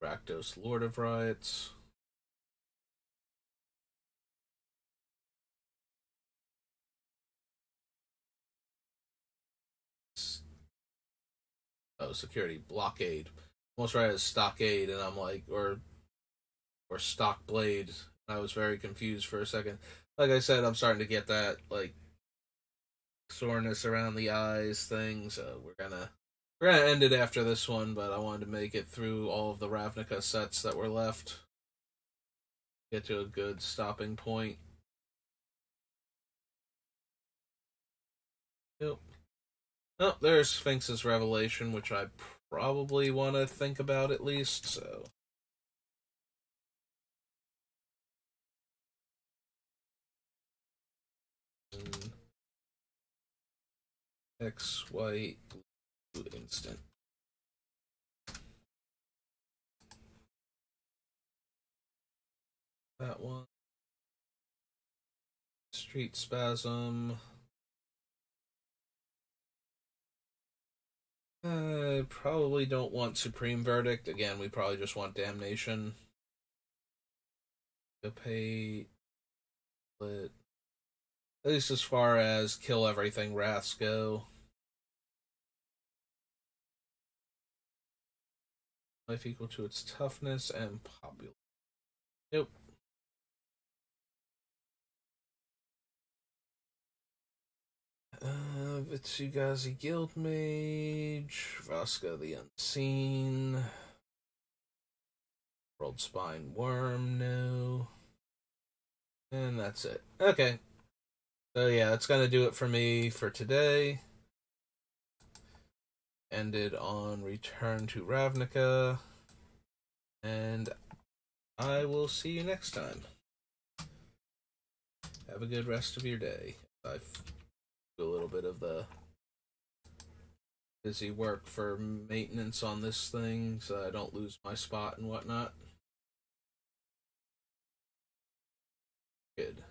Rakdos, Lord of Riots. Oh, security blockade. Almost right as stockade, and I'm like, or or stock blade. I was very confused for a second. Like I said, I'm starting to get that like soreness around the eyes thing. So we're gonna we're gonna end it after this one, but I wanted to make it through all of the Ravnica sets that were left. Get to a good stopping point. Yep. Oh, there's Sphinx's Revelation, which I probably want to think about at least, so. X, white, blue, instant. That one. Street Spasm. I probably don't want Supreme Verdict. Again, we probably just want Damnation. Go pay. At least as far as kill everything wraths go. Life equal to its toughness and popular. Nope. Uh, Vitu-Ghazi Guild Mage, Vraska the Unseen, Worldspine Wurm, no. And that's it. Okay. So yeah, that's gonna do it for me for today ended on Return to Ravnica. And I will see you next time. Have a good rest of your day. Do a little bit of the busy work for maintenance on this thing so I don't lose my spot and whatnot. Good.